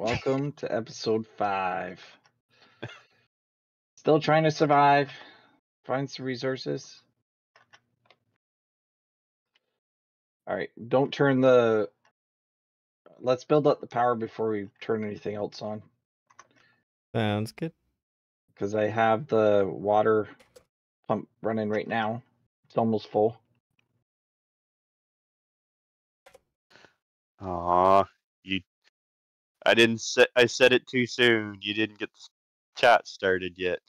Right. Welcome to episode five. Still trying to survive. Find some resources. All right. Don't turn the. Let's build up the power before we turn anything else on. Sounds good. Because I have the water pump running right now. It's almost full. Aw, you. I didn't say. I said it too soon. You didn't get the chat started yet.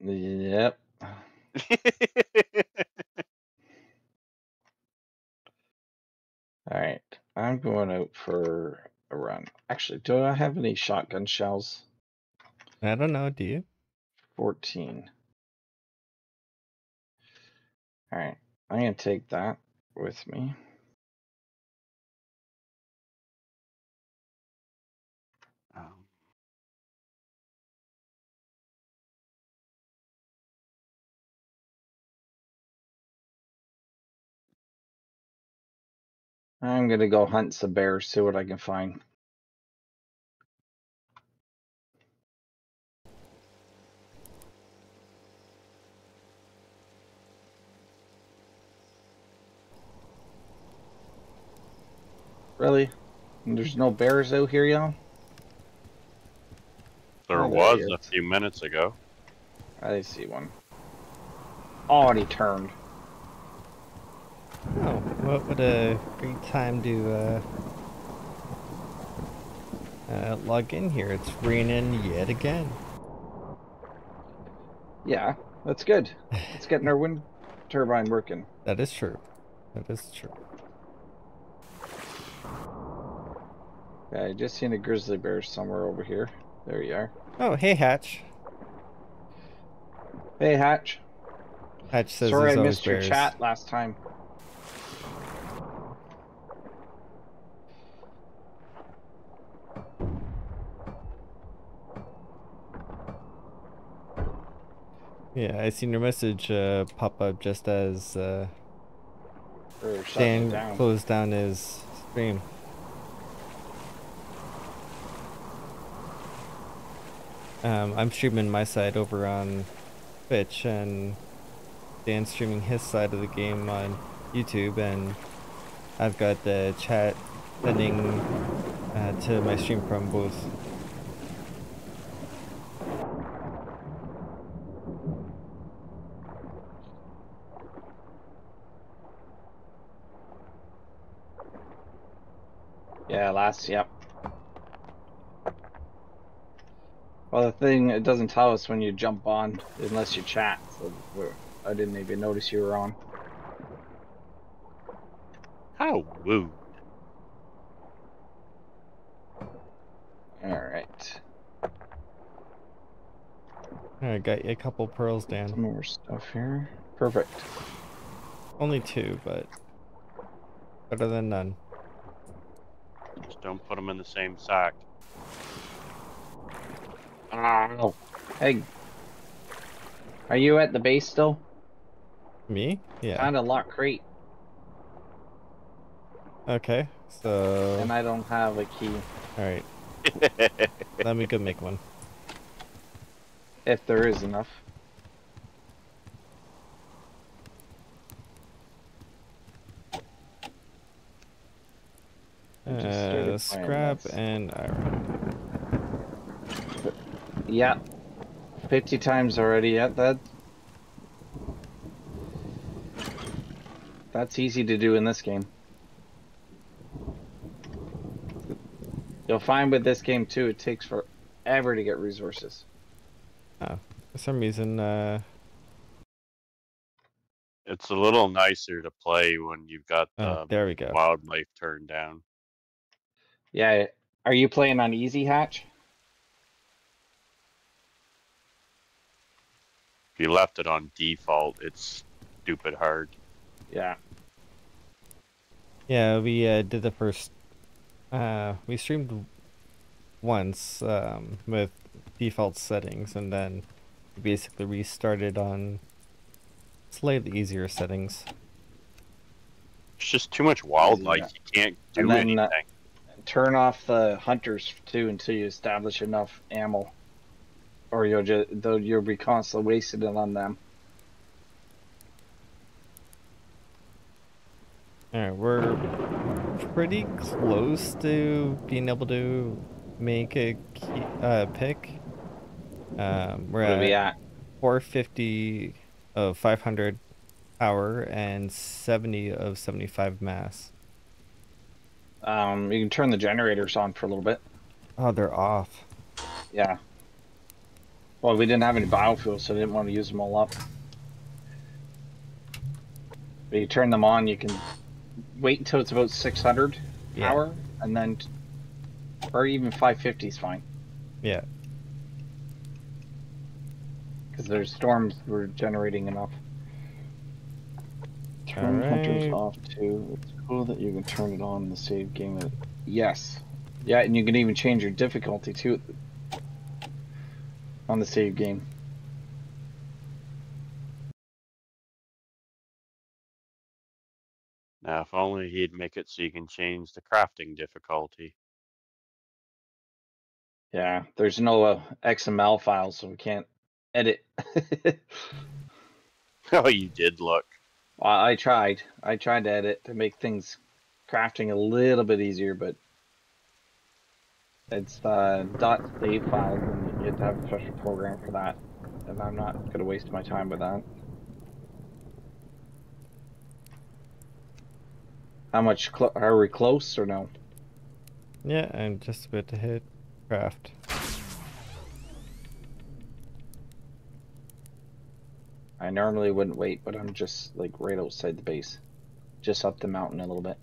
Yep. All right. I'm going out for a run. Actually, do I have any shotgun shells? I don't know. Do you? 14. All right. I'm going to take that with me. I'm going to go hunt some bears, see what I can find. Really? There's no bears out here, y'all? there Oh, was he a few minutes ago. I see one. Oh, and he turned. Oh, what what a great time to uh, uh, log in here. It's raining yet again. Yeah, that's good. It's getting our wind turbine working. That is true. That is true. Yeah, I just seen a grizzly bear somewhere over here. There you are. Oh, hey Hatch. Hey, Hatch. Hatch says Sorry I missed your chat last time. Yeah, I seen your message uh, pop up just as uh, Dan down. closed down his stream. Um, I'm streaming my side over on Twitch, and Dan's streaming his side of the game on YouTube, and I've got the chat sending uh, to my stream from both. Yeah, last, yep. Well, the thing, it doesn't tell us when you jump on unless you chat. So we're- I didn't even notice you were on. How woo. Alright. I got you a couple pearls, Dan. Some more stuff here. Perfect. Only two, but better than none. Just don't put them in the same sack. Ow. Hey. Are you at the base still? Me? Yeah. Found a lock crate, Okay, so and I don't have a key. all right, let me go make one. If there is enough. I just started Uh, scrap this. and iron. Yeah. 50 times already. Yeah, that. That's easy to do in this game. You'll find with this game too, it takes forever to get resources. Oh, For some reason, uh, It's a little nicer to play when you've got oh, the there we go. wildlife turned down. Yeah. Are you playing on Easy Hatch? If you left it on default, it's stupid hard. Yeah. Yeah, we uh, did the first. Uh, we streamed once um, with default settings, and then we basically restarted on slightly easier settings. It's just too much wildlife. Yeah. You can't do And then, uh, anything. Turn off the hunters too until you establish enough ammo, or you'll just though you'll be constantly wasting it on them. Alright, we're pretty close to being able to make a key, uh, pick. Um, we're What are we at at? 450 of 500 power and 70 of 75 mass. Um, you can turn the generators on for a little bit. Oh, they're off. Yeah. Well, we didn't have any biofuel, so I didn't want to use them all up. But you turn them on, you can wait until it's about 600 Yeah. power, and then, or even 550 is fine. Yeah. Because there's storms we're generating enough. Turn hunters Alright. off too. It's cool that you can turn it on in the save game. Yes, yeah, and you can even change your difficulty too on the save game. Now, if only he'd make it so you can change the crafting difficulty. Yeah, there's no uh, XML file, so we can't edit. Oh, you did look. Well, I tried. I tried to edit to make things crafting a little bit easier, but it's uh, dot save files, and you have to have a special program for that. And I'm not going to waste my time with that. How much? Are we close or no? Yeah, I'm just about to hit craft. I normally wouldn't wait, but I'm just like right outside the base, just up the mountain a little bit.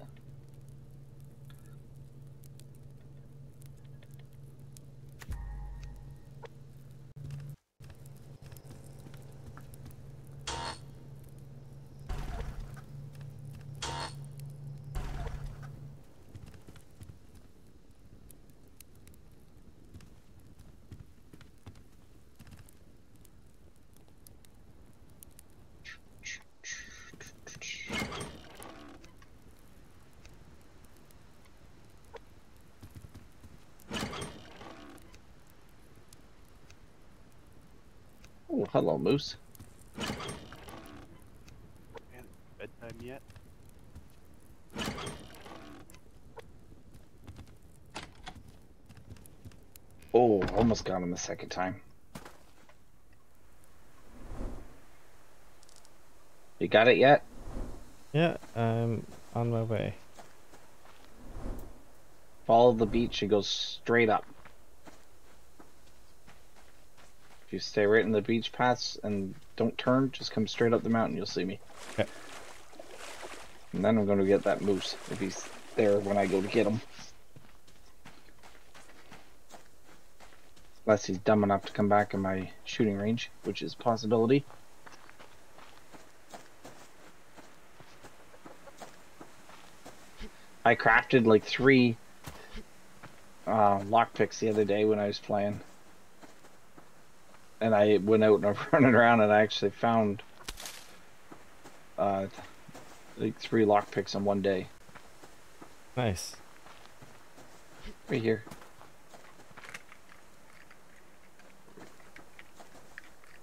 Oh, hello, moose. Bedtime yet? Oh, almost got him the second time. You got it yet? Yeah, I'm on my way. Follow the beach, it goes straight up. If you stay right in the beach paths and don't turn, just come straight up the mountain, you'll see me. Okay. And then I'm going to get that moose if he's there when I go to get him. Unless he's dumb enough to come back in my shooting range, which is a possibility. I crafted like three uh, lockpicks the other day when I was playing. And I went out and I'm running around and I actually found uh, like three lockpicks in one day. Nice. Right here.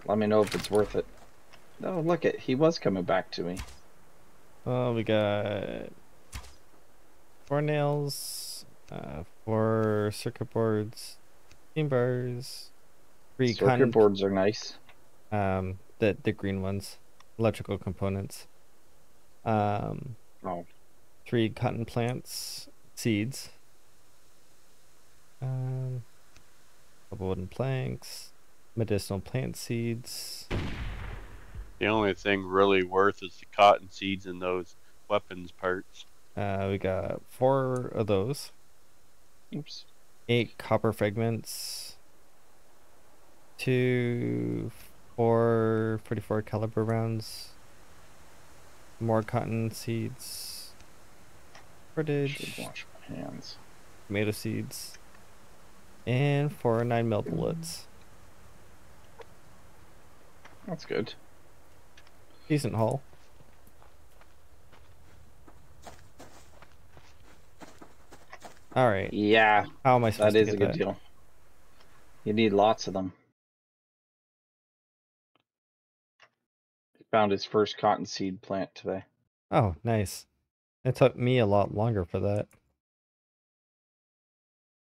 Let me know if it's worth it. Oh, look it. He was coming back to me. Well, we got four nails, uh, four circuit boards, steam bars, three Circuit cotton, boards are nice. um, the the green ones, electrical components, um, Oh, three cotton plants, seeds, um, couple wooden planks, medicinal plant seeds. The only thing really worth is the cotton seeds and those weapons parts. Uh, we got four of those, oops. eight copper fragments, two, four 44 caliber rounds, more cotton seeds, Should wash my hands. tomato seeds, and four 9 mil bullets. That's good. Decent haul. All right. Yeah, How am I supposed that to is a good that? deal. You need lots of them. Found his first cottonseed plant today. Oh, nice. It took me a lot longer for that.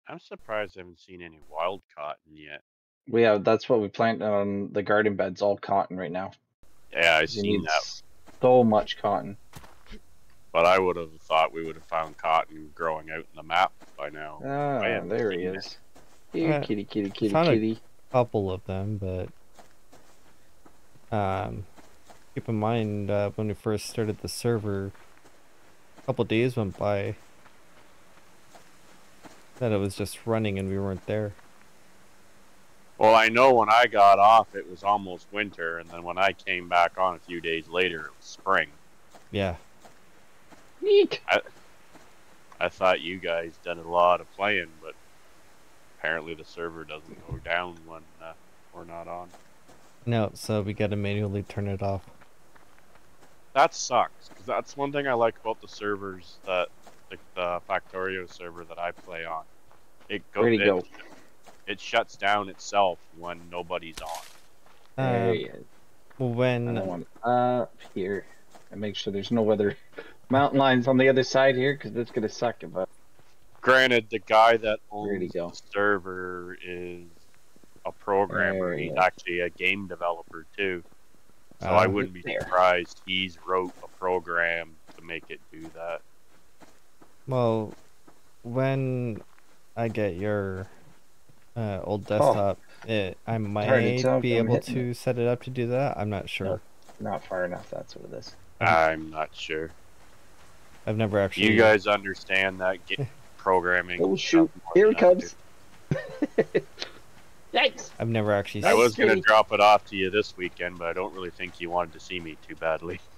I'm surprised I haven't seen any wild cotton yet. We have that's what we plant on the garden beds, all cotton right now. Yeah, I You seen that, so much cotton. but I would have thought we would have found cotton growing out in the map by now. Ah, haven't there he is. it. is. Here, Uh, kitty, kitty, kitty, found a- couple of them, but um, keep in mind uh, when we first started the server, a couple days went by that it was just running and we weren't there. Well, I know when I got off, it was almost winter, and then when I came back on a few days later, it was spring. Yeah, Neat. I thought you guys did a lot of playing, but apparently the server doesn't go down when uh, we're not on. no, so we gotta manually turn it off. That sucks, because that's one thing I like about the servers that, like the Factorio server that I play on. It go, it, go? it shuts down itself when nobody's on. There Uh, he is. I when don't want up here. And make sure there's no other mountain lines on the other side here, because that's gonna suck if I Granted, the guy that owns the server is a programmer. There he He's actually a game developer too. So I Uh, wouldn't be there. surprised he's wrote a program to make it do that. well, when I get your uh, old Oh. desktop, it I might be I'm able hitting to set it up to do that. I'm not sure. not far enough. That's what it is. I'm not sure. I've never actually. You guys understand that ga- programming? Oh, shoot. Here than he comes. do. Yikes! I've never actually. I s- was gonna drop it off to you this weekend, but I don't really think you wanted to see me too badly.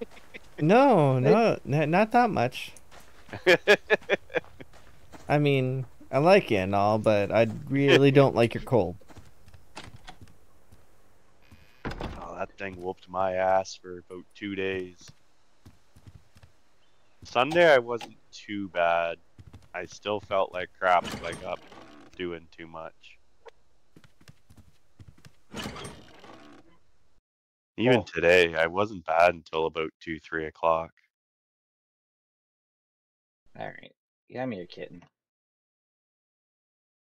No, no, n- not that much. I mean, I like you and all, but I really don't like your cold. Oh, that thing whooped my ass for about two days. Sunday I wasn't too bad. I still felt like crap if I got doing too much. Even Oh. today, I wasn't bad until about two, three o'clock. All right, yeah, I'm your kitten.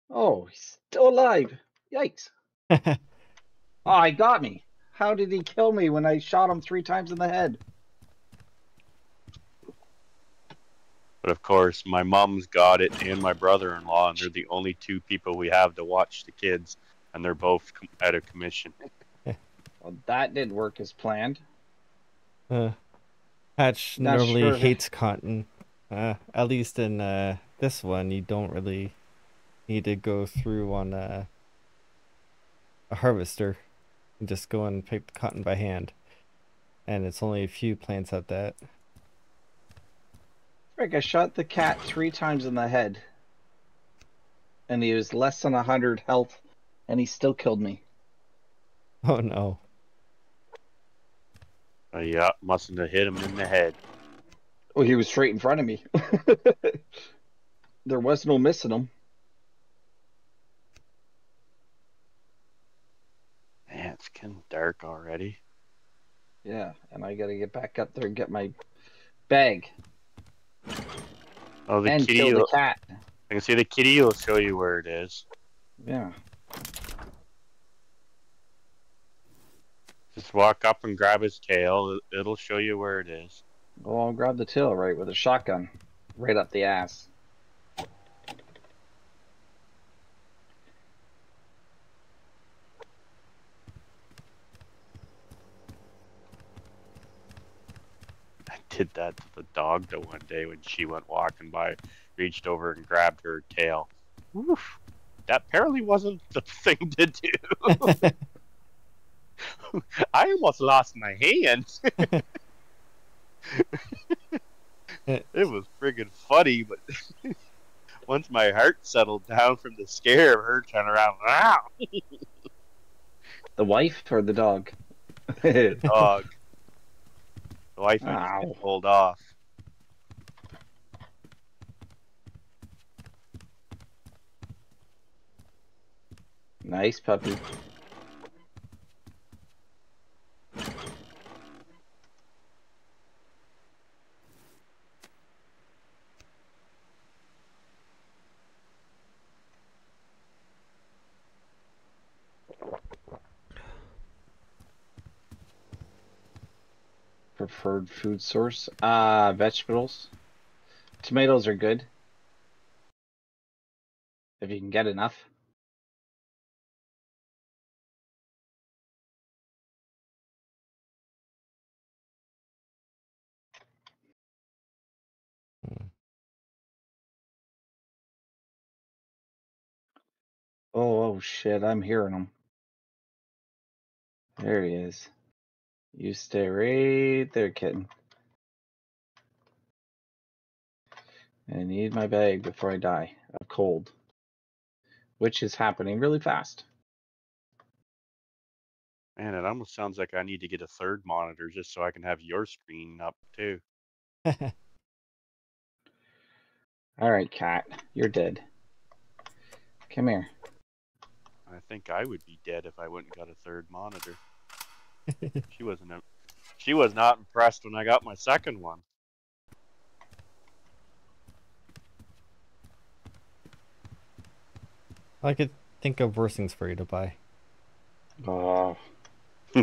Oh, he's still alive! Yikes! Oh, he got me. How did he kill me when I shot him three times in the head? But of course, my mom's got it and my brother-in-law, and they're the only two people we have to watch the kids, and they're both com- out of commission. Well, that didn't work as planned. Uh, Hatch Not normally sure. hates cotton. Uh, at least in uh, this one, you don't really need to go through on uh, a harvester. You just go and pick the cotton by hand. And it's only a few plants at that. Frick, I shot the cat three times in the head. And he was less than a hundred health, and he still killed me. Oh no. Uh, yeah, mustn't have hit him in the head. Oh, he was straight in front of me. there was no missing him. Man, it's getting dark already. Yeah, and I gotta get back up there and get my bag Oh, the and kitty! kill the cat. I can see the kitty will show you where it is. Yeah. Just walk up and grab his tail. it- It'll show you where it is. Well, I'll grab the tail right with a shotgun, right up the ass. I did that to the dog the one day when she went walking by, reached over and grabbed her tail. Oof. That apparently wasn't the thing to do. I almost lost my hand. it was friggin' funny, but once my heart settled down from the scare of her turning around, wow. the wife or the dog? the dog. The wife Ow. pulled off. Nice puppy. Preferred food source? Uh, vegetables. Tomatoes are good. If you can get enough. Oh, oh shit, I'm hearing him. There he is. You stay right there, kitten. I need my bag before I die of cold. Which is happening really fast. Man, it almost sounds like I need to get a third monitor just so I can have your screen up too. Alright, cat. You're dead. Come here. I think I would be dead if I wouldn't got a third monitor. she wasn't. She was not impressed when I got my second one. I could think of worse things for you to buy. Oh,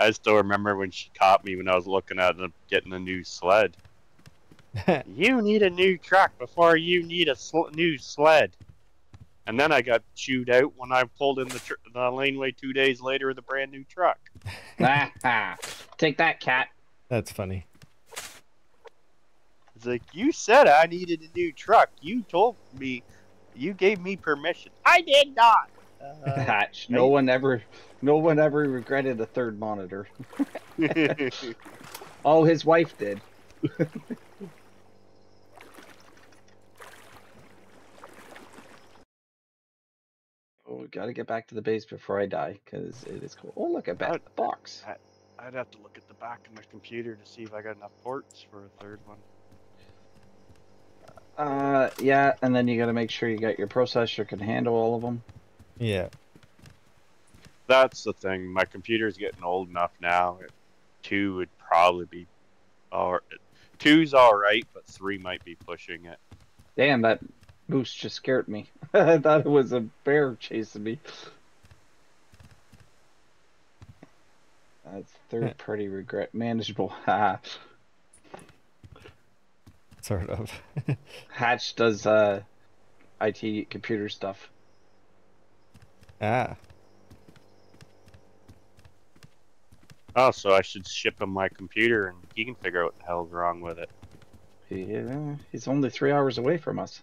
I still remember when she caught me when I was looking at getting a new sled. you need a new truck before you need a sl- new sled. And then I got chewed out when I pulled in the, tr- the laneway two days later with a brand new truck. Ah, Take that, cat. That's funny. It's like, you said I needed a new truck. You told me, you gave me permission. I did not. Uh, Hatch. No one ever, no one ever regretted a third monitor. Oh, his wife did. Oh, we gotta get back to the base before I die, because it is cold. Oh, look, I bet Out. the box. I'd have to look at the back of my computer to see if I got enough ports for a third one. Uh, yeah, and then you gotta make sure you got your processor can handle all of them. Yeah. That's the thing. My computer's getting old enough now. Two would probably be, or two's all right, but three might be pushing it. Damn, that boost just scared me. I thought it was a bear chasing me. That's third party regret manageable. Haha. Sort of. Hatch does uh IT computer stuff. ah. Oh, so I should ship him my computer and he can figure out what the hell's wrong with it. Yeah, he's only three hours away from us.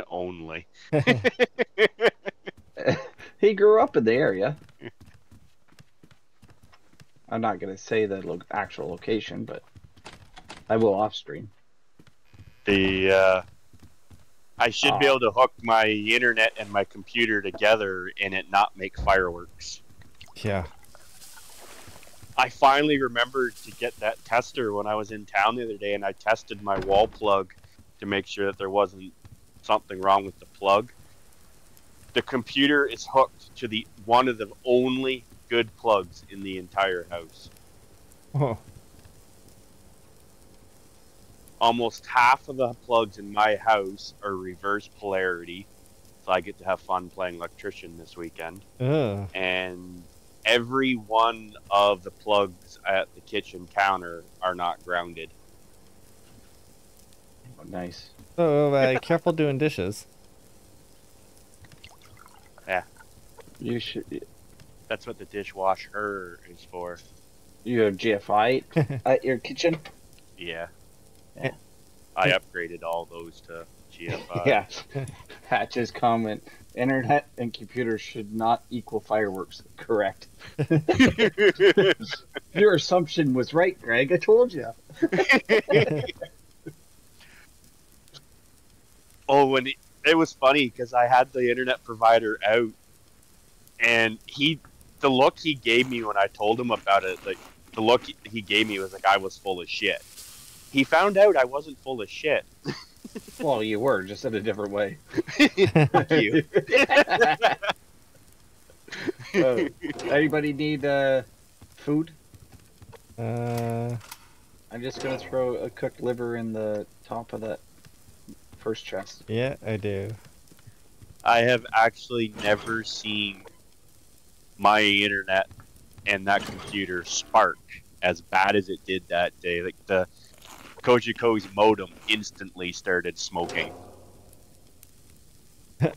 Only. he grew up in the area. I'm not gonna say the lo- actual location, but I will off stream. The uh, I should be Ah. able to hook my internet and my computer together and it not make fireworks. Yeah. I finally remembered to get that tester when I was in town the other day, and I tested my wall plug to make sure that there wasn't something wrong with the plug. The computer is hooked to the one of the only good plugs in the entire house. Oh. Almost half of the plugs in my house are reverse polarity, so I get to have fun playing electrician this weekend. Ugh. and every one of the plugs at the kitchen counter are not grounded. Oh, nice. So uh, careful doing dishes. Yeah. You should. That's what the dishwasher is for. You have GFI at your kitchen. Yeah. Yeah. I upgraded all those to GFI. yeah. Hatch's comment: Internet and computers should not equal fireworks. Correct. Your assumption was right, Greg. I told you. Oh, when it, it was funny because I had the internet provider out, and he, the look he gave me when I told him about it, like the look he- he gave me was like I was full of shit. He found out I wasn't full of shit. Well, you were just in a different way. Fuck you. Uh, anybody need uh, food? Uh, I'm just gonna throw a cooked liver in the top of that first chest. yeah, I do. I have actually never seen my internet and that computer spark as bad as it did that day. Like the Cogeco's modem instantly started smoking.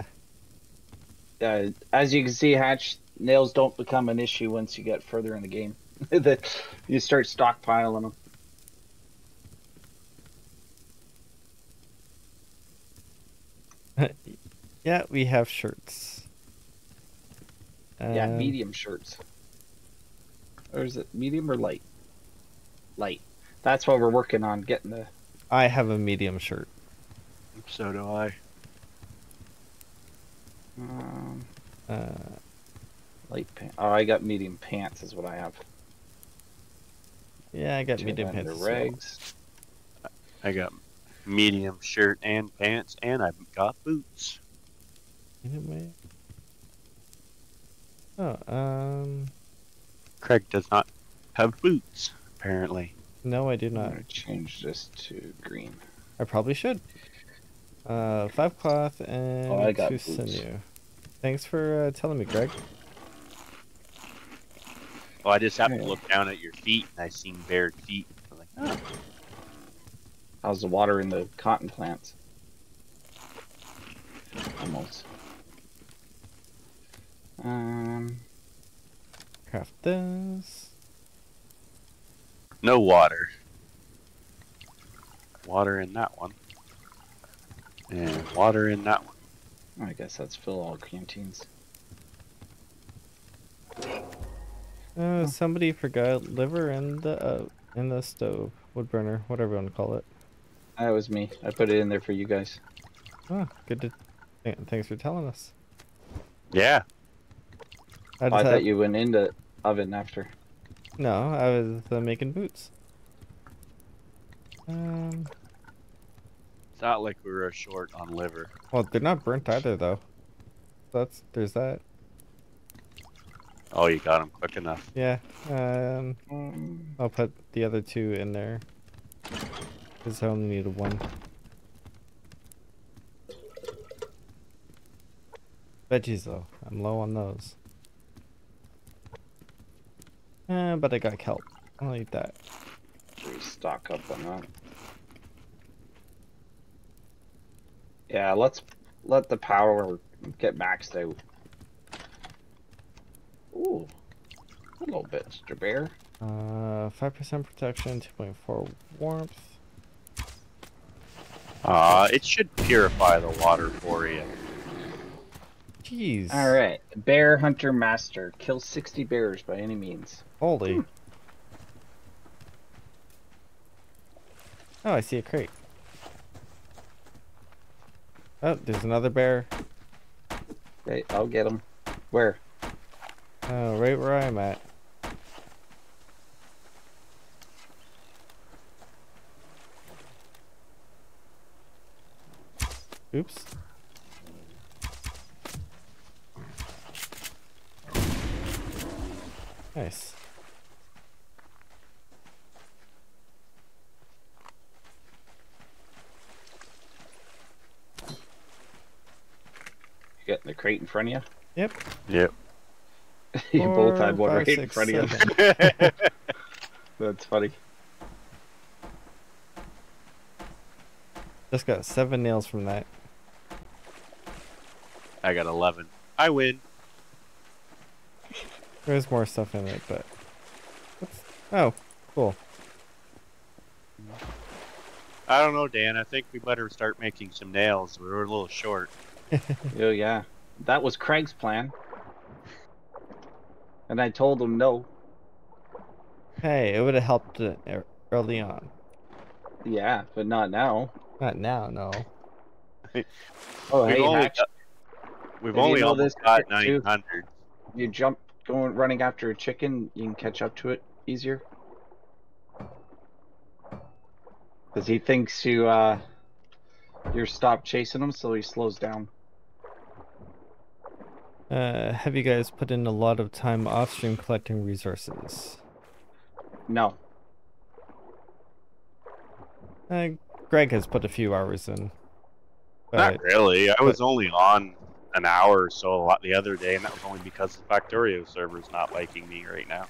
Uh, as you can see, Hatch, nails don't become an issue once you get further in the game. you start stockpiling them. Yeah, we have shirts. yeah, Um, medium shirts. Or is it medium or light? Light. That's what we're working on getting the. I have a medium shirt. So do I. Um, Uh, light pants. Oh, I got medium pants, is what I have. yeah, I got Two medium pants. as well. I got medium shirt and pants, and I've got boots. Anyway. Oh, um, Craig does not have boots, apparently. no, I do I'm not. gonna change this to green. I probably should. Uh, five cloth and Oh, I got two boots. sinew. Thanks for uh, telling me, Greg. Well, I just happened to look down at your feet, and I seen bared feet. I'm like, oh, How's the water in the cotton plants? Almost. Um, Craft this. no water. Water in that one. And water in that one. I guess that's fill all canteens. Uh, somebody forgot liver in the uh, in the stove, wood burner, whatever you want to call it. That was me. I put it in there for you guys. Oh, good to. Thanks for telling us. Yeah. I, I just thought you went into oven after. No, I was uh, making boots. Um, It's not like we were short on liver. well, they're not burnt either, though. That's there's that. Oh, you got them quick enough. Yeah. Um, I'll put the other two in there. Cause I only needed one. Veggies though, I'm low on those. Uh, but I got kelp. I'll eat that. should we stock up on that? Yeah, let's let the power get maxed out. Ooh, a little bit, Mr. Bear. Uh, five percent protection, two point four warmth. Uh, it should purify the water for you. Jeez. All right, Bear Hunter Master. Kill 60 bears by any means. Holy. Oh, I see a crate. Oh, there's another bear. Great, I'll get him. Where? Oh, right where I'm at. Oops. Nice. You got the crate in front of you? Yep. Yep. you? you both had one right in six, front of you. That's funny. Just got seven nails from that. I got 11. I win. There's more stuff in it, but. What's... Oh, cool. I don't know, Dan. I think we better start making some nails. We were a little short. Oh yeah, that was Craig's plan. And I told him no. Hey, it would have helped uh, early on. Yeah, but not now. Not now, no. Oh, We've hey, only got- We've Did you only know almost this got trick, too? 900. you jump going running after a chicken, you can catch up to it easier. Because he thinks you uh You're stopped chasing him so he slows down. Uh, have you guys put in a lot of time off stream collecting resources? No. Uh, Greg has put a few hours in. But Not really. I was only on an hour or so a lot the other day, and that was only because the Factorio server is not liking me right now.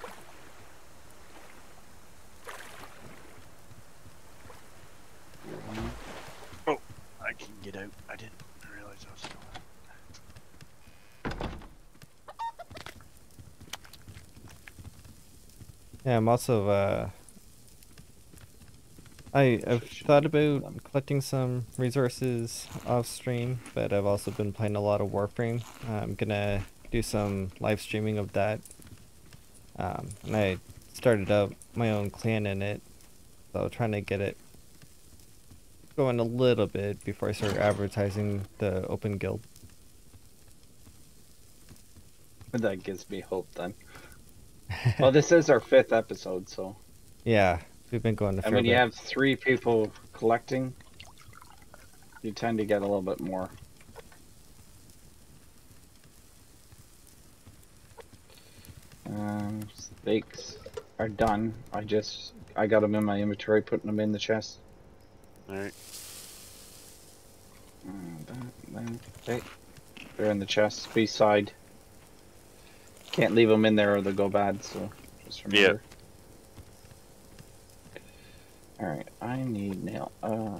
Oh, I can get out. I didn't realize I was still yeah, I'm also uh, I I've thought about collecting some resources off stream, but I've also been playing a lot of Warframe. I'm gonna do some live streaming of that. Um, and I started up my own clan in it, so trying to get it going a little bit before I start advertising the open guild. That gives me hope then. well, this is our fifth episode, so. Yeah, we've been going to. And when you have three people collecting, you tend to get a little bit more. Um, steaks are done. I just I got them in my inventory, putting them in the chest. Alright. Okay, they're in the chest beside. Can't leave them in there or they'll go bad. So just remember. All right, I need nail. Uh,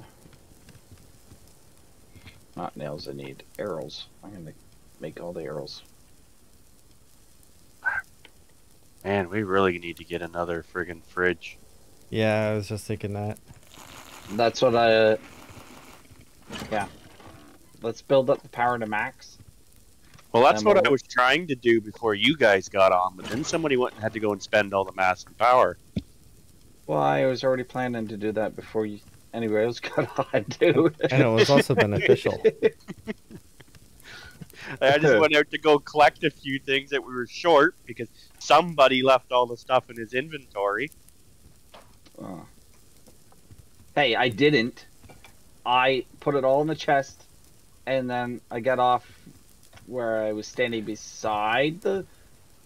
not nails. I need arrows. I'm gonna make all the arrows. Man, we really need to get another friggin' fridge. Yeah, I was just thinking that. That's what I. Uh, yeah. Let's build up the power to max. Well, that's what I we'll- was trying to do before you guys got on, but then somebody went and had to go and spend all the mass and power. Well, I was already planning to do that before you. Anyway, else got on, dude. And it was also beneficial. I just went out to go collect a few things that we were short because somebody left all the stuff in his inventory. Oh. Hey, I didn't. I put it all in the chest, and then I got off where I was standing beside the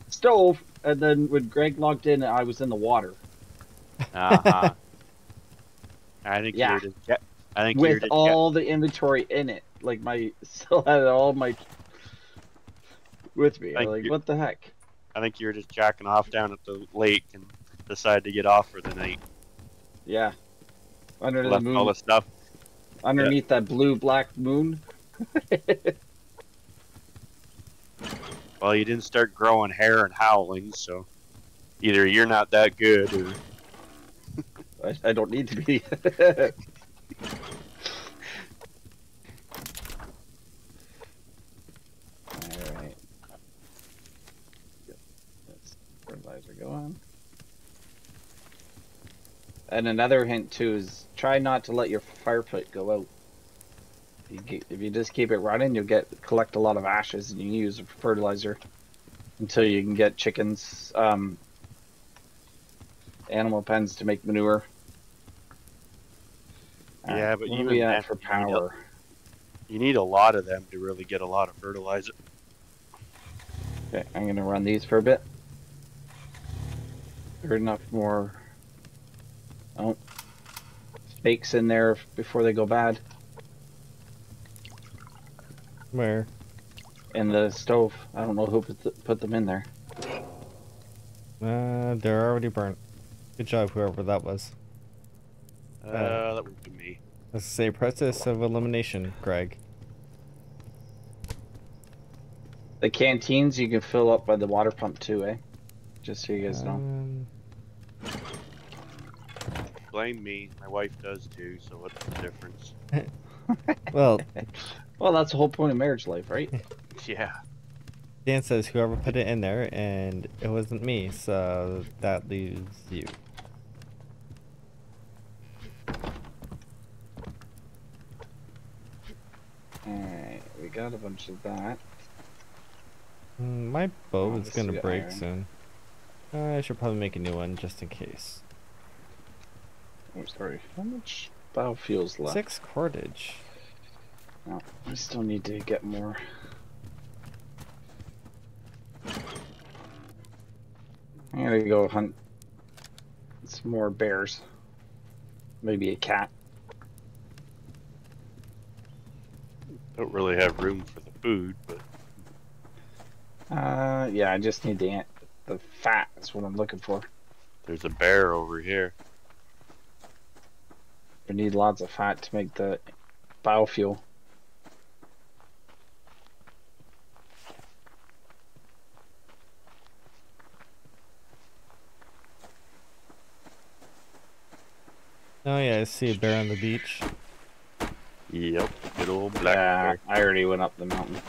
stove, and then when Greg logged in, I was in the water Uh-huh. I think Yeah. you're just I think you're with just all the inventory in it. Like my still had all my with me. Like what the heck? I think you were just jacking off down at the lake and decided to get off for the night. Yeah, under the moon, all the stuff. underneath that blue black moon. Well, you didn't start growing hair and howling, so either you're not that good or I, I don't need to be. Alright. Get this fertilizer going. And another hint too is try not to let your fire pit go out. If you just keep it running, you'll get collect a lot of ashes, and you use fertilizer until you can get chickens, um, animal pens to make manure. Yeah, Alright, but what are even we for you need a- power? you need a lot of them to really get a lot of fertilizer. Okay, I'm gonna run these for a bit. There are enough more. Oh, steaks in there before they go bad Where? in the stove. I don't know who put, th- put them in there. Uh, they're already burnt. Good job, whoever that was. Uh, that would be me. Let's say process of elimination, Greg. The canteens you can fill up by the water pump too, eh? Just so you guys know. Um, Blame me. My wife does too. So what's the difference? well, Well, that's the whole point of marriage life, right? Yeah. Dan says whoever put it in there, and it wasn't me, so that leaves you. Alright, we got a bunch of that. Mm, My bow Oh, is gonna break iron. soon. Uh, I should probably make a new one just in case. Oh, sorry. How much biofuels left? Six cordage. No, I still need to get more. I gotta go hunt some more bears. Maybe a cat. Don't really have room for the food, but Uh, yeah, I just need the ant, the fat. That's what I'm looking for. there's a bear over here. We need lots of fat to make the biofuel. Oh yeah, I see a bear on the beach. Yep, good old black yeah, bear. I already went up the mountain.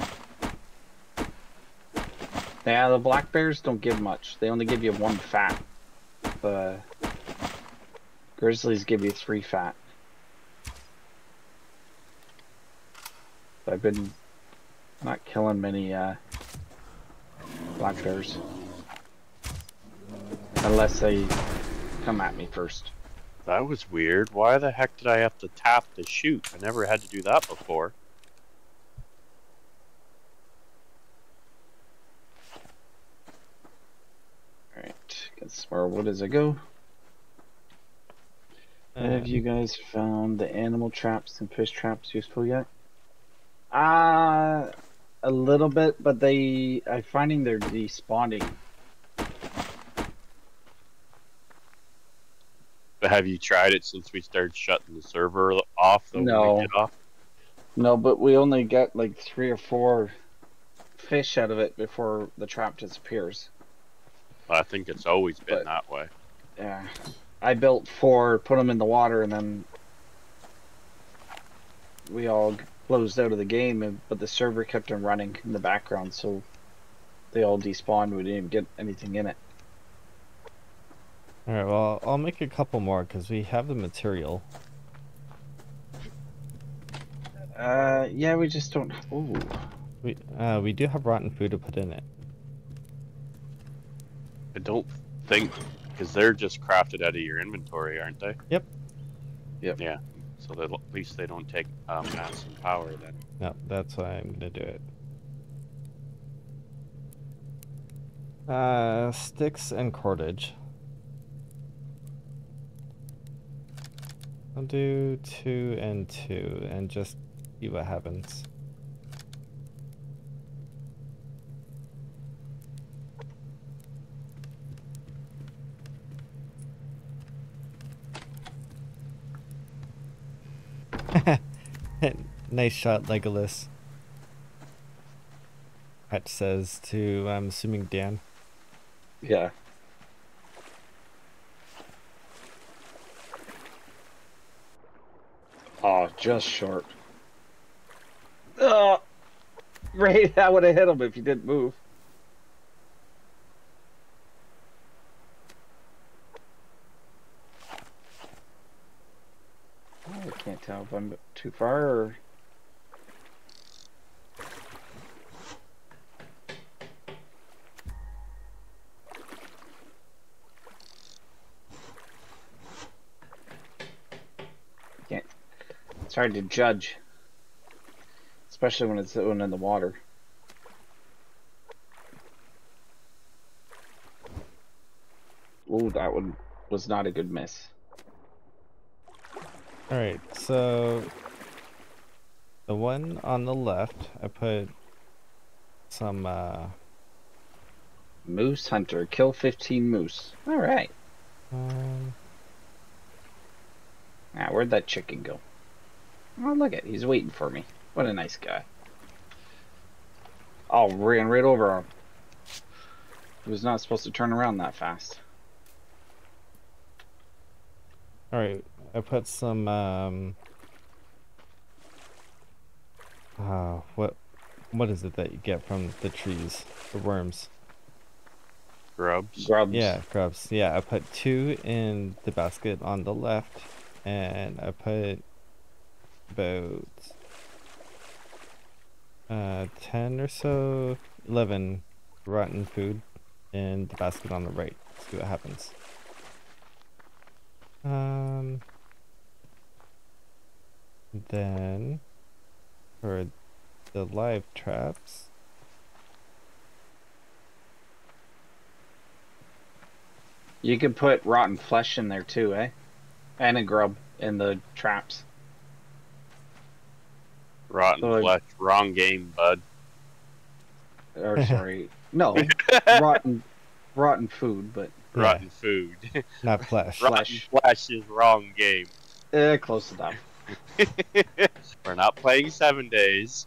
Yeah, the black bears don't give much. They only give you one fat. The grizzlies give you three fat. I've been not killing many uh, black bears. Unless they come at me first. That was weird. Why the heck did I have to tap to shoot? I never had to do that before. Alright, guess where wood does I go? Have Uh, you guys found the animal traps and fish traps useful yet? Uh, a little bit, but they, I'm finding they're despawning. But have you tried it since we started shutting the server off? We No. off? No, but we only get like three or four fish out of it before the trap disappears. I think it's always been But- that way. Yeah. I built four, put them in the water, and then we all closed out of the game, and, but the server kept on running in the background, so they all despawned. We didn't even get anything in it. Alright, well, I'll make a couple more because we have the material. Uh, yeah, we just don't. Ooh. We uh, we do have rotten food to put in it. I don't think because they're just crafted out of your inventory, aren't they? Yep. Yep. Yeah. So that at least they don't take um, mass and power then. No, that's why I'm gonna do it. Uh, sticks and cordage. I'll do two and two and just see what happens. nice shot, Legolas. Hatch says to, um, I'm assuming Dan. Yeah. Oh, just short. Oh, right. I would have hit him if he didn't move. Oh, I can't tell if I'm too far or. Can't. It's hard to judge, especially when it's when in the water. Ooh, that one was not a good miss. Alright, so the one on the left, I put some uh Moose hunter, kill 15 moose. All right. um, Now, where'd that chicken go? Oh, look at he's waiting for me. What a nice guy. Oh, ran right over him. He was not supposed to turn around that fast. Alright, I put some um uh what what is it that you get from the trees? The worms. Grubs. Grubs. Yeah, grubs. Yeah, I put two in the basket on the left and I put about uh ten or so eleven rotten food in the basket on the right. Let's See what happens. Um then for the live traps. You could put rotten flesh in there too, eh? And a grub in the traps. Rotten So, like- flesh. Wrong game, bud. Or sorry, no, rotten, rotten food, but Yeah. Rotten food. Not flesh. Rotten Flesh. flesh is wrong game. eh, close enough. We're not playing seven days.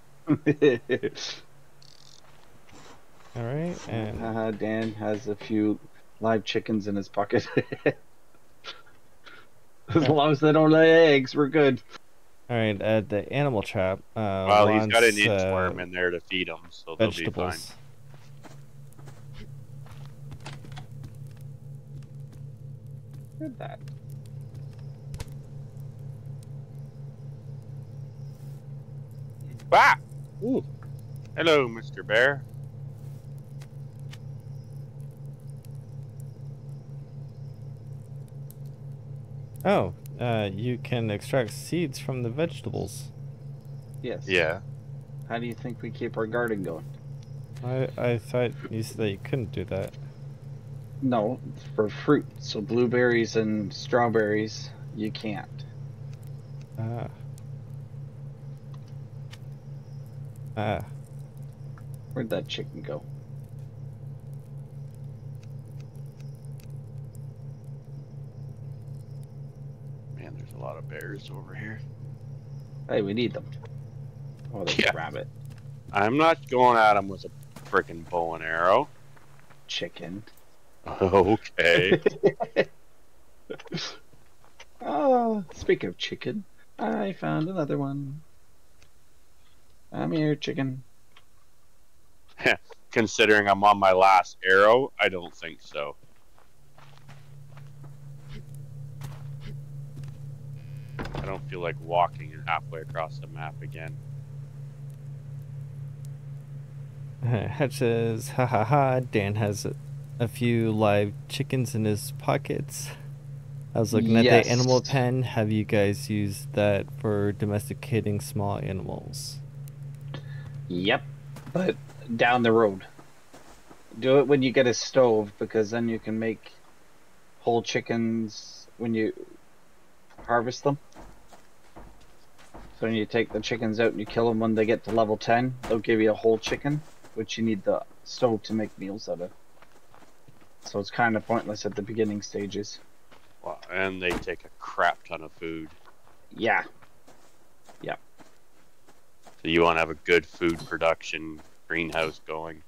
Alright, and uh, Dan has a few live chickens in his pocket. as long as they don't lay eggs, we're good. Alright, at the animal trap. Uh, well, he's got an wants, uh, inchworm in there to feed him, so they'll be fine. vegetables. Look at that. Ah! Ooh. Hello, Mr. Bear. Oh, uh, you can extract seeds from the vegetables. Yes. Yeah. How do you think we keep our garden going? I I thought you said that you couldn't do that. No, for fruit. So blueberries and strawberries, you can't. Ah. Ah. Where'd that chicken go? Man, there's a lot of bears over here. Hey, we need them. Oh, there's Yeah. a rabbit. I'm not going at him with a freaking bow and arrow. Chicken. okay. Oh, speaking of chicken, I found another one. I'm here, chicken. Considering I'm on my last arrow, I don't think so. I don't feel like walking halfway across the map again. Hatch says, ha ha ha, Dan has a, a few live chickens in his pockets. I was looking at the animal pen. Have you guys used that for domesticating small animals? Yep, but down the road. Do it when you get a stove because then you can make whole chickens when you harvest them. So when you take the chickens out and you kill them when they get to level 10, they'll give you a whole chicken, which you need the stove to make meals out of. So it's kind of pointless at the beginning stages. Wow, and they take a crap ton of food. Yeah. Yeah, So you want to have a good food production greenhouse going.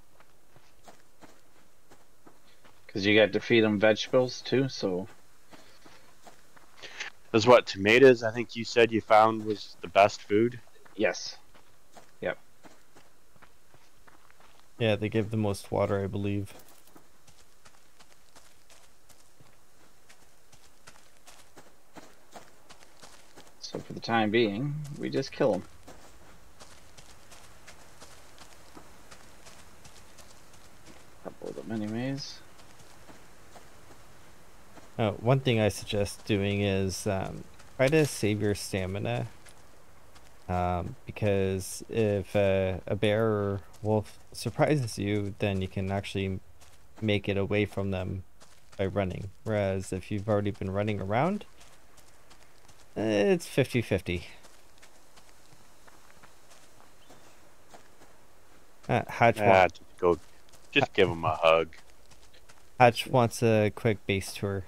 because you got to feed them vegetables too, so That's what tomatoes. I think you said you found was the best food. yes. Yep. Yeah, they give the most water, I believe. So for the time being, we just kill them. Couple of them anyways. Uh, one thing I suggest doing is um, try to save your stamina. Um, because if uh, a bear or wolf surprises you, then you can actually make it away from them by running. Whereas if you've already been running around, eh, it's 50 50. Uh, Hatch, just go, just give them a hug. Hatch wants a quick base tour.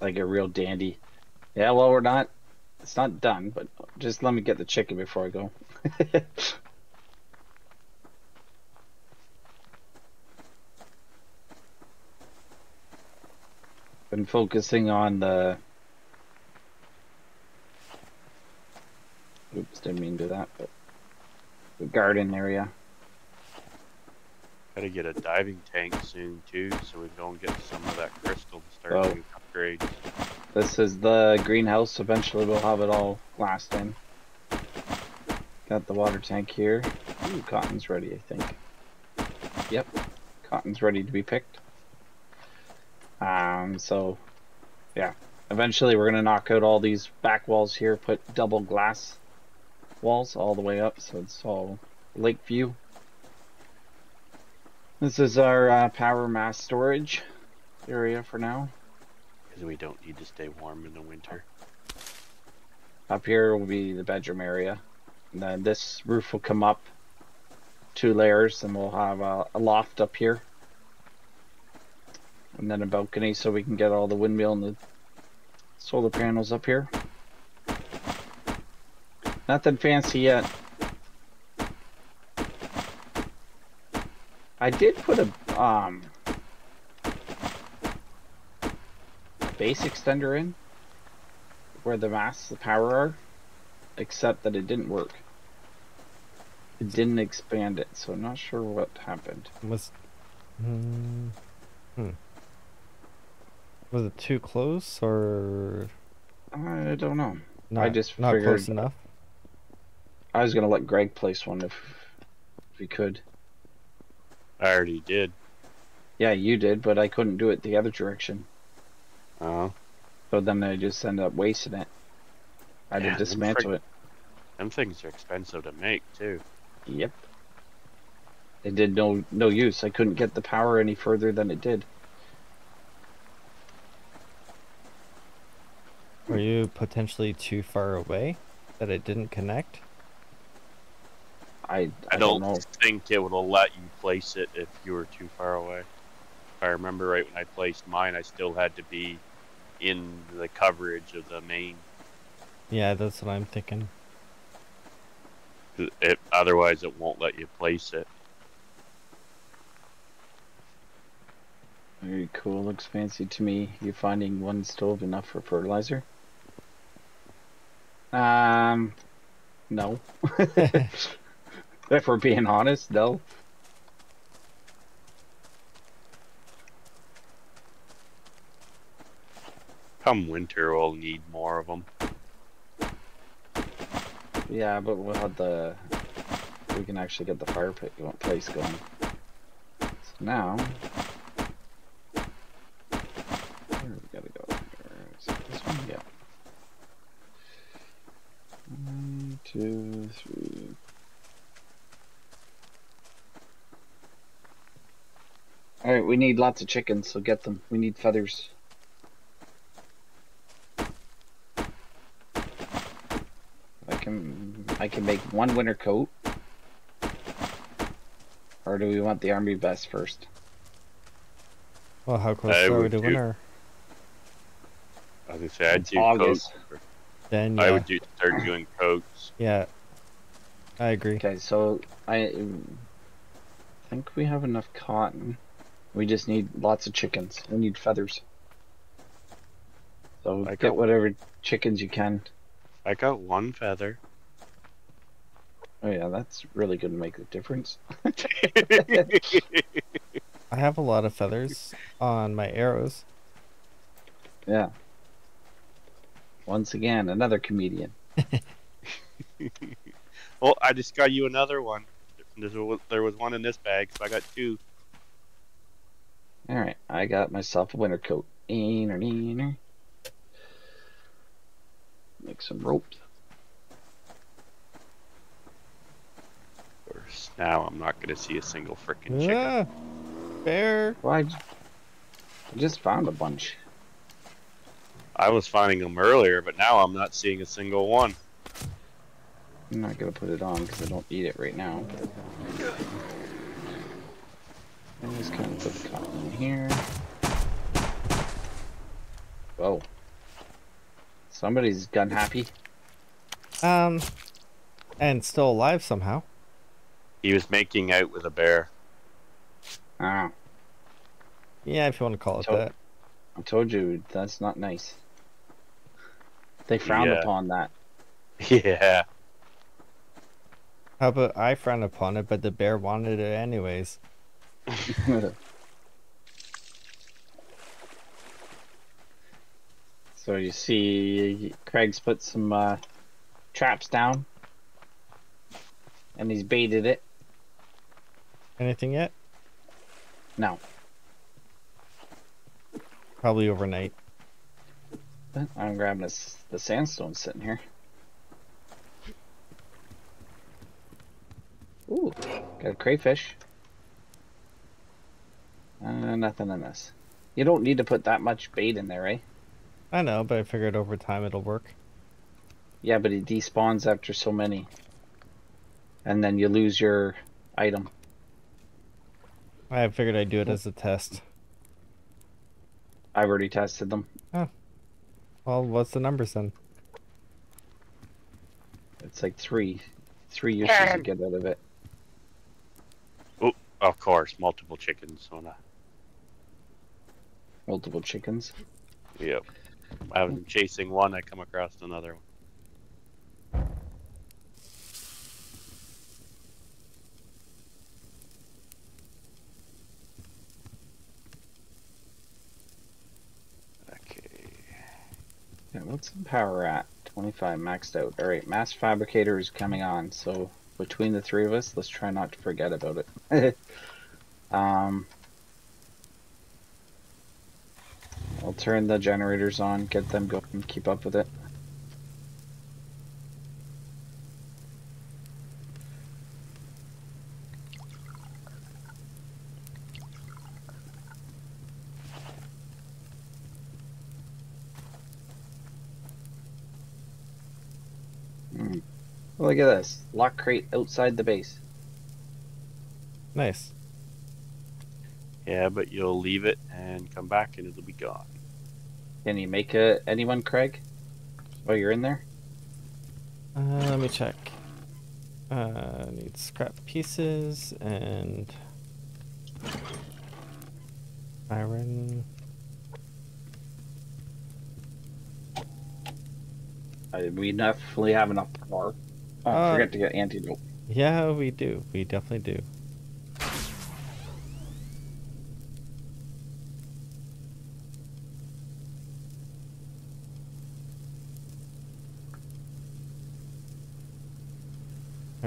Like a real dandy. Yeah, well we're not it's not done, but just let me get the chicken before I go. Been focusing on the Oops, didn't mean to do that, but the garden area. Got to get a diving tank soon too, so we don't get some of that crystal to start Oh. doing upgrades. This is the greenhouse. Eventually, we'll have it all glassed in. Got the water tank here. Ooh, cotton's ready, I think. Yep, cotton's ready to be picked. Um, so, yeah, Eventually, we're gonna knock out all these back walls here, put double glass walls all the way up, so it's all lake view. This is our uh, power mass storage area for now. Because we don't need to stay warm in the winter. Up here will be the bedroom area. And then this roof will come up two layers, and we'll have a, a loft up here. And then a balcony so we can get all the windmill and the solar panels up here. Nothing fancy yet. I did put a um base extender in where the masts, the power are, except that it didn't work. It didn't expand it, so I'm not sure what happened. Was. Hmm. hmm. Was it too close or I don't know. not? I just not figured- close enough. I was gonna let Greg place one if if he could. I already did. Yeah, you did, but I couldn't do it the other direction. Oh. So then I just ended up wasting it. I had Yeah, to dismantle frig- it. them things are expensive to make too. Yep. It did no no use. I couldn't get the power any further than it did. Were you potentially too far away that it didn't connect? I I, I don't, don't, know. think it would have let you place it if you were too far away. If I remember right, when I placed mine, I still had to be in the coverage of the main. Yeah, that's what I'm thinking. It, otherwise, it won't let you place it. Very cool. Looks fancy to me. You finding one stove enough for fertilizer? Um, no. if we're being honest, though. Come winter, we'll need more of them. Yeah, but we'll have the. We can actually get the fire pit place going. So now. Where we gotta go? Here. Is it this one? Yeah. One, two, three. Alright, we need lots of chickens, so get them. We need feathers. I can I can make one winter coat. Or do we want the army vest first? Well, how close I are we to do- winter? I was gonna say I'd do August. coats. Then yeah, I would do start doing coats. yeah, I agree. Okay, so I think we have enough cotton. We just need lots of chickens. We need feathers. So I get got- whatever chickens you can. I got one feather. Oh yeah, that's really gonna make a difference. I have a lot of feathers on my arrows. Yeah. Once again, another comedian. well, I just got you another one. There's a- There was one in this bag, so I got two. Alright, I got myself a winter coat. Ener, ener. Make some ropes. Of course, now I'm not gonna see a single freaking chicken. Ah, bear. Well, I j- I just found a bunch. I was finding them earlier, but now I'm not seeing a single one. I'm not gonna put it on because I don't need it right now. I'm just gonna put the cotton in here. Whoa. Somebody's gun happy. Um, and still alive somehow. He was making out with a bear. Ah, Yeah, if you want to call it So- that. I told you that's not nice. They frowned Yeah. upon that. Yeah. How about I frowned upon it, but the bear wanted it anyways. so you see, Craig's put some uh, traps down, and he's baited it. Anything yet? No, Probably overnight. I'm grabbing this, the sandstone sitting here. Ooh, got a crayfish. Uh, nothing in this. You don't need to put that much bait in there, eh? I know, but I figured over time it'll work. Yeah, but it despawns after so many. And then you lose your item. I figured I'd do it as a test. I've already tested them. Oh. Well, what's the numbers then? It's like three. Three uses you Ten. get out of it. Oh, of course, multiple chickens on a. Multiple chickens. Yep. I was chasing one, I come across another one. Okay. Yeah, what's the power at? 25 maxed out. Alright, mass fabricator is coming on, so between the three of us, let's try not to forget about it. um, I'll turn the generators on, get them going, keep up with it. Hmm. Look at this. Lock crate outside the base. Nice. Yeah, but you'll leave it and come back and it'll be gone. Can you make a, anyone, Craig? While you're in there? Uh, let me check. Uh, need scrap pieces and iron. Uh, we definitely have enough power. Oh, Uh, forget to get antidote. Yeah, we do. We definitely do.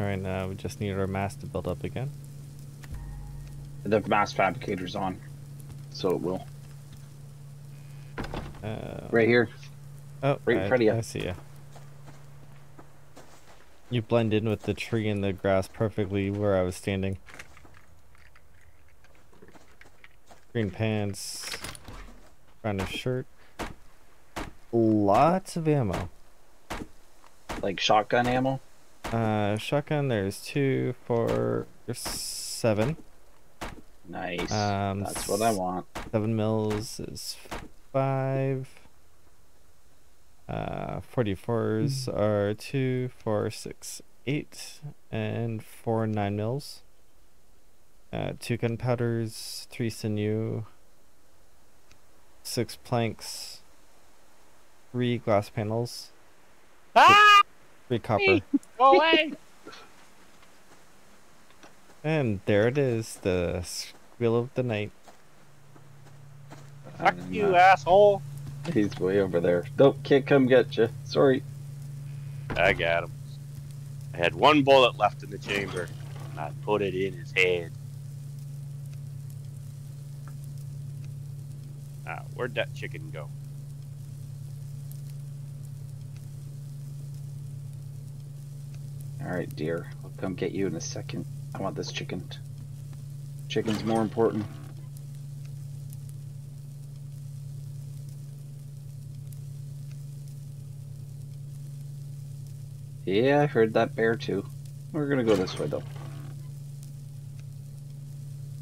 Alright, now we just need our mass to build up again. The mass fabricator's on, so it will. Uh, Right here. Oh, right in I, front of you. I see you. You blend in with the tree and the grass perfectly where I was standing. Green pants, brown shirt. Lots of ammo. Like shotgun ammo. Uh, shotgun. There's two, four, seven. Nice. Um, That's what I want. Seven mils is five. Uh, 44s are two, four, six, eight, and four nine mils. Uh, two gunpowders, three sinew, six planks, three glass panels, Ah! Three copper, Hey. Go away! and there it is, the squeal of the night. Fuck And, you, uh, asshole! He's way over there. Nope, can't come get you. Sorry. I got him. I had one bullet left in the chamber, and I put it in his head. Ah, where'd that chicken go? All right, dear. I'll come get you in a second. I want this chicken. Chicken's more important. Yeah, I heard that bear too. We're gonna go this way though.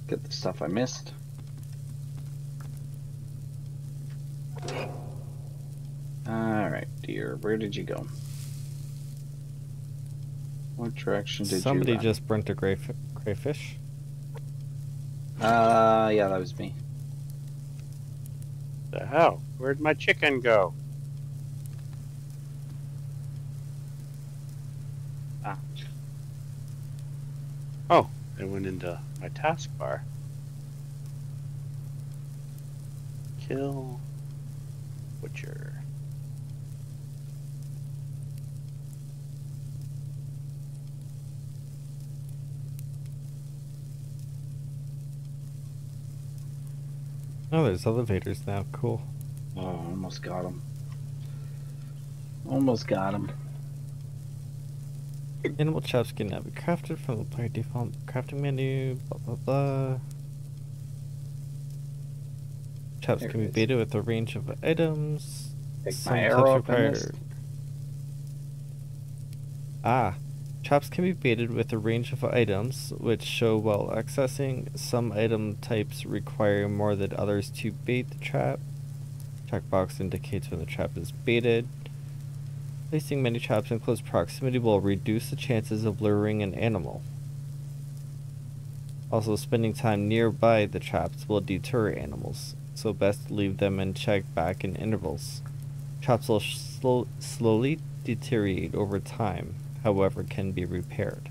Get the stuff I missed. Alright, dear. Where did you go? What direction did Somebody you just burnt a crayf- crayfish. Uh, yeah, that was me. The hell? Where'd my chicken go? Ah. Oh, it went into my taskbar. Kill Butcher. Oh, there's elevators now. Cool. Oh, almost got him. Almost got him. Animal traps can now be crafted from the player default crafting menu, blah blah blah. Traps There can be baited with a range of items. Take Some my arrow up in this. require- Ah, traps can be baited with a range of items, which show while accessing. Some item types require more than others to bait the trap. Checkbox indicates when the trap is baited. Placing many traps in close proximity will reduce the chances of luring an animal. Also, spending time nearby the traps will deter animals, so best leave them and check back in intervals. Traps will slow, slowly deteriorate over time, however, can be repaired.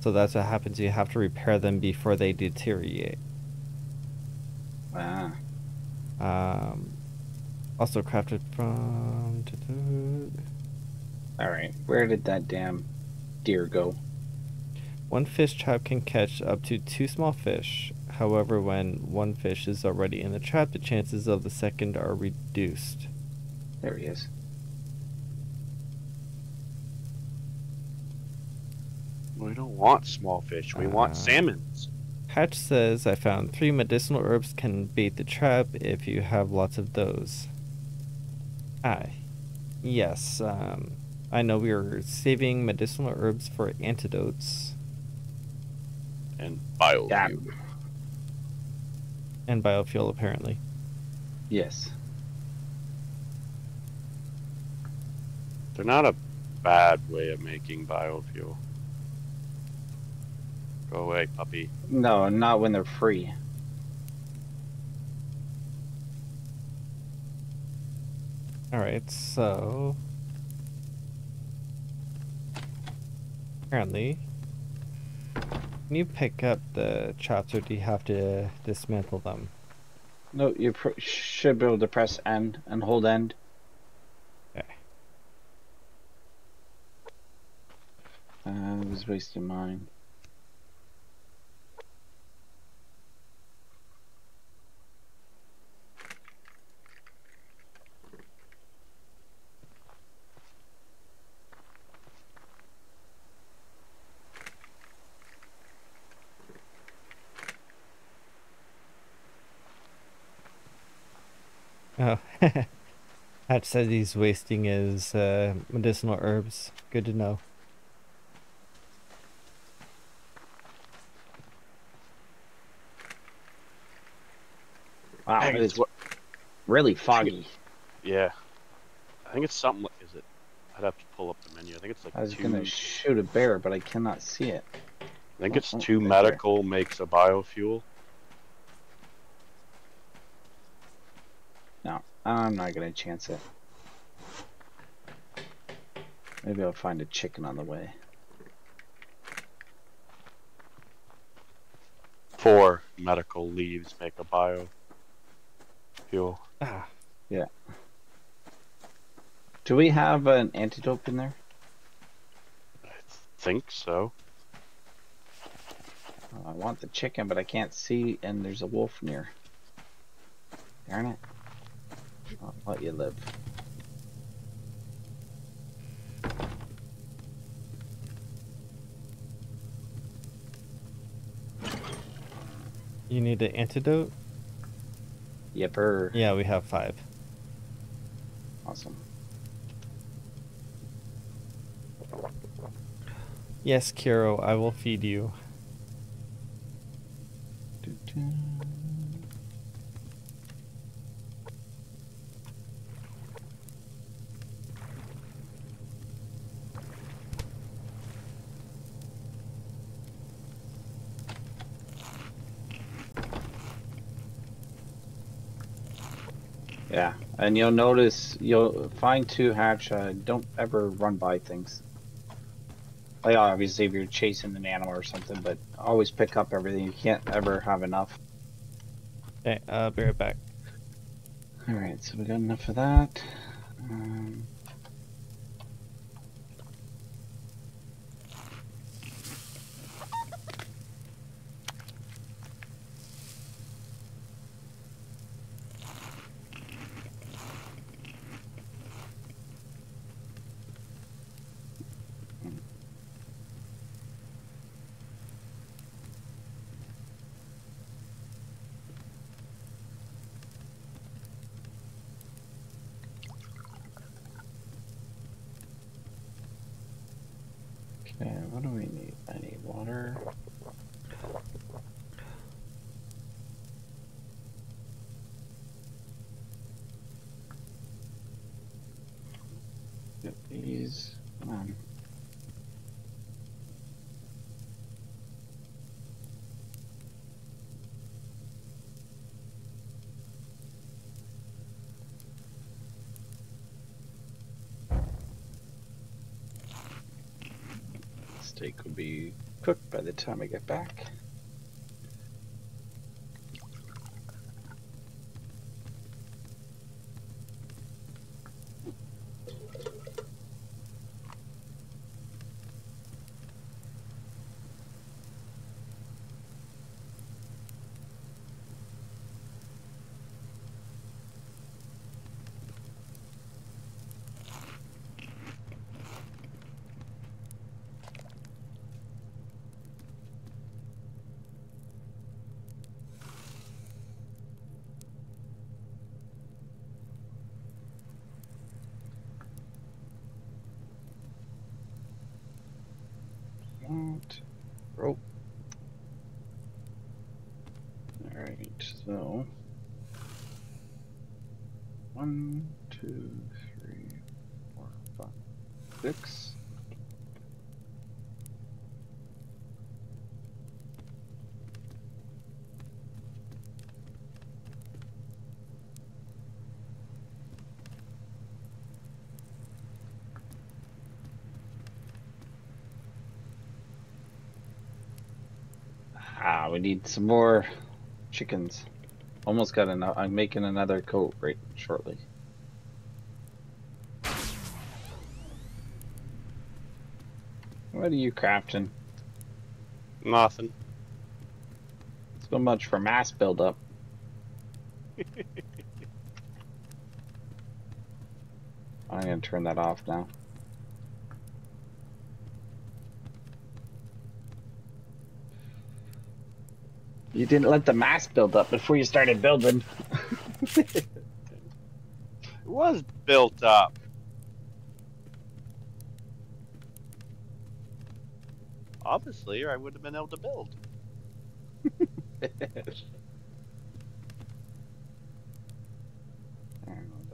So that's what happens. You have to repair them before they deteriorate. Ah, Um, also crafted from. all right. Where did that damn deer go? One fish trap can catch up to two small fish. However, when one fish is already in the trap, the chances of the second are reduced. There he is. We don't want small fish. We Uh, want salmons. Hatch says, I found three medicinal herbs can bait the trap if you have lots of those. Ah, yes, um, I know we are saving medicinal herbs for antidotes And biofuel. Yeah. and biofuel, apparently. Yes. They're not a bad way of making biofuel. Go away, puppy. No, not when they're free. Alright, so. Apparently. Can you pick up the traps or do you have to dismantle them? No, you pr- should be able to press N and hold end. Okay. Uh, I was wasting mine. Oh. Hatch said he's wasting his uh, medicinal herbs. Good to know. Wow, it's it's really foggy. Yeah. I think it's something. like- Is it? I'd have to pull up the menu. I think it's like I was two. gonna shoot a bear, but I cannot see it. I think it's Oh, two right there. medical makes a biofuel. No, I'm not gonna chance it. Maybe I'll find a chicken on the way. Four medical leaves make a biofuel. Ah, yeah. Do we have an antidote in there? I think so. Oh, I want the chicken, but I can't see, and there's a wolf near. Darn it. I'll let you live. you need an antidote? Yipper. Yeah, we have five. Awesome. Yes, Kiro, I will feed you. Doo-doo. Yeah, and you'll notice you'll find two hatch. Uh, don't ever run by things. Like obviously, if you're chasing an animal or something, but always pick up everything. You can't ever have enough. Okay, uh, be right back. All right, so we got enough of that. Um, And what do we need? I need water. Get these. Come on. Steak will be cooked by the time I get back. Rope. Alright, so one, two, three, four, five, six. Ah, we need some more chickens. Almost got enough. I'm making another coat right shortly. What are you crafting? Nothing. So much for mass buildup. I'm gonna turn that off now. You didn't let the mass build up before you started building. It was built up. Obviously, or I wouldn't have been able to build.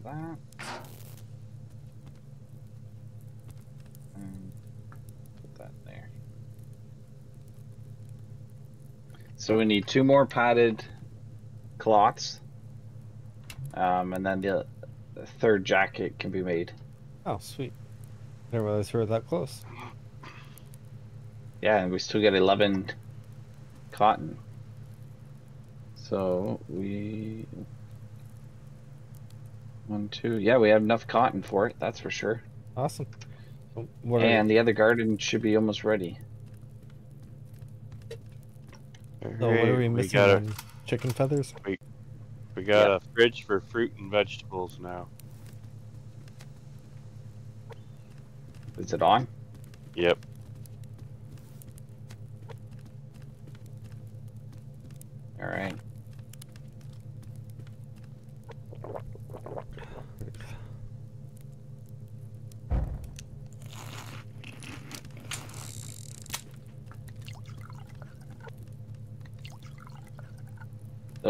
That. And put that there. So we need two more padded cloths. Um, and then the, the third jacket can be made. Oh, sweet. Didn't realize we were that close. Yeah, and we still get 11 cotton. So we. One, two. Yeah, we have enough cotton for it, that's for sure. Awesome. So What and the other garden should be almost ready. So what are we Alright, missing? got a on chicken feathers? we got a fridge for fruit and vegetables now. Is it on? Yep. All right.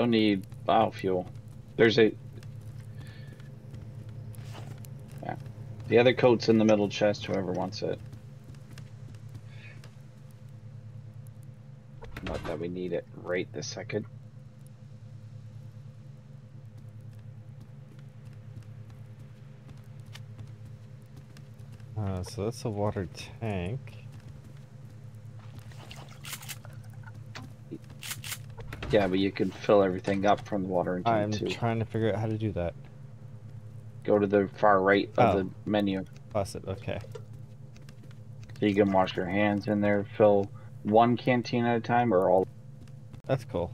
Need biofuel. There's a. Yeah. The other coat's in the middle chest, whoever wants it. Not that we need it right this second. Uh, so that's a water tank. Yeah, but you can fill everything up from the water into I'm it too. trying to figure out how to do that. Go to the far right of Oh. the menu. Faucet, okay. So you can wash your hands in there, fill one canteen at a time or all. That's cool.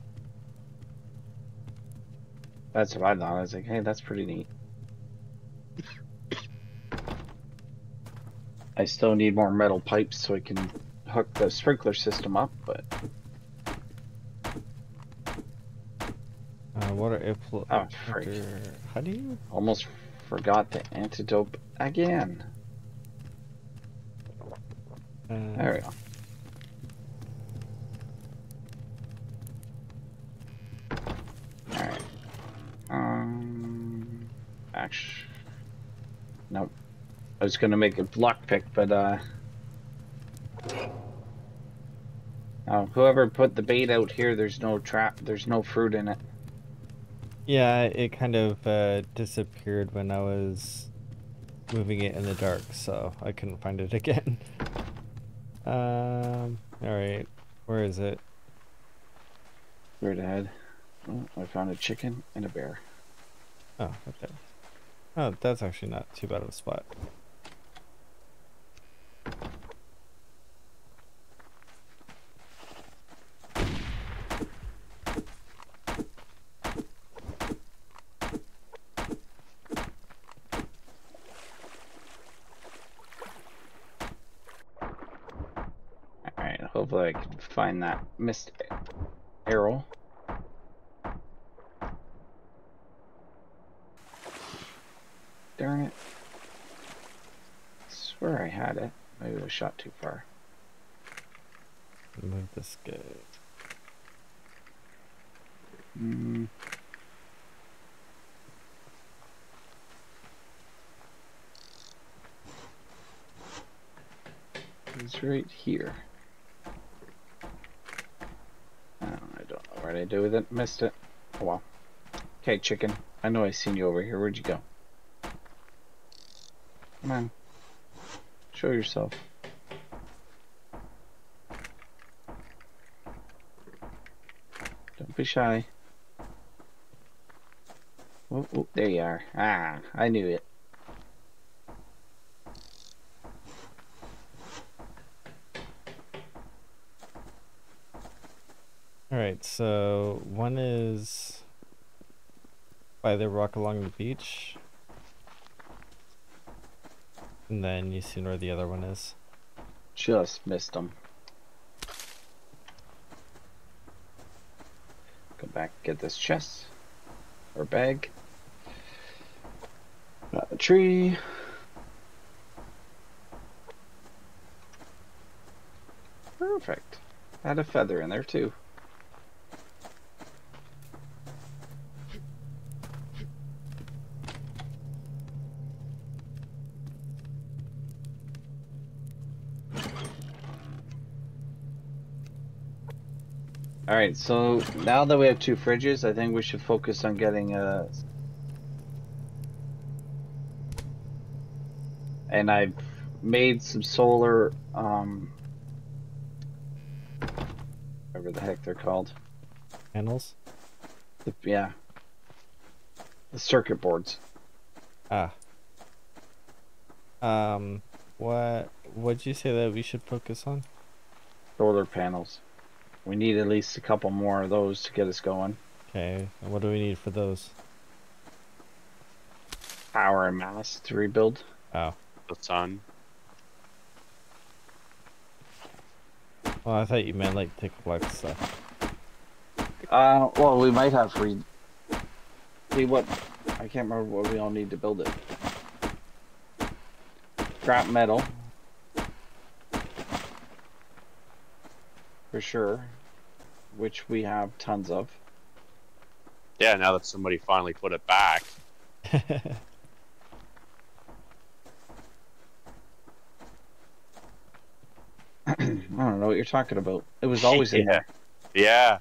That's what I thought. I was like, hey, that's pretty neat. I still need more metal pipes so I can hook the sprinkler system up, but Uh, water effluent. Oh, frick. How do you? almost forgot the antidote again. Uh, There we go. Alright. Um. Actually. Nope. I was gonna make a block pick, but, uh. Oh, whoever put the bait out here, there's no trap, there's no fruit in it. Yeah, it kind of uh, disappeared when I was moving it in the dark, so I couldn't find it again. um, alright, where is it? Straight ahead. Oh, I found a chicken and a bear. Oh, okay. Oh, that's actually not too bad of a spot. Alright, hopefully I can find that missed arrow. Darn it. I swear I had it. Maybe I shot too far. Move this guy. Mm. It's right here. Oh, I don't know what I do with it. Missed it. Oh well. Okay, chicken. I know I seen you over here. Where'd you go? Come on. Show yourself. Don't be shy. Oh, oh, there you are. Ah, I knew it. Alright, so one is by the rock along the beach. And then you see where the other one is. Just missed them. Go back, get this chest or bag. Got the tree. Perfect. Had a feather in there too. All right, so now that we have two fridges, I think we should focus on getting a. And I've made some solar, um, whatever the heck they're called. Panels? The, yeah. The circuit boards. Ah. Um, what what'd you say that we should focus on? Solar panels. We need at least a couple more of those to get us going. Okay, and what do we need for those? Power and mass to rebuild. Oh. The sun. Well, I thought you meant like to collect stuff. Uh, well, we might have re. See what? I can't remember what we all need to build it. Scrap metal. For sure. Which we have tons of. Yeah, now that somebody finally put it back. I don't know what you're talking about. It was always in Yeah. there. Yeah.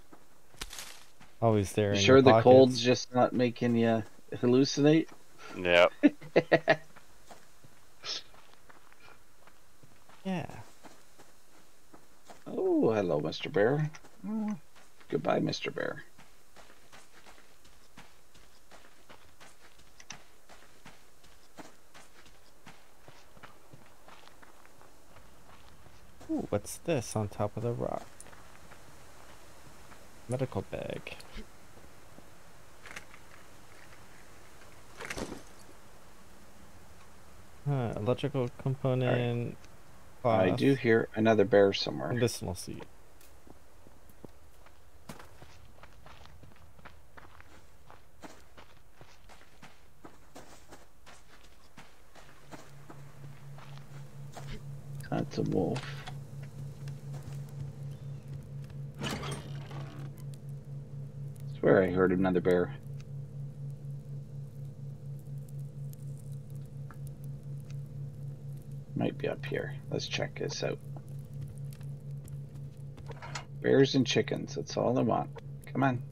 Always there. In sure the pockets. cold's just not making you hallucinate? Yep. Yeah. Oh, hello, Mr. Bear. Oh, goodbye, Mr. Bear. Ooh, what's this on top of the rock? Medical bag. Huh, electrical component. Uh, I do hear another bear somewhere. This will see. That's a wolf. I swear I heard another bear. Might be up here. Let's check this out. Bears and chickens, that's all I want. Come on.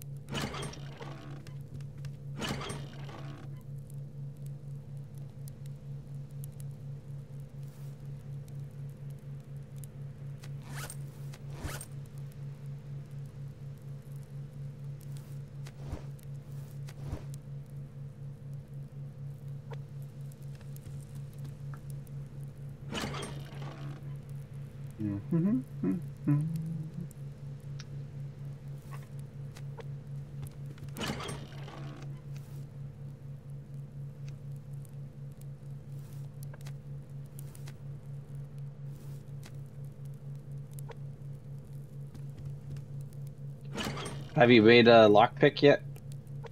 Have you made a lockpick yet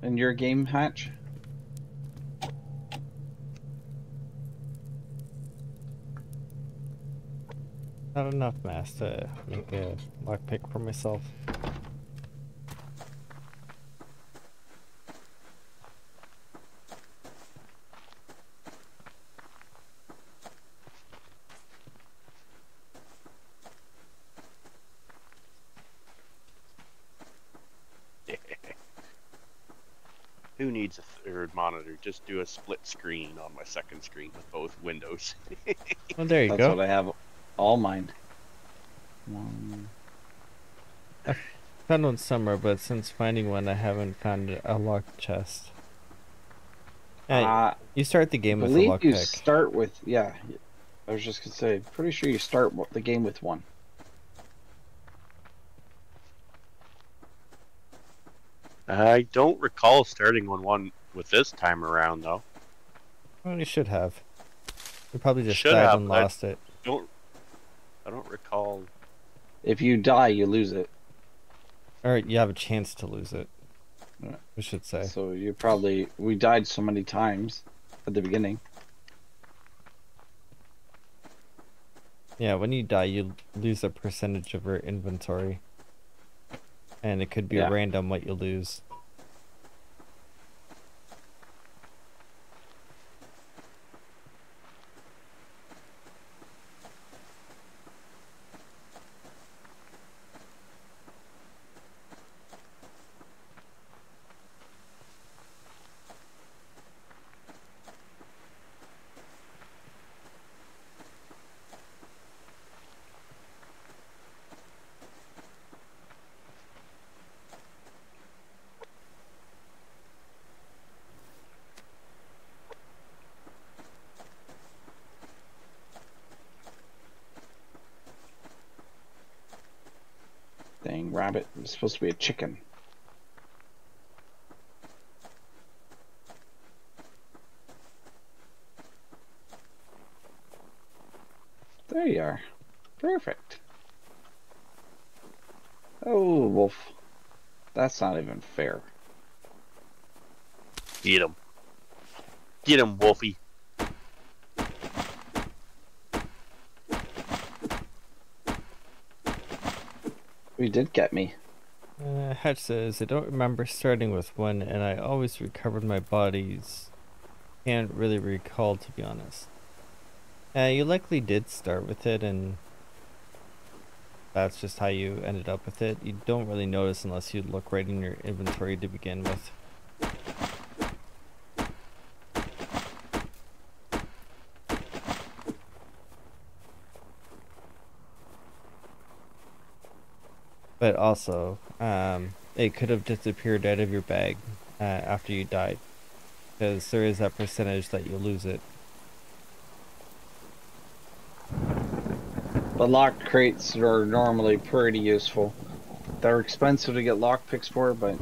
in your game hatch? Not enough mass to make a lockpick for myself. Who needs a third monitor? Just do a split screen on my second screen with both windows. Well, there you That's go. what I have all mine. One, Found one somewhere, but since finding one, I haven't found a locked chest. Yeah, uh, you start the game with a believe you lockpick. start with yeah. I was just gonna say, pretty sure you start the game with one. I don't recall starting on one with this time around though. Well, you should have. You probably just Should died have, and but- lost it. Don't I don't recall. If you die, you lose it. Or you have a chance to lose it. Yeah. We should say. So you probably we died so many times at the beginning. Yeah, when you die, you lose a percentage of your inventory. And it could be Yeah. random what you lose. Supposed to be a chicken. There you are. Perfect. Oh, wolf. That's not even fair. Get him. Get him, Wolfie. You did get me. Hatch says, I don't remember starting with one, and I always recovered my bodies. Can't really recall, to be honest. Uh, you likely did start with it, and that's just how you ended up with it. You don't really notice unless you look right in your inventory to begin with. But also, um, it could have disappeared out of your bag uh, after you died. Because there is that percentage that you lose it. But lock crates are normally pretty useful. They're expensive to get lock picks for, but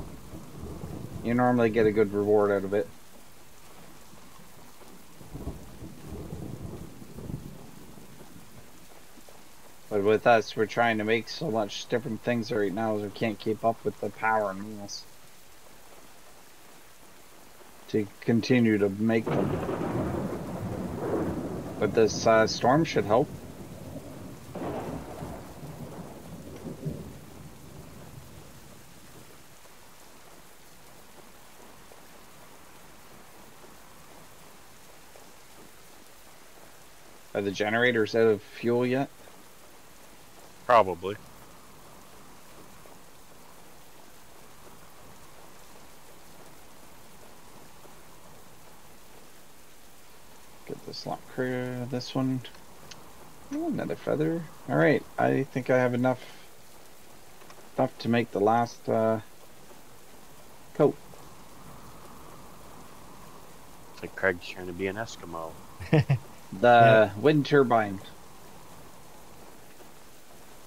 you normally get a good reward out of it. with us, we're trying to make so much different things right now we can't keep up with the power and to continue to make them. But this uh, storm should help. Are the generators out of fuel yet? Probably. Get this lock clear. This one. Oh, another feather. All right. I think I have enough. Enough to make the last uh, coat. It's like Craig's trying to be an Eskimo. The wind turbine.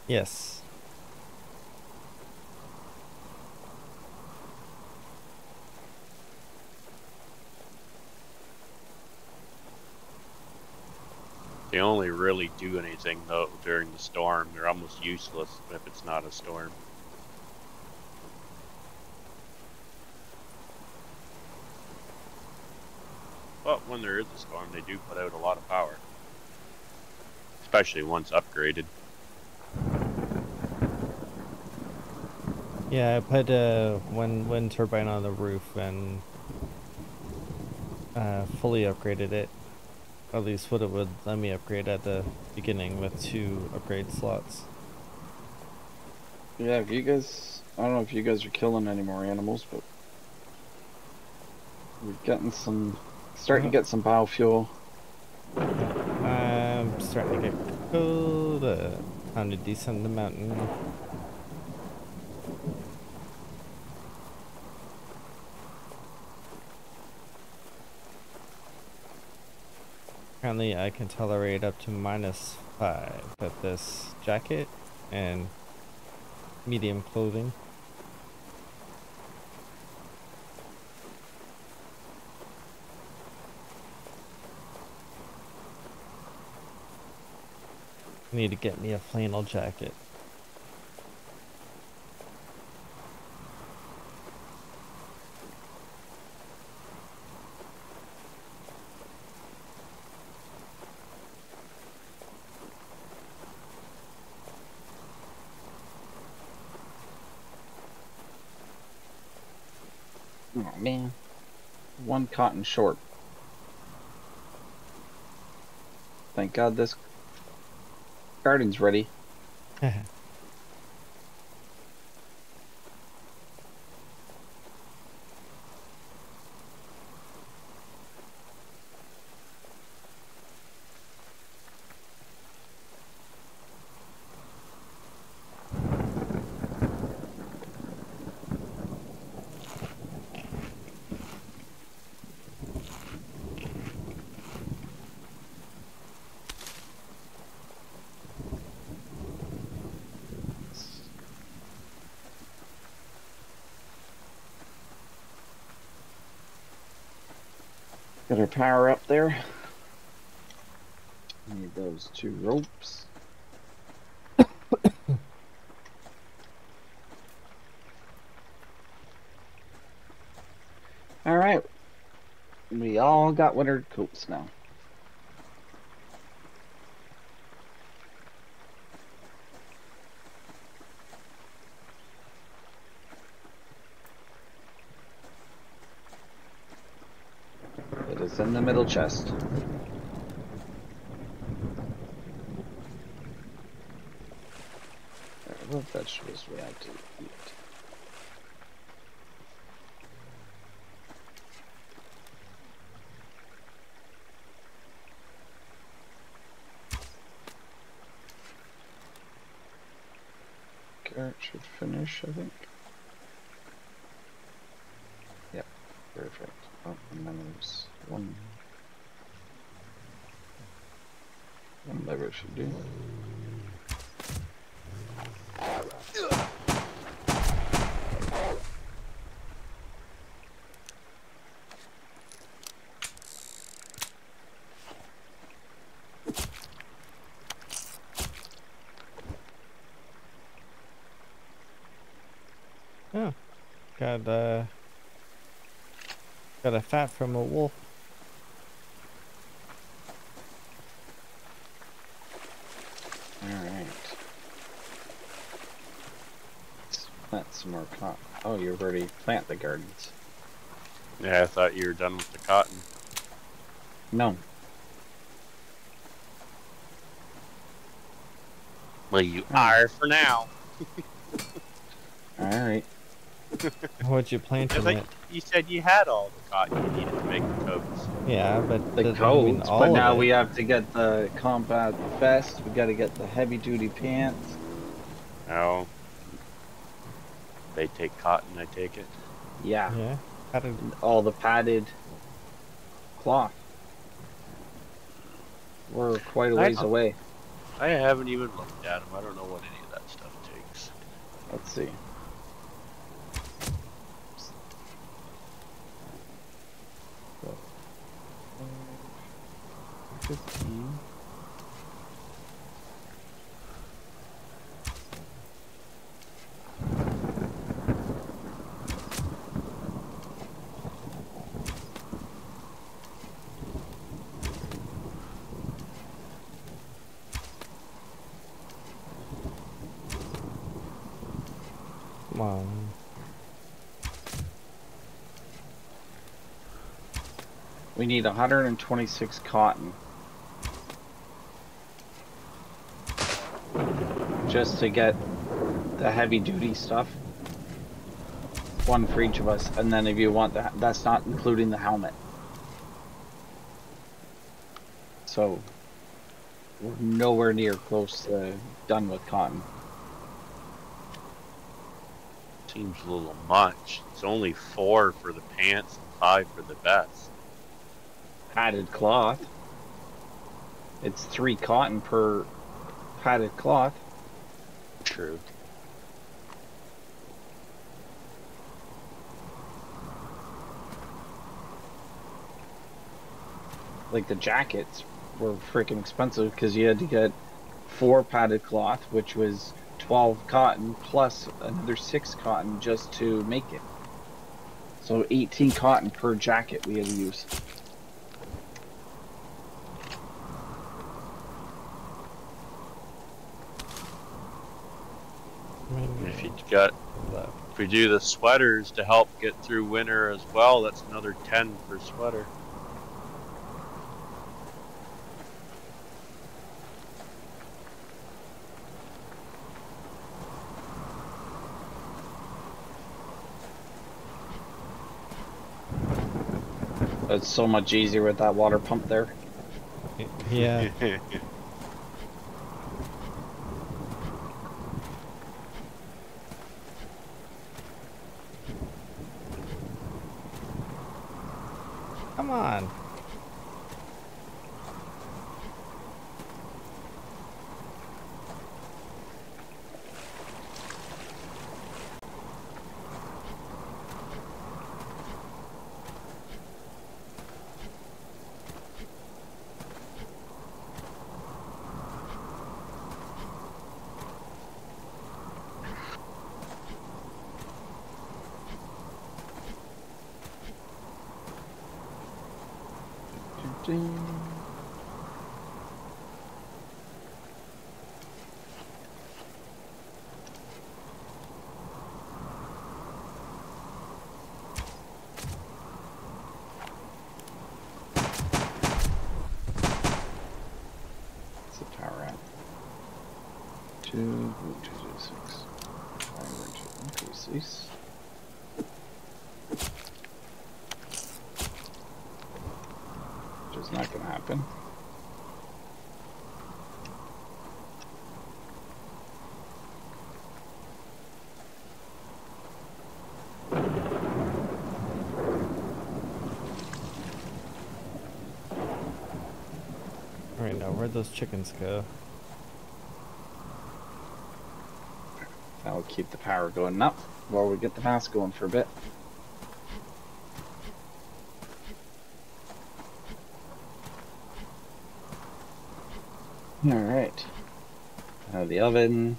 Yes. They only really do anything though during the storm. They're almost useless if it's not a storm. But when there is a storm, they do put out a lot of power. Especially once upgraded. Yeah, I put uh, one wind turbine on the roof and uh, fully upgraded it. At least what it would let me upgrade at the beginning with two upgrade slots. Yeah, if you guys, I don't know if you guys are killing any more animals, but we're getting some, starting to get some biofuel. I'm starting to get cold. Uh, time to descend the mountain. Apparently, I can tolerate up to minus five with this jacket and medium clothing. Need to get me a flannel jacket. Oh man, one cotton short. Thank God this garden's ready. Got our power up there. Need those two ropes. all right. We all got winter coats now. It is in the middle chest. What vegetables we have to eat? Carrot should finish, I think. Yep, perfect. Oh, and then there's one. One lever should do. Oh, got uh, got a fat from a wolf. Alright. Let's plant some more cotton. Oh, you've already plant the gardens. Yeah, I thought you were done with the cotton. No. Well, you hmm. are for now. All right. What'd you plant in think it? you said you had all the cotton you needed to make the coats. Yeah, but The doesn't coats, all but now it. we have to get the combat vest. We got to get the heavy duty pants. No. They take cotton, I take it. Yeah, Yeah. How did all the padded cloth. We're quite a ways away. I haven't even looked at them. I don't know what any of that stuff takes. Let's see. Fifteen. come on? We need 126 cotton. Just to get the heavy duty stuff. One for each of us. And then if you want that, that's not including the helmet. So, we're nowhere near close to done with cotton. Seems a little much. It's only four for the pants and five for the vest. Padded cloth. It's three cotton per padded cloth. True. like the jackets were freaking expensive because you had to get four padded cloth, which was 12 cotton plus another six cotton just to make it. So 18 cotton per jacket we had to use. And if got, if we do the sweaters to help get through winter as well, that's another ten per sweater. It's so much easier with that water pump there. Yeah. Come on. What's the power at? Two, ooh, two, two, six. I'm going to increase these. Which is not going to happen. Alright, now where'd those chickens go? That'll keep the power going up while we get the mass going for a bit. Alright. Uh, the oven.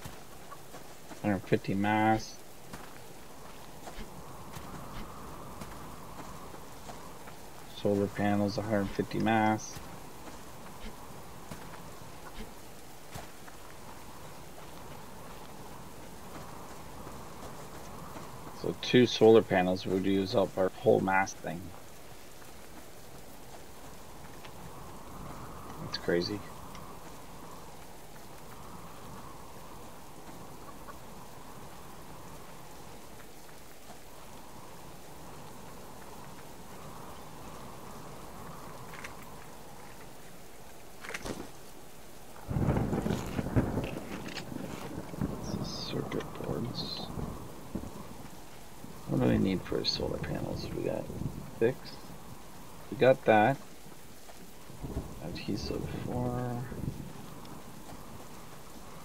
150 mass. Solar panels, 150 mass. So two solar panels would use up our whole mass thing. That's crazy. What do we need for solar panels? We got six. We got that. Adhesive for.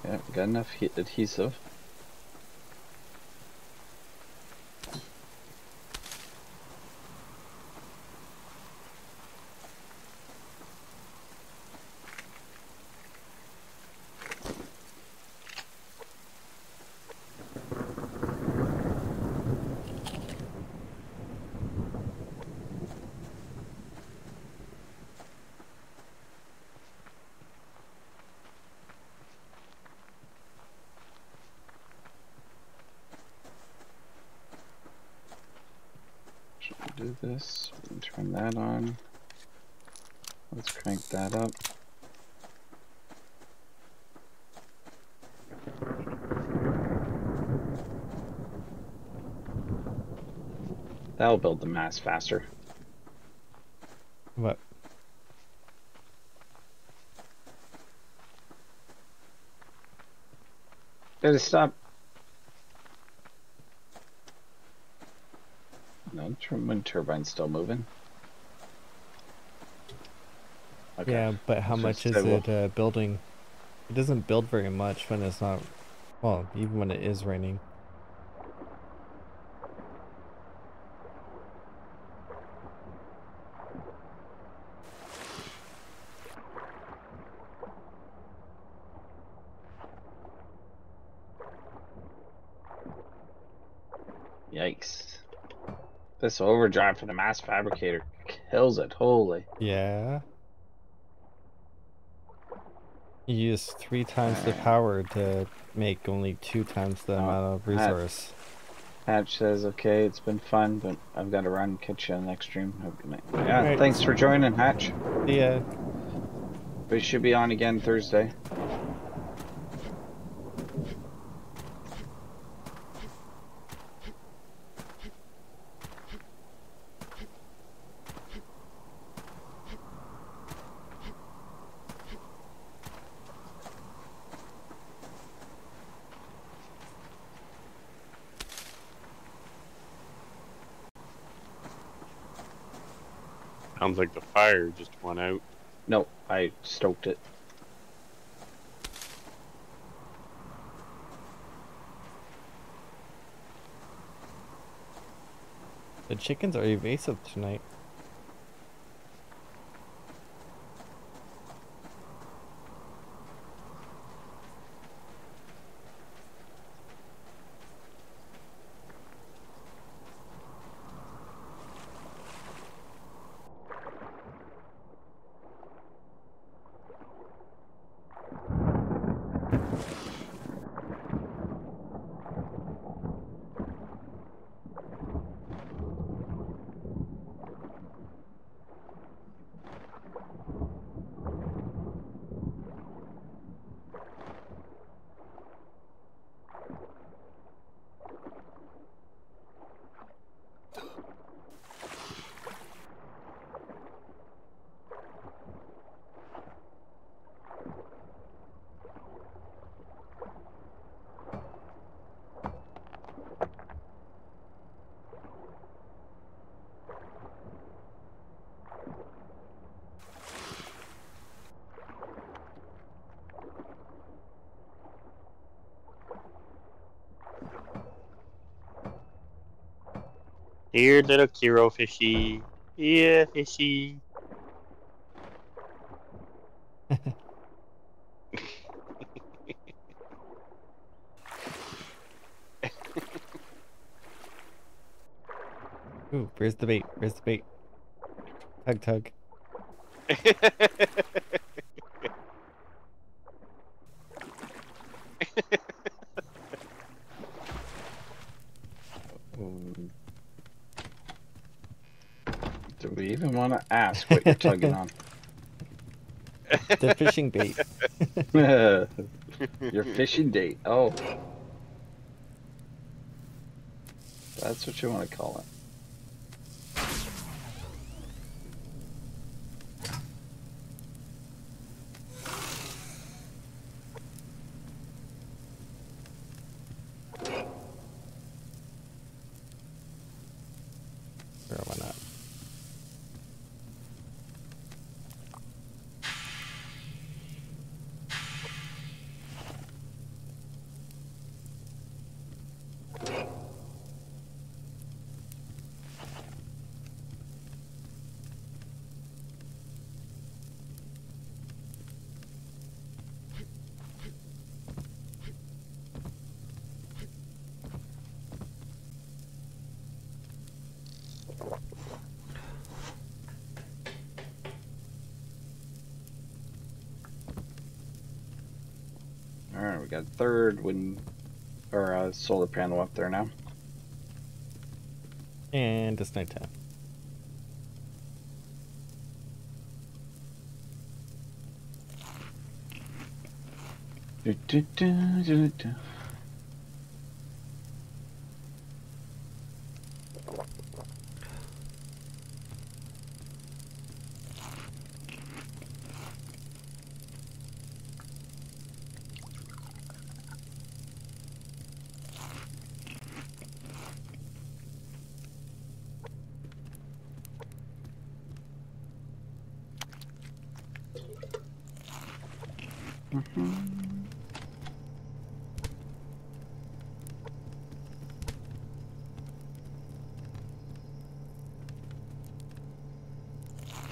Yeah, got enough adhesive. Should we do this? And turn that on. Let's crank that up. That'll build the mass faster. What? Did it stop? No, wind turbine's still moving. Okay. Yeah, but how It's much is stable. it uh, building? It doesn't build very much when it's not. Well, even when it is raining. Yikes. This overdrive for the mass fabricator kills it. Holy. Yeah. You use three times the power to make only two times the Oh, amount of resource. Hatch says, okay, it's been fun, but I've got to run. Catch you on the next stream. Have a good night. Yeah, Alright. thanks for joining, Hatch. Yeah. We should be on again Thursday. Sounds like the fire just went out. No, I stoked it. The chickens are evasive tonight. Here, little Kiro fishy. Here, fishy. Ooh, where's the bait? Where's the bait? Tug tug. Um, Do we even want to ask what you're tugging on? The fishing bait. Your fishing date. Oh. That's what you want to call it. All right, we got third wind or uh, solar panel up there now. And it's nighttime. Du, du, du, du, du.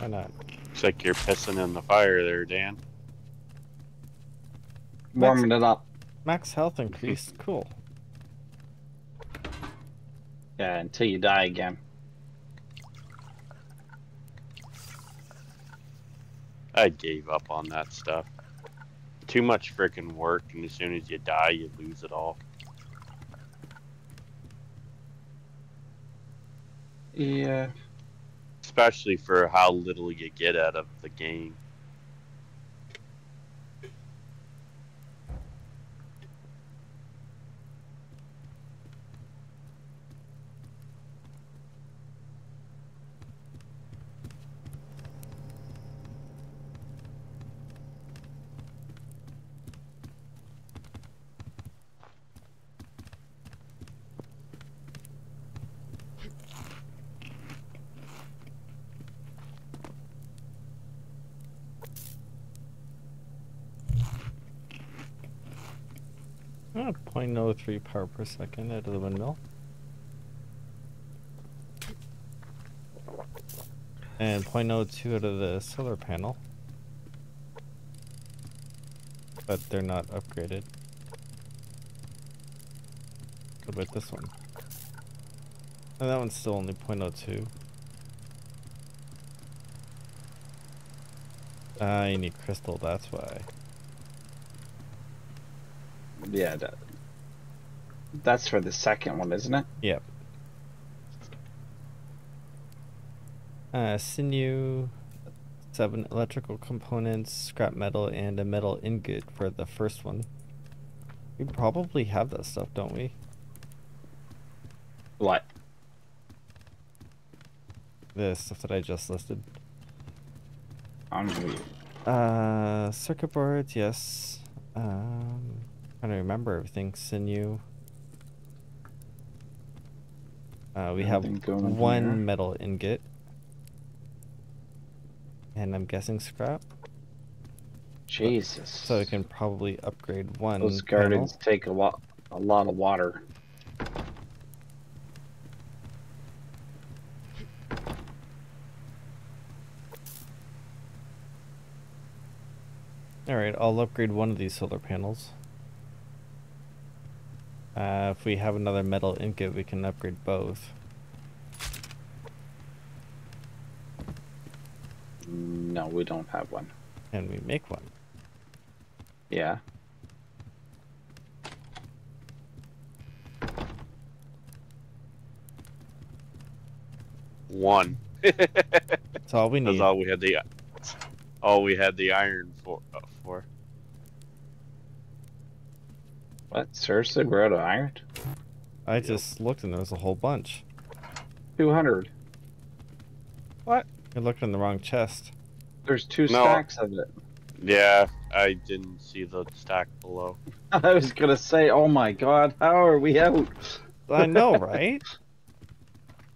Why not? Looks like you're pissing in the fire there, Dan. Warming it up. Max health increased. Cool. Yeah, until you die again. I gave up on that stuff. Too much freaking work, and as soon as you die, you lose it all. Yeah. Especially for how little you get out of the game. Oh, 0.03 power per second out of the windmill. And 0.02 out of the solar panel. But they're not upgraded. What about this one? And that one's still only 0.02. Ah, you need crystal, that's why. Yeah, that's for the second one, isn't it? Yep. Uh, sinew, seven electrical components, scrap metal, and a metal ingot for the first one. We probably have that stuff, don't we? What? The stuff that I just listed. I'm weird. Uh, circuit boards, yes. Um, trying to remember everything. Sinew. Uh, we have Anything going in one here? metal ingot. And I'm guessing scrap. Jesus. So we can probably upgrade one. Those panel. gardens take a lot, a lot of water. Alright, I'll upgrade one of these solar panels. Uh, if we have another metal ingot, we can upgrade both. No, we don't have one. And we make one. Yeah. One. That's all we need. That's need. all we had the all we had the iron for. Uh, for. What? Seriously, we're out of iron? I just looked and there was a whole bunch. 200. I looked in the wrong chest. There's two No. stacks of it. Yeah, I didn't see the stack below. I was gonna say, oh my god, how are we out? I know, right?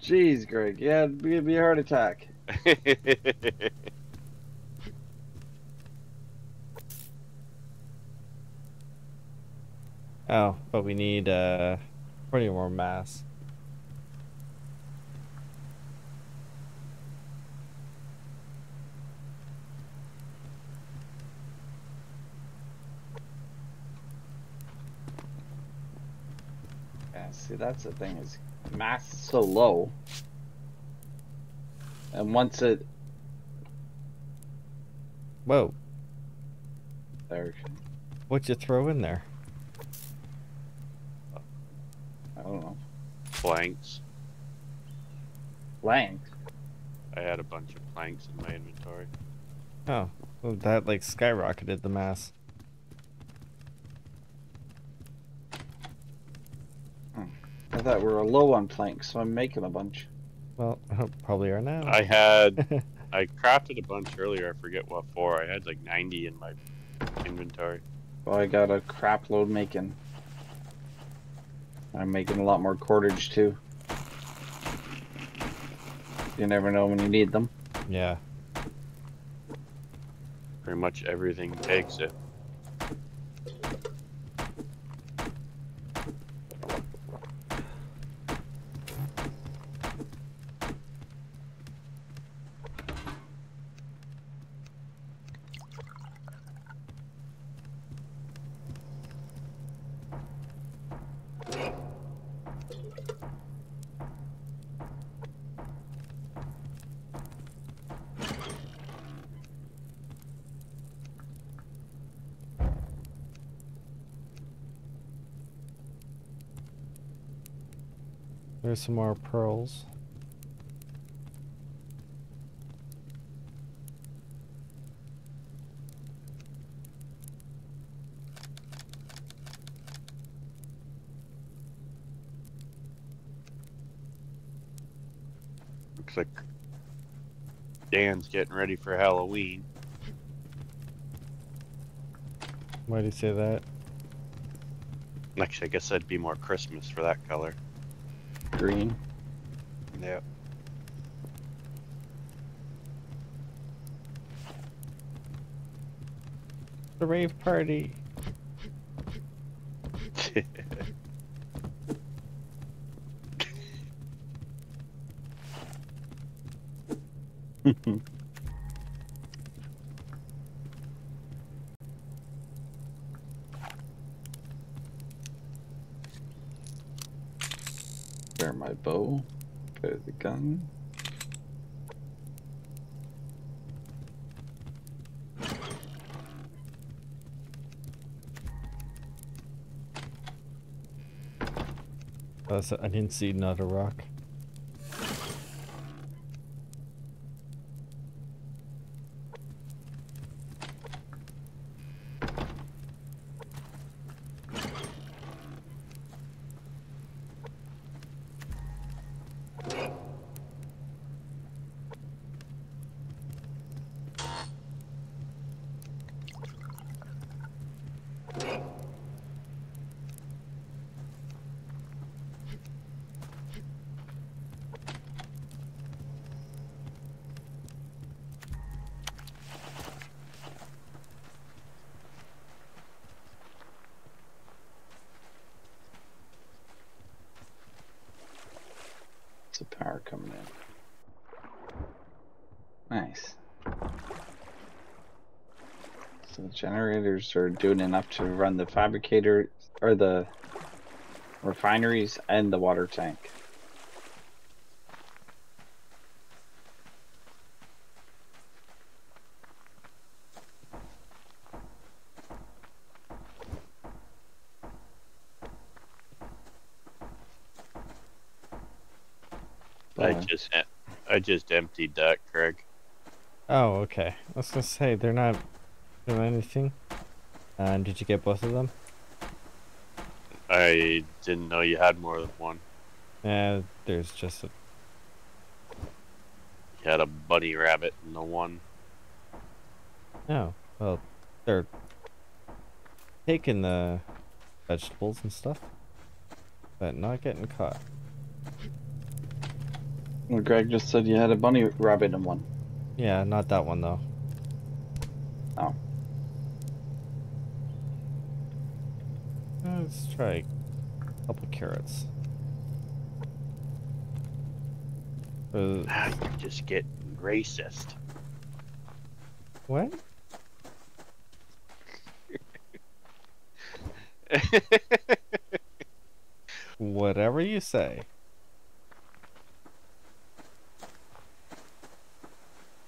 Jeez, Greg, yeah, it'd be a heart attack. Oh, but we need uh, 40 more mass. Yeah, see, that's the thing is, mass is so low, and once it Whoa. there, What'd you throw in there? I don't know. Planks. Blank. I had a bunch of planks in my inventory. Oh, well, that like skyrocketed the mass. Hmm. I thought we were low on planks, so I'm making a bunch. Well, probably are now. I had I crafted a bunch earlier. I forget what for. I had like 90 in my inventory. Well, I got a crap load making. I'm making a lot more cordage too. You never know when you need them. yeah. Pretty much everything takes it. Some more pearls. Looks like Dan's getting ready for Halloween. Why do you say that? Actually, I guess that'd be more Christmas for that color. Green. Yeah. The rave party. Where my bow? There's the gun. Oh, so I didn't see another rock. It's the power coming in. Nice. So the generators are doing enough to run the fabricator or the refineries and the water tank. I just I just emptied that, Craig. Oh, okay. I was gonna say they're not doing anything. And did you get both of them? I didn't know you had more than one. Yeah, there's just a. You had a bunny rabbit in the one. Oh, well, they're taking the vegetables and stuff, but not getting caught. well, Greg just said you had a bunny rabbit in one. Yeah, not that one though. Oh. Let's try a couple carrots. Uh, Ah, you're just get racist. what? Whatever you say.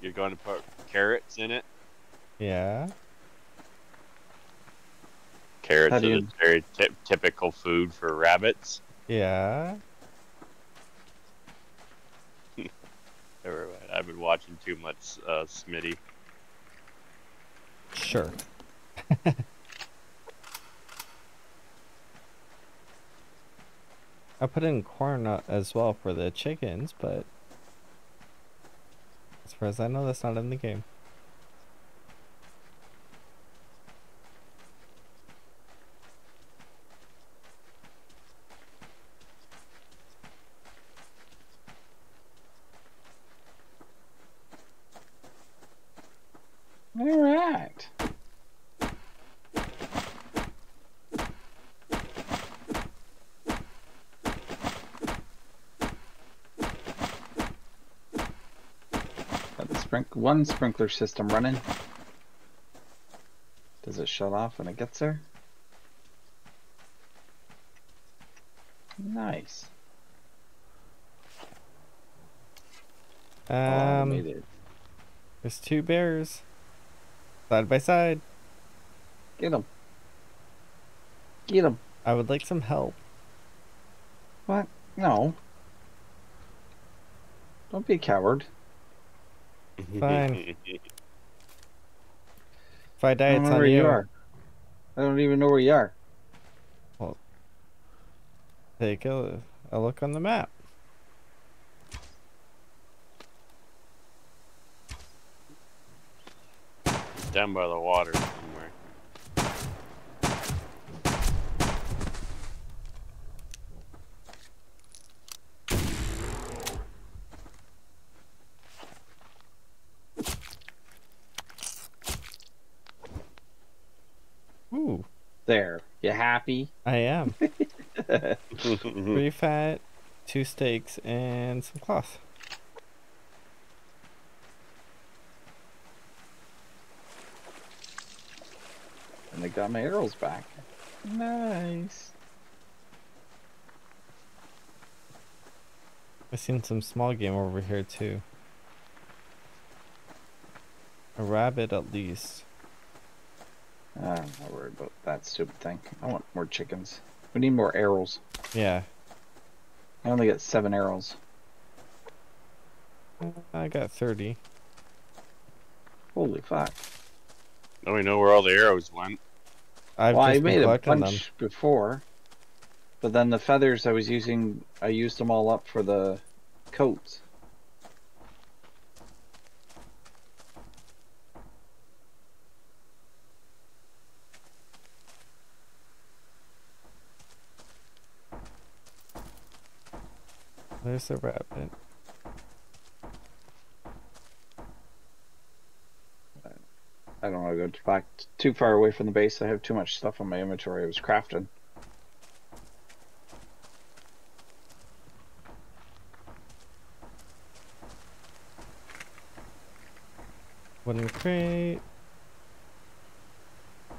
You're going to put carrots in it? Yeah. Carrots are very ty- typical food for rabbits. Yeah. Never mind. I've been watching too much uh, Smitty. Sure. I put in corn uh, as well for the chickens, but as far as I know, that's not in the game. All right. Got the sprink one sprinkler system running. Does it shut off when it gets there? Nice. Um, Automated. there's two bears side by side. Get them. Get them. I would like some help. What? No. Don't be a coward. Fine. If I die, I it's on where you. you are. I don't even know where you are. Well, Take a, a look on the map. Down by the water somewhere. Ooh, There. You happy? I am. Three fat, two steaks, and some cloth. And I got my arrows back. Nice. I've seen some small game over here too. A rabbit at least. Ah, I'm not worried about that stupid thing. I want more chickens. We need more arrows. Yeah, I only got seven arrows. I got 30. Holy fuck. Now we know where all the arrows went. I've well, I just been made a collecting bunch them. before. But then the feathers I was using, I used them all up for the coats. There's the rabbit. I don't want to go back too far away from the base. I have too much stuff on my inventory. I was crafting. Wooden crate.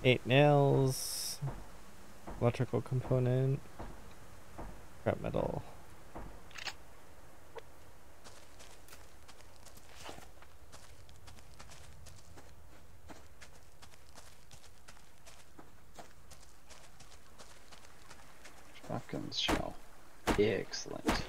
Eight nails. Electrical component. Scrap metal. Excellent.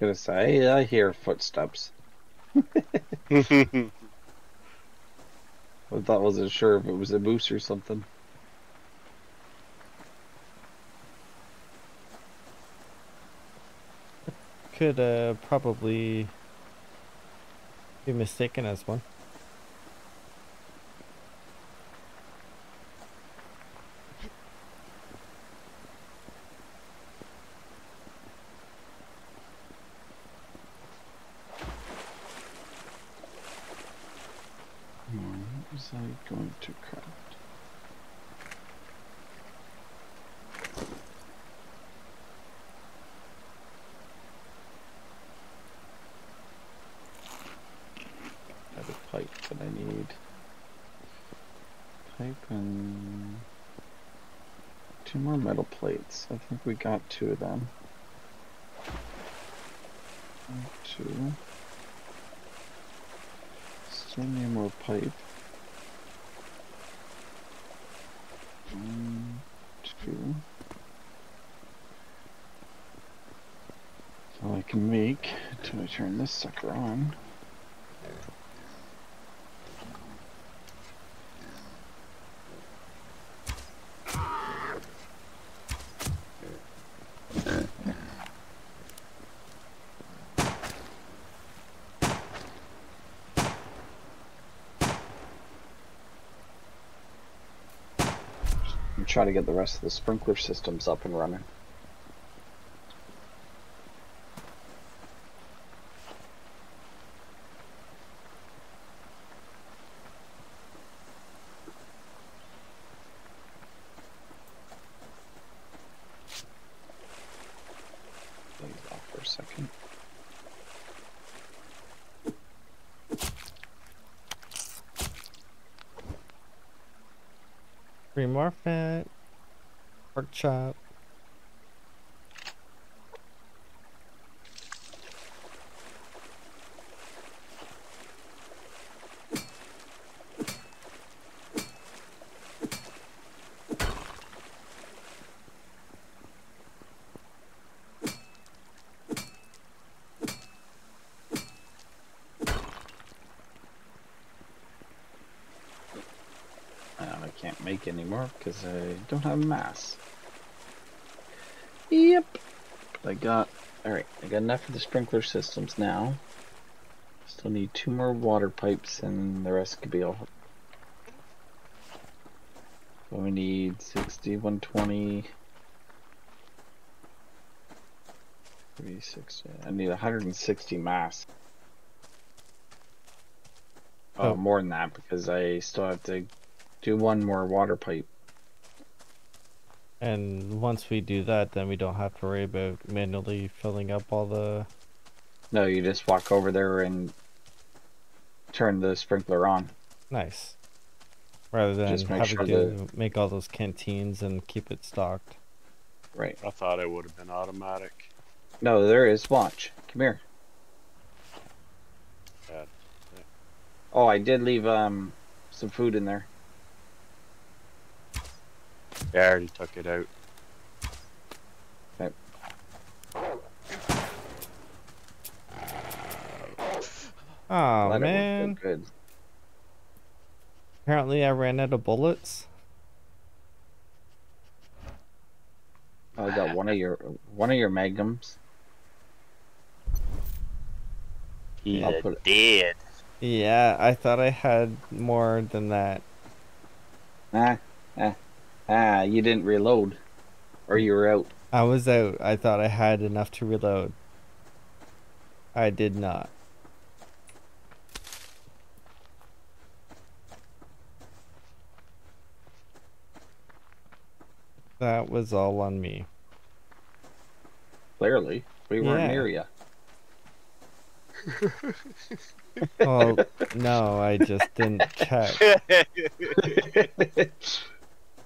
Gonna say I hear footsteps. I thought wasn't sure if it was a moose or something. Could uh, probably be mistaken as one. Hmm, What was I going to craft? Have it pipe that I need. Pipe and two more metal plates. I think we got two of them. Two. Still need more pipe. One, two. So I can make until I turn this sucker on. Try to get the rest of the sprinkler systems up and running. Three more fat. Chop. And I can't make any more because I don't have mass. Yep. But I got, alright, I got enough for the sprinkler systems now. Still need two more water pipes and the rest could be all. So we need 60, 120. 360. I need 160 mass. Oh, Oh. more than that because I still have to do one more water pipe. And once we do that, then we don't have to worry about manually filling up all the. No, you just walk over there and turn the sprinkler on. Nice. Rather than Just make having sure to make all those canteens and keep it stocked. Right. I thought it would have been automatic. No, there is. Watch. Come here. Oh, I did leave um some food in there. Yeah, I already took it out. Oh Let it work man! Good. Apparently, I ran out of bullets. Oh, I got one of your one of your magnums. He's I'll put it- dead. Yeah, I thought I had more than that. Ah, ah, ah! You didn't reload, or you were out. I was out. I thought I had enough to reload. I did not. That was all on me. Clearly, we weren't Yeah. near you. Well, no, I just didn't check.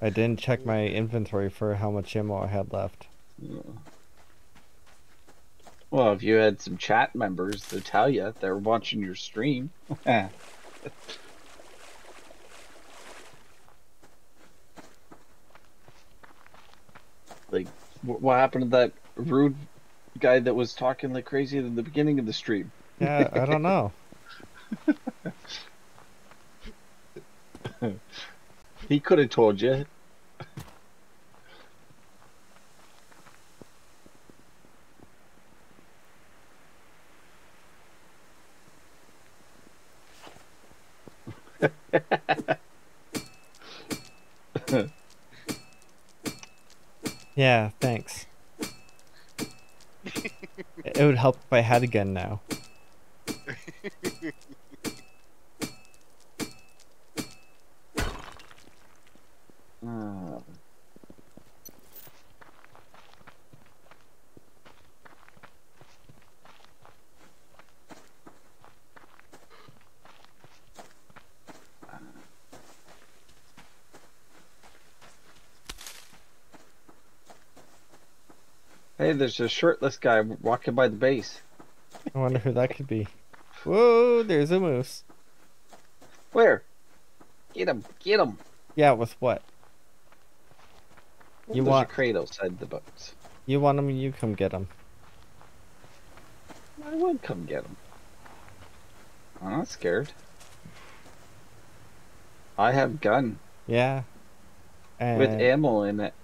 I didn't check my inventory for how much ammo I had left. Well, if you had some chat members to tell you they're watching your stream. like, what happened to that rude guy that was talking like crazy at the beginning of the stream? Yeah, I don't know. He could have told you. Yeah, thanks. it would help if I had a gun now. Uh, hey, there's a shirtless guy walking by the base. I wonder who that could be. Whoa, there's a moose. Where? Get him, get him. Yeah, with what? You There's want- a crate outside the box. You want them? you come get them. I would come get them. I'm not scared. I have gun Yeah. And, with ammo in it.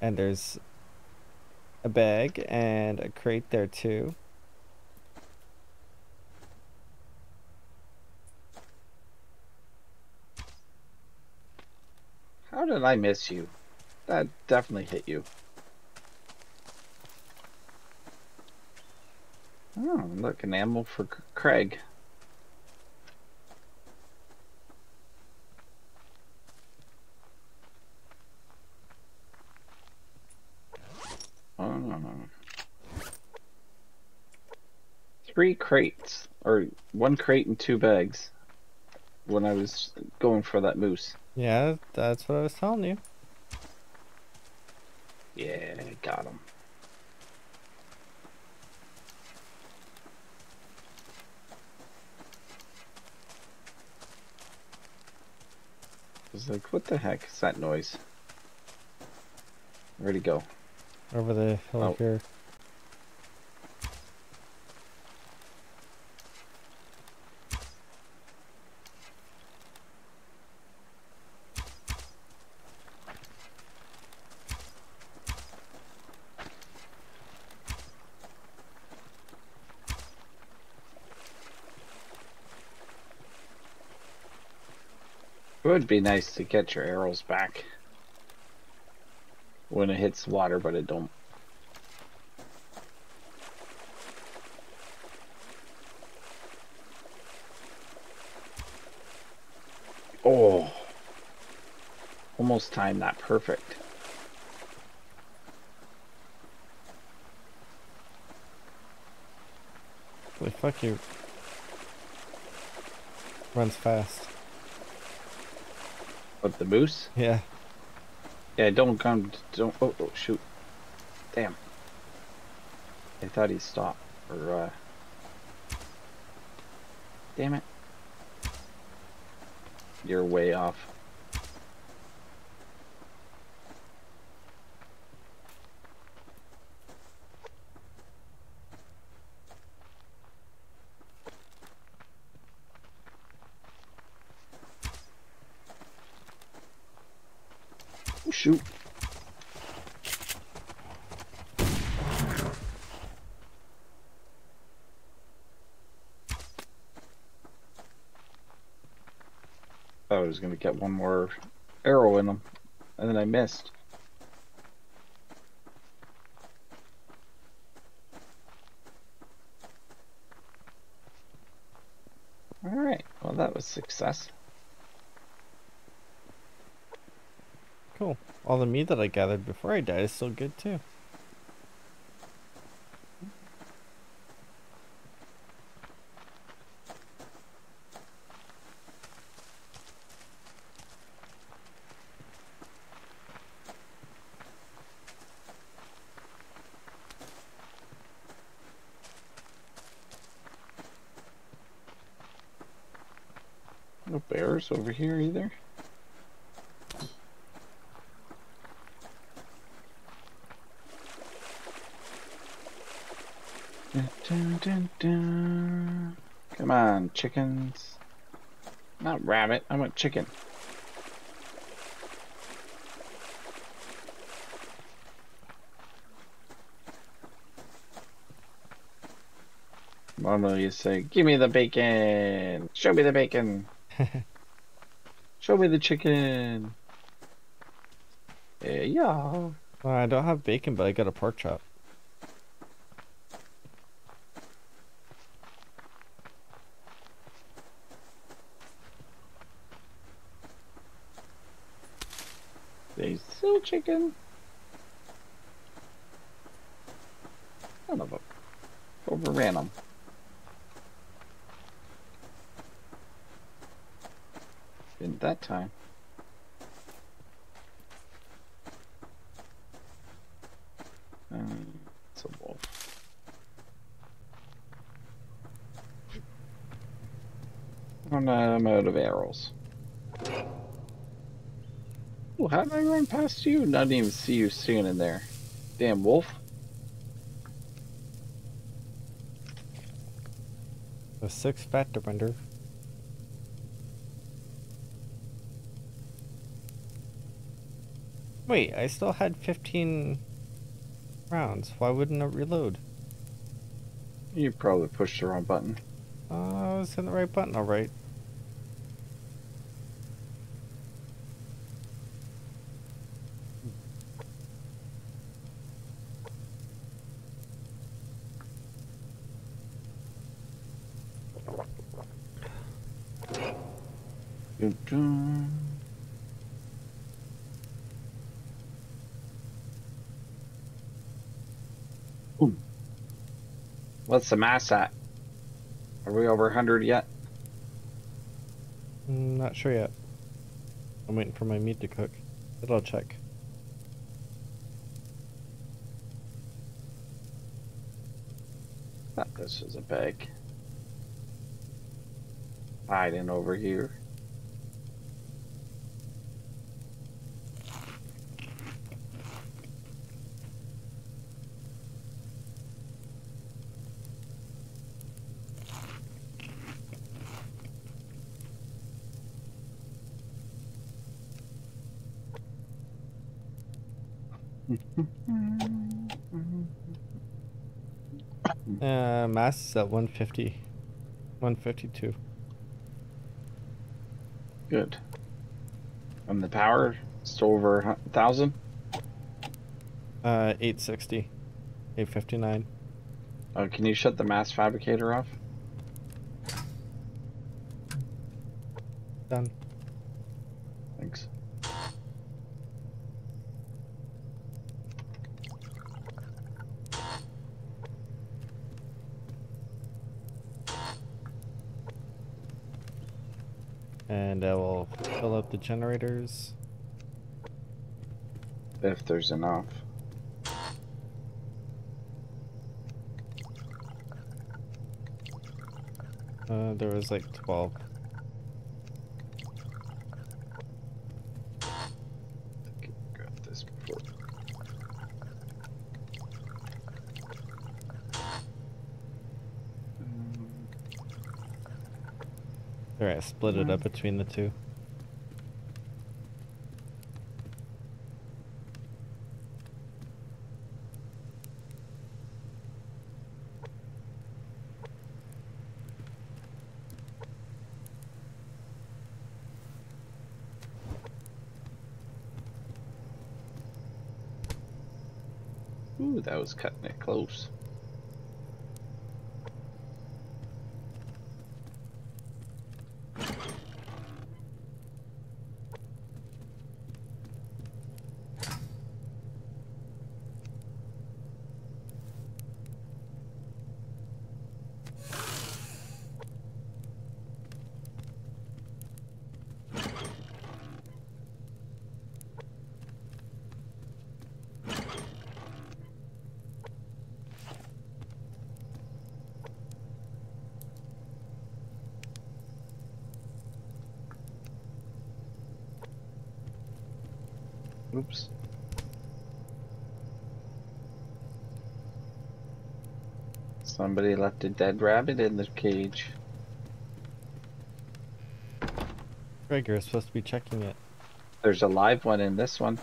and there's a bag and a crate there too. How did I miss you? That definitely hit you. Oh, look, an ammo for Craig. Oh. Three crates, or one crate and two bags, when I was going for that moose. Yeah, that's what I was telling you. Yeah, got him. I was like, what the heck is that noise? Where'd he go? Over the hill Oh. here. Would be nice to get your arrows back when it hits water, but it don't. Oh, almost timed that perfect. Holy fuck you. Runs fast. But the moose, Yeah. yeah, don't come, don't. Oh, oh shoot! Damn. I thought he stopped, or uh. Damn it. You're way off. Shoot. I was gonna get one more arrow in them, and then I missed. Alright, well that was success. Cool. All the meat that I gathered before I died is still good too. No bears over here either. Chickens. Not rabbit, I want chicken. Normally you say, give me the bacon. Show me the bacon. Show me the chicken. Yeah, yeah. Well, I don't have bacon, but I got a pork chop. chicken. None of them. Overran him. Didn't that time. Um, it's a wolf. I'm out of arrows. How did I run past you? Not even see you standing there. Damn wolf. A six fat defender. Wait, I still had 15 rounds. Why wouldn't it reload? You probably pushed the wrong button. Uh, I was hitting the right button, alright. Dun-dun. Ooh. What's the mass at? Are we over 100 yet? Mm, Not sure yet. I'm waiting for my meat to cook. But I'll check. Thought this was a bag. Hiding over here. Uh, mass is at 150. 152. Good. And the power still over a thousand. Uh, 860. 859. Uh, can you shut the mass fabricator off? Done. Thanks. And I will fill up the generators. If there's enough. Uh, there was like 12. Grab this before. Alright, I split it up between the two. Ooh, that cutting it close. Oops. Somebody left a dead rabbit in the cage. Greg, you're supposed to be checking it. There's a live one in this one.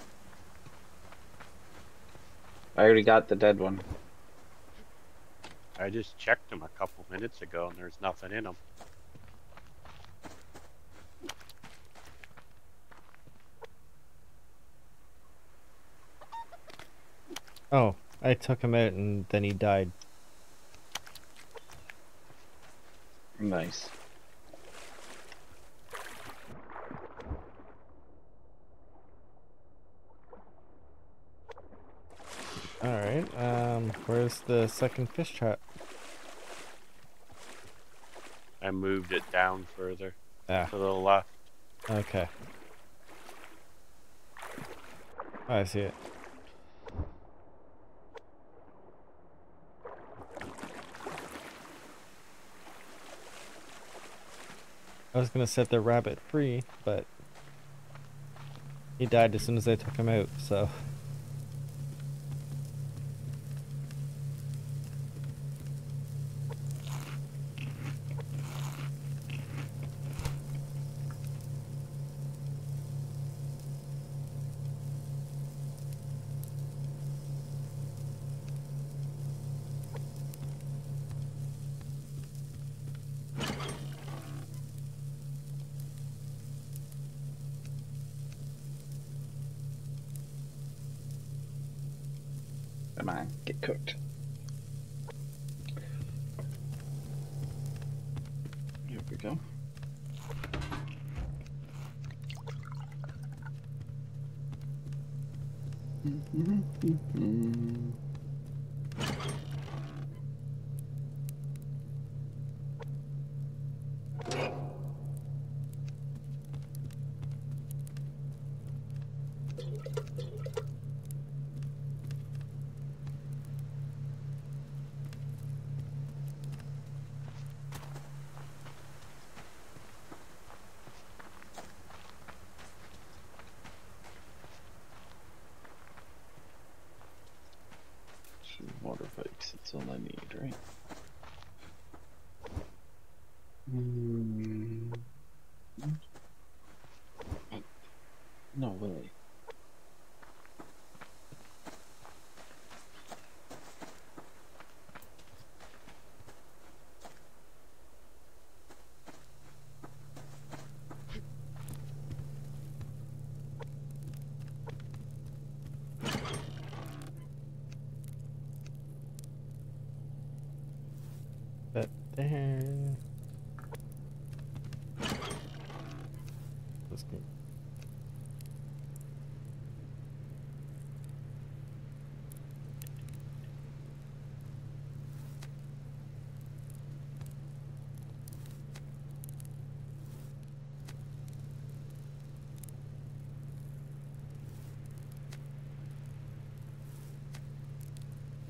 I already got the dead one. I just checked them a couple minutes ago and there's nothing in them. Oh, I took him out and then he died. Nice. Alright, um, where's the second fish trap? I moved it down further Ah, to the left. okay. I see it. I was gonna set the rabbit free, but he died as soon as I took him out, so.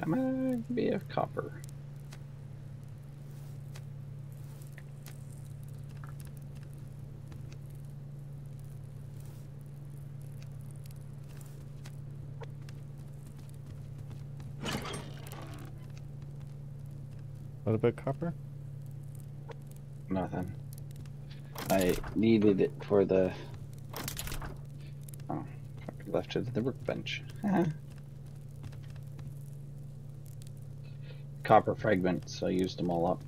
Come on, be a copper. What about copper? Nothing. I needed it for the. Oh, left it at the workbench. Copper fragments, I used them all up.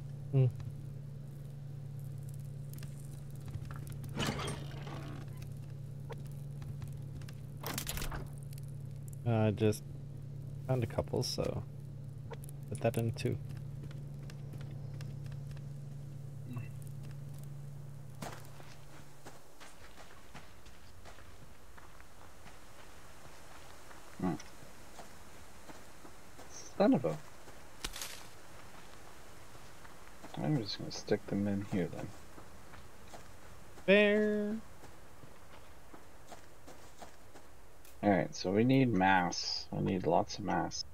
Uh, just found a couple, so put that in too. Son of a. I'm just gonna stick them in here then. Bear. Alright, so we need mass. I need lots of mass.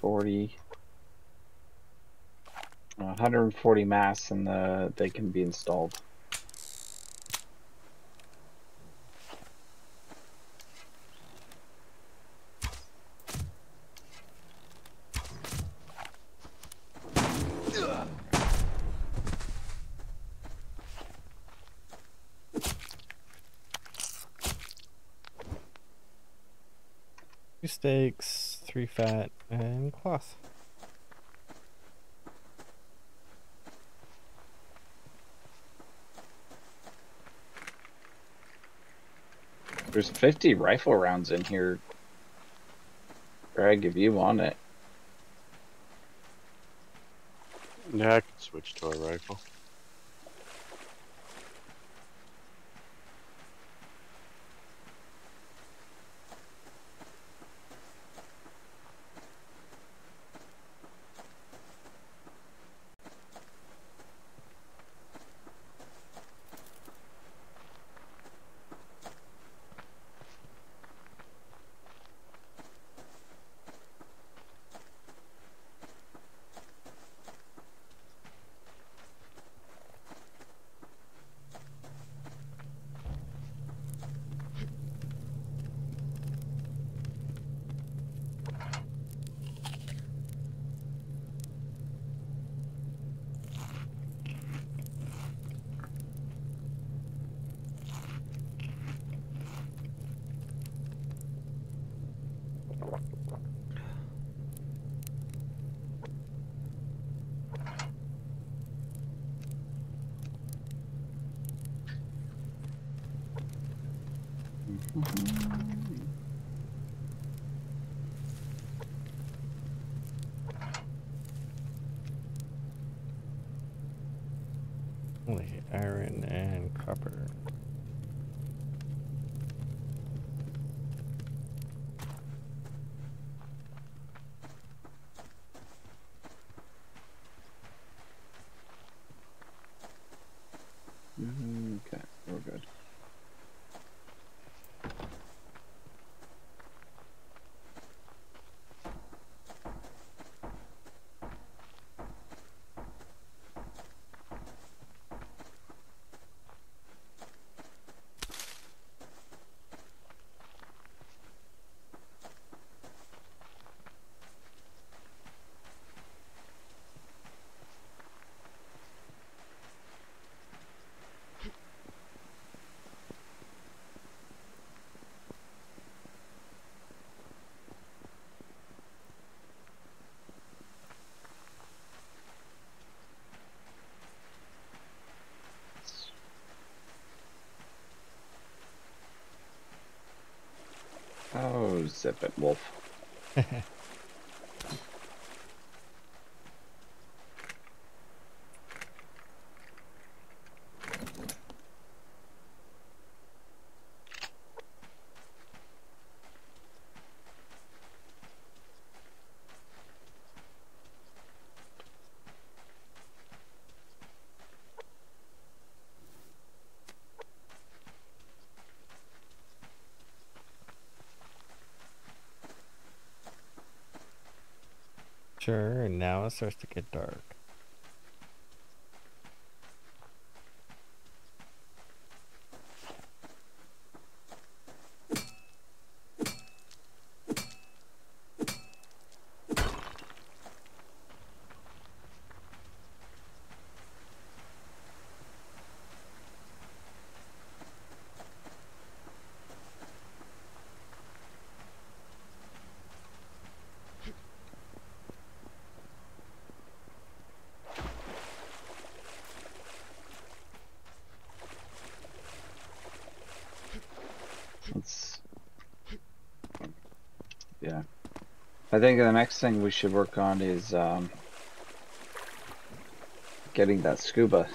40. uh, 140 mass and the, they can be installed. Two steaks, three fat, and cloth. There's 50 rifle rounds in here. Greg, if you want it. Yeah, I could switch to a rifle. Wolf. Sure, and now it starts to get dark. Let's. Yeah. I think the next thing we should work on is um, getting that scuba.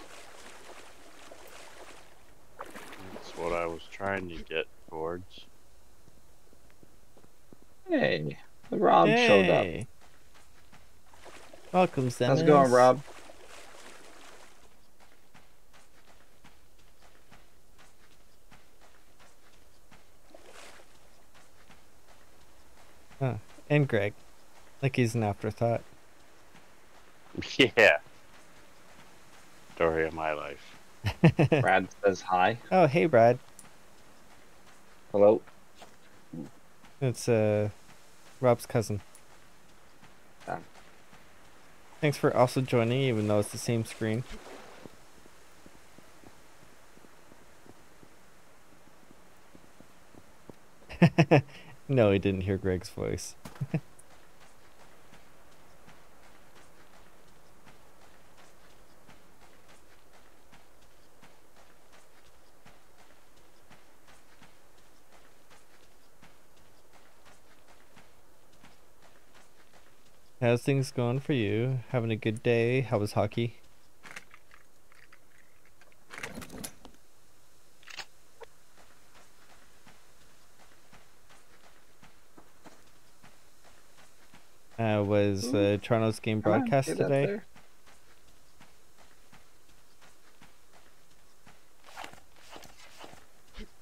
That's what I was trying to get towards. Hey, the Rob showed up. Welcome, Zemis. How's it going, Rob? And Greg. Like he's an afterthought. Yeah. Story of my life. Brad says hi. oh, hey, Brad. Hello. It's uh, Rob's cousin. Ah. Thanks for also joining, even though it's the same screen. no, he didn't hear Greg's voice. How's things going for you? Having a good day? How was hockey? Was uh, Toronto's game Come on, broadcast get today?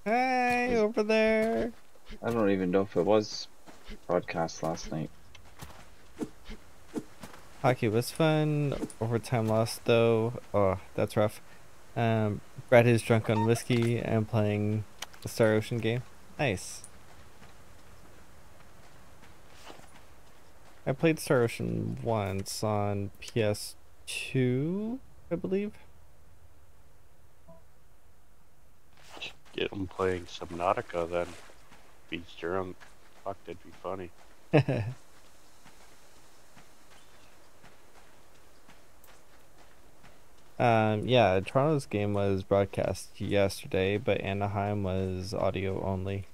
Hey, over there. I don't even know if it was broadcast last night. Hockey was fun. Overtime loss though. Oh, that's rough. Um, Brad is drunk on whiskey and playing the Star Ocean game. Nice. I played Star Ocean once on PS2, I believe. Get him playing Subnautica then. Be drunk. Fuck, that'd be funny. um, yeah, Toronto's game was broadcast yesterday, but Anaheim was audio only.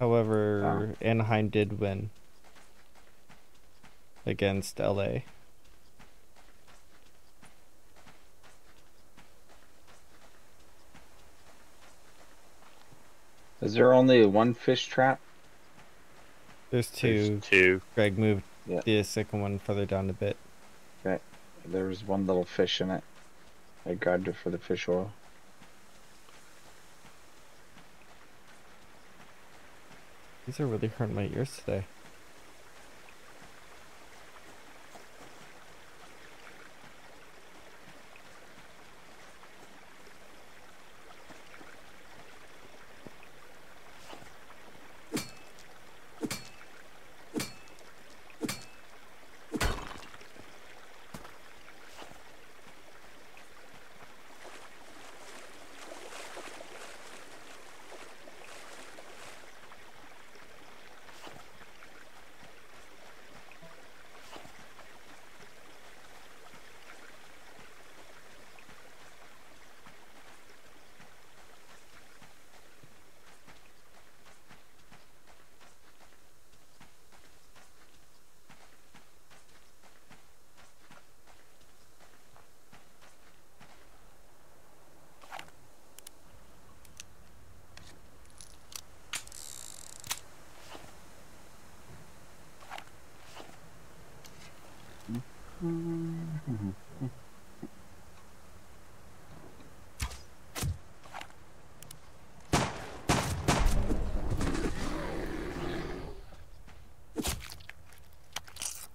However, oh. Anaheim did win against LA. Is there only one fish trap? There's There's two. two. Greg moved Yeah. the second one further down a bit. There was one little fish in it. I grabbed it for the fish oil. These are really hurting my ears today.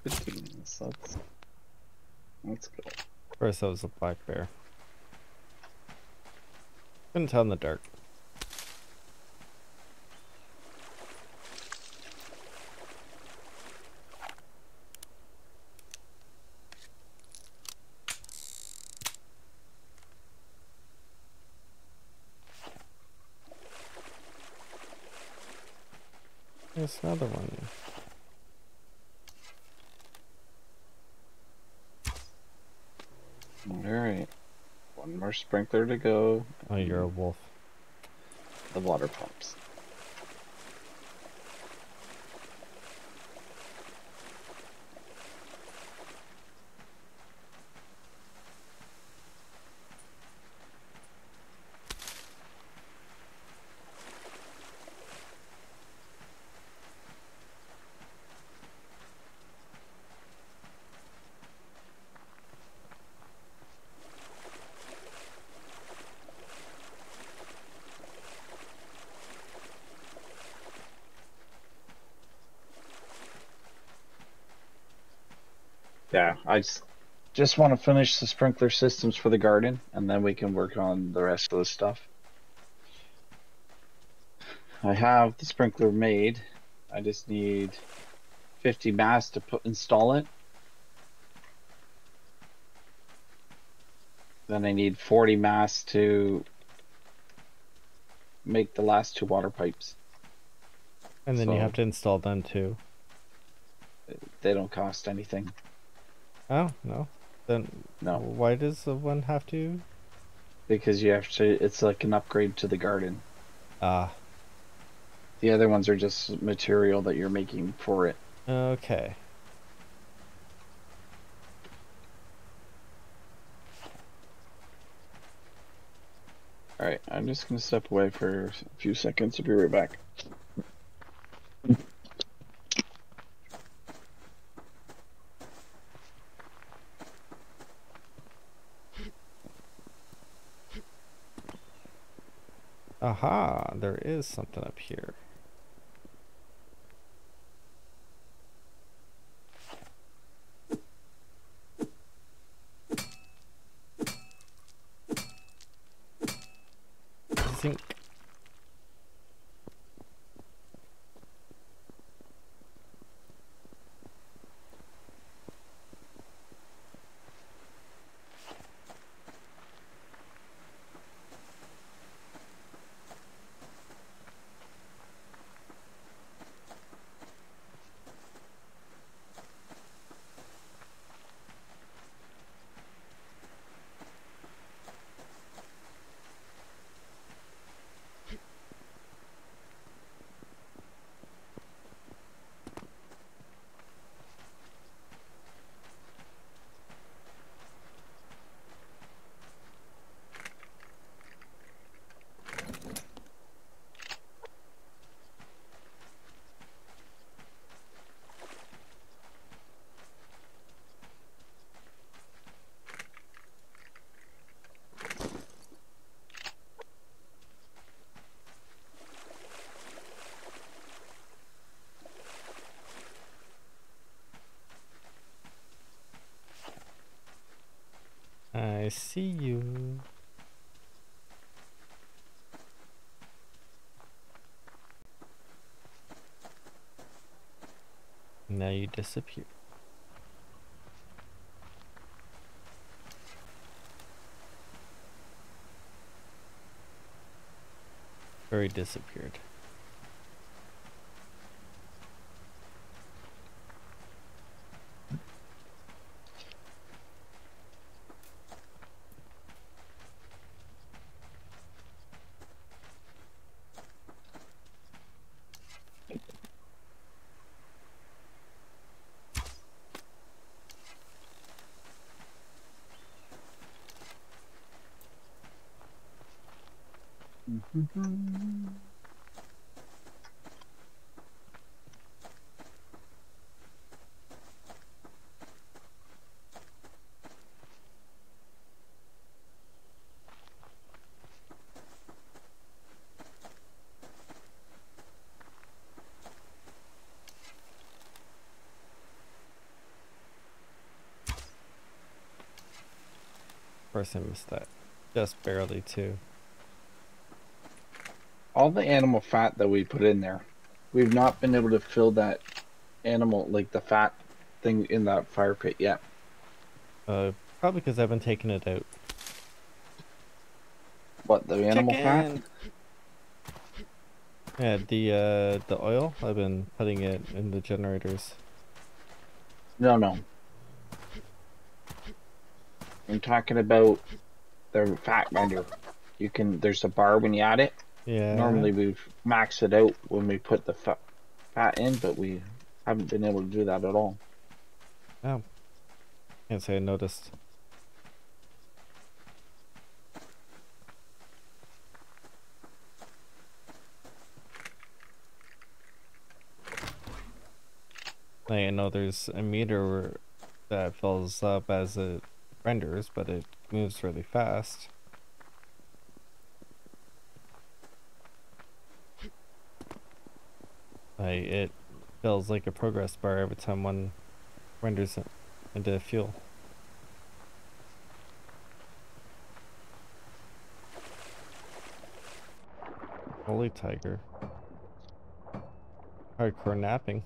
Fifteen minutes. Let's, let's go. First, that was a black bear. Couldn't tell in the dark. There's another one. Alright. One more sprinkler to go. Oh, you're a wolf. The water pumps. Yeah, I just, just want to finish the sprinkler systems for the garden, and then we can work on the rest of the stuff. I have the sprinkler made. I just need 50 mass to put install it. Then I need 40 mass to make the last two water pipes. And then you have to install them too. They don't cost anything. Oh, no. Then No, why does the one have to? because you have to. It's like an upgrade to the garden. Ah, The other ones are just material that you're making for it. okay. All right, I'm just gonna step away for a few seconds. I'll be right back. Aha, there is something up here. You disappear. Or he disappeared. I missed that. Just barely too. All the animal fat that we put in there, we've not been able to fill that animal, like the fat thing in that fire pit yet. Uh, probably because I've been taking it out. What, the animal fat? Yeah, the uh, the oil. I've been putting it in the generators. No, no. I'm talking about the fat render. You can, there's a bar when you add it. Yeah. Normally we max it out when we put the fa- fat in, but we haven't been able to do that at all. Oh. Can't say I noticed. I know there's a meter that fills up as it renders, but it moves really fast. It feels like a progress bar every time one renders it into fuel. Holy tiger. Hardcore napping.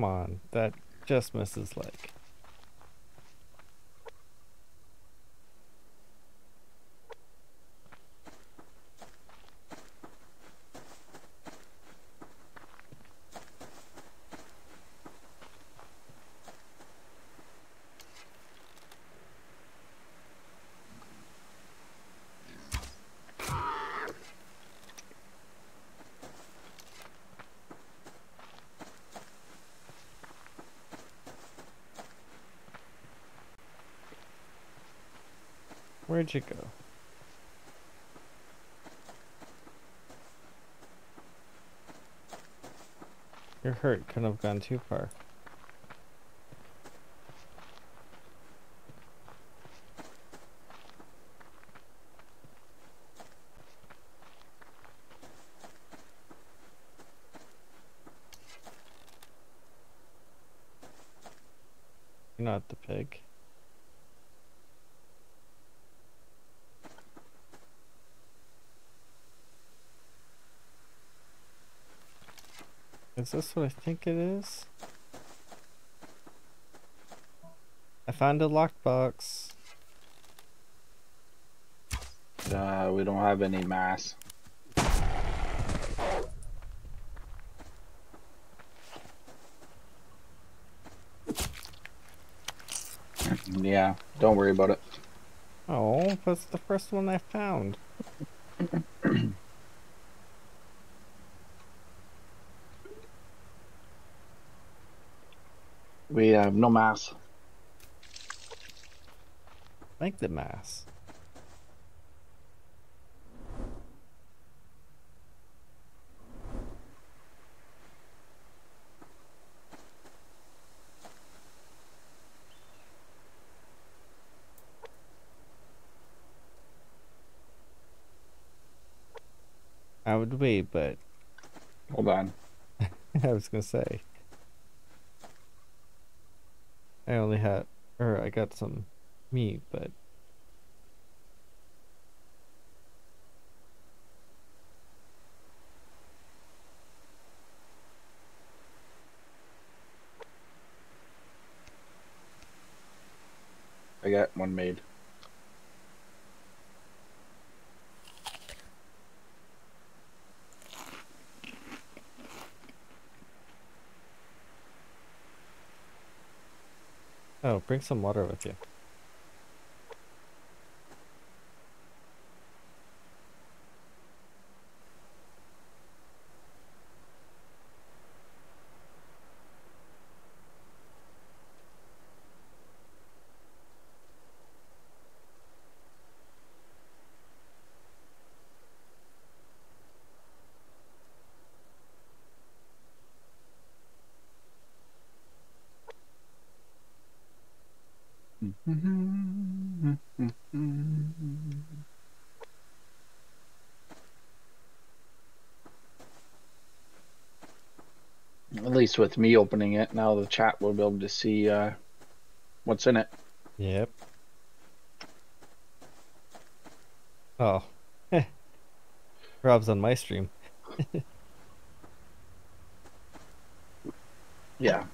Come on, that just misses leg. Where'd you go? You're hurt, couldn't have gone too far. You're not the pig. Is this what I think it is? I found a lockbox. Uh, we don't have any mass. Yeah, don't worry about it. Oh, that's the first one I found. we have um, no mass. Make the mass. I would be, but hold on. I was gonna say. I got some meat, but I got one made. oh, bring some water with you. At least with me opening it, now the chat will be able to see uh, what's in it. Yep. Oh. Rob's on my stream. Yeah.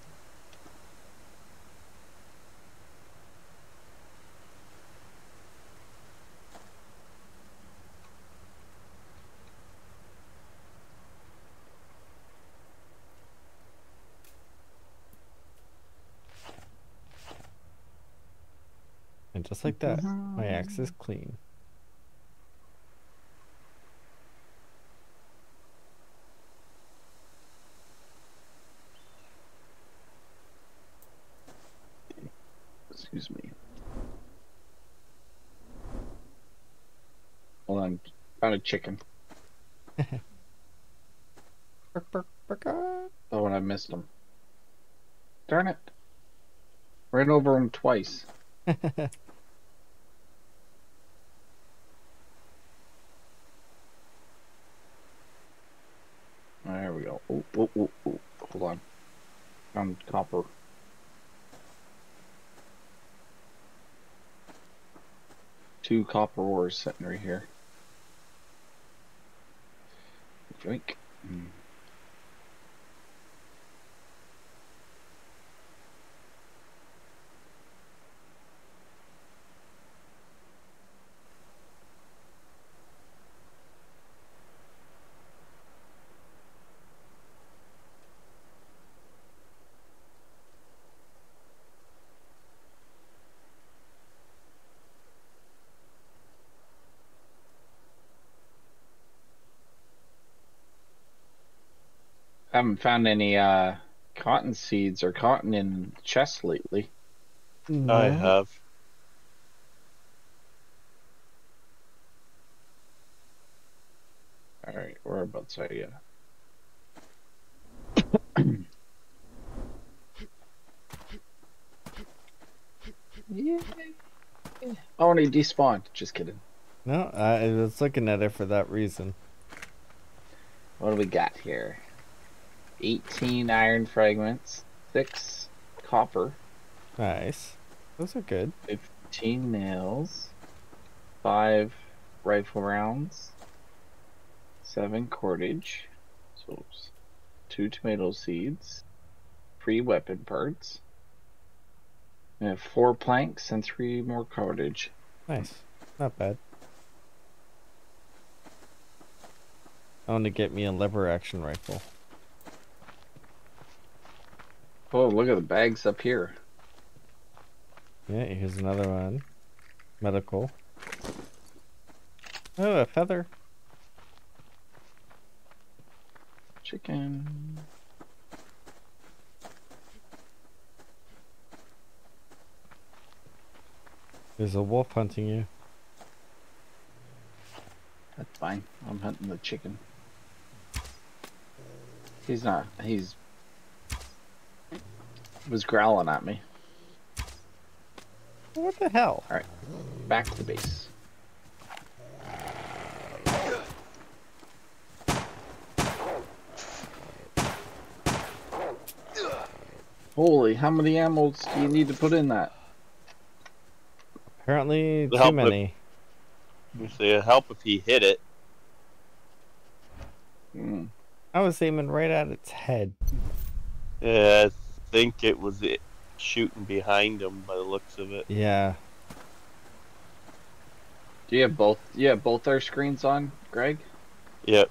Just like that, my axe is clean. Excuse me. Hold on. Found a chicken. Bark, bark, bark, ah. Oh, and I missed him. Darn it. Ran over him twice. There we go. Oh, oh, oh, Hold on. Copper. Two copper ores sitting right here. Drink. Mm. Haven't found any uh, cotton seeds or cotton in chests lately. I have. All right, whereabouts are you? yeah. Oh, and he despawned. Just kidding. No, I was looking at it for that reason. What do we got here? 18 iron fragments, 6 copper, Nice. Those are good. 15 nails, 5 rifle rounds, 7 cordage, so 2 tomato seeds, 3 weapon parts, and 4 planks and 3 more cordage. Nice. Not bad. I want to get me a lever action rifle. Oh, look at the bags up here. Yeah, here's another one. Medical. Oh, a feather. Chicken. There's a wolf hunting you. That's fine. I'm hunting the chicken. He's not. He's was growling at me. What the hell? Alright, back to the base. Holy, how many ammo do you need to put in that? Apparently, too many. If, It help if he hit it. Hmm. I was aiming right at its head. Yeah, think it was it shooting behind him by the looks of it. Yeah. Do you have both? Yeah, both our screens on, Greg? Yep.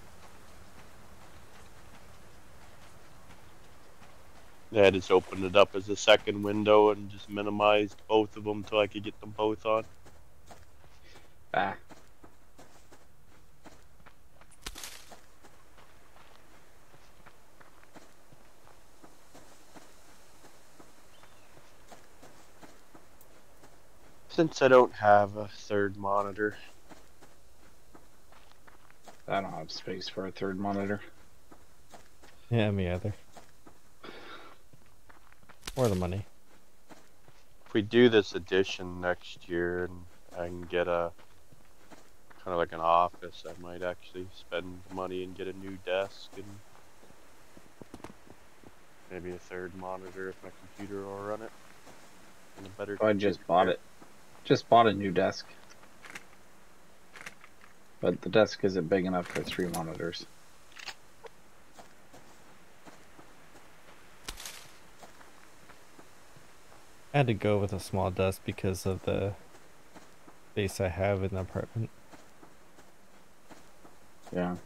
Yeah, I just opened it up as a second window and just minimized both of them till I could get them both on. Ah. Since I don't have a third monitor. I don't have space for a third monitor. Yeah, me either. Or the money. If we do this edition next year and I can get a kind of like an office, I might actually spend money and get a new desk and maybe a third monitor if my computer will run it. And a better I just bought it. Just bought a new desk. But the desk isn't big enough for three monitors. I had to go with a small desk because of the space I have in the apartment. Yeah.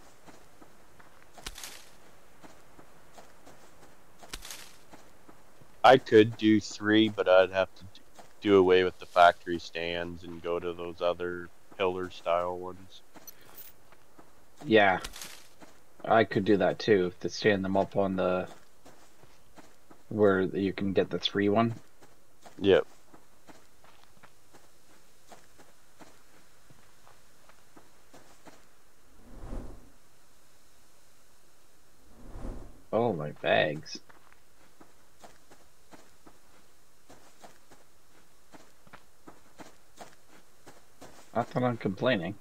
I could do three, but I'd have to d- do away with the factory stands and go to those other pillar style ones. Yeah. I could do that too, to stand them up on the where you can get the three one. Yep. Oh my bags. Not that I'm complaining.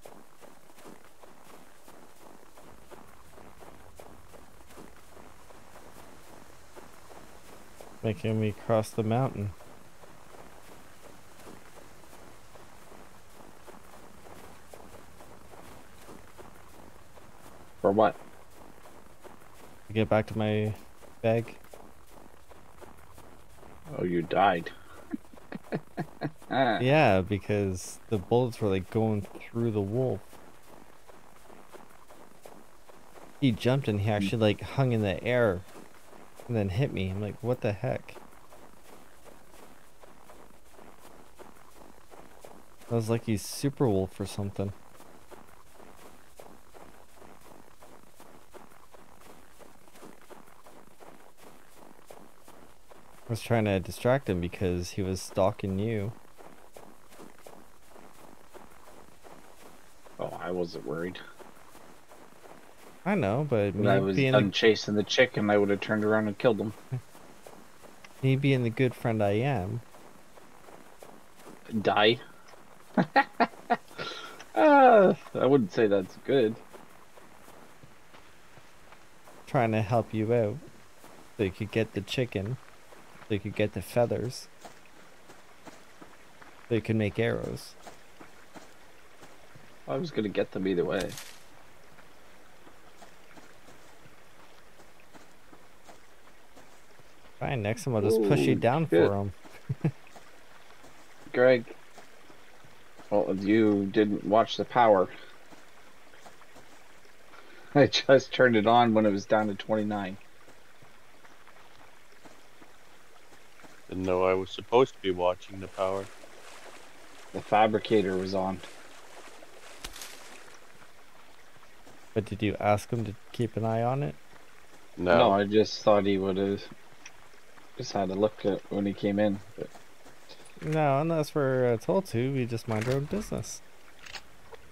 Making me cross the mountain. For what? To get back to my bag. Oh, you died. Ah, Yeah, because the bullets were like going through the wolf. He jumped and he actually like hung in the air and then hit me. I'm like, what the heck? I was like he's super wolf or something. Was trying to distract him because he was stalking you. Oh, I wasn't worried. I know, but When I was being done the, chasing the chicken, I would have turned around and killed him. me being the good friend I am, Die. uh, I wouldn't say that's good. trying to help you out, so you could get the chicken, you could get the feathers, They could make arrows. I was gonna get them either way. Fine, next time I'll just push you down for them. Greg. Well, you didn't watch the power. I just turned it on when it was down to 29. Didn't know I was supposed to be watching the power. The fabricator was on. But did you ask him to keep an eye on it? No. No, I just thought he would have just had a look at when he came in. But No, unless we're uh, told to, we just mind our own business.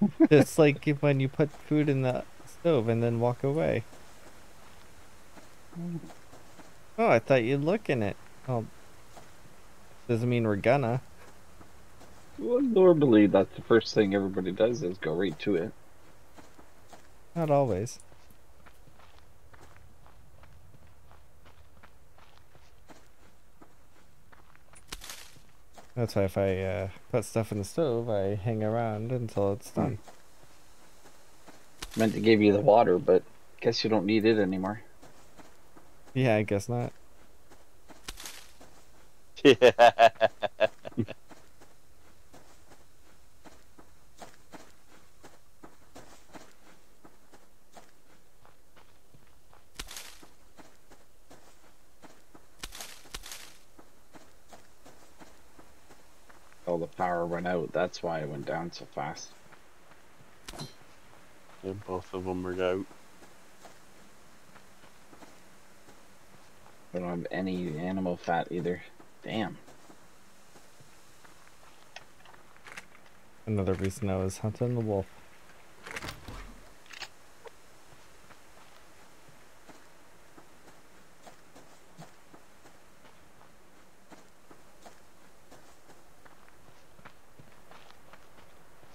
it's like when you put food in the stove and then walk away. Oh, I thought you'd look in it. Oh, doesn't mean we're gonna. well, normally, that's the first thing everybody does is go right to it. Not always. That's why if I uh, put stuff in the stove, I hang around until it's done. Meant to give you the water, but guess you don't need it anymore. Yeah, I guess not. Yeah. Oh, the power went out. That's why it went down so fast. And both of them are out. I don't have any animal fat either. Damn. Another reason I was hunting the wolf.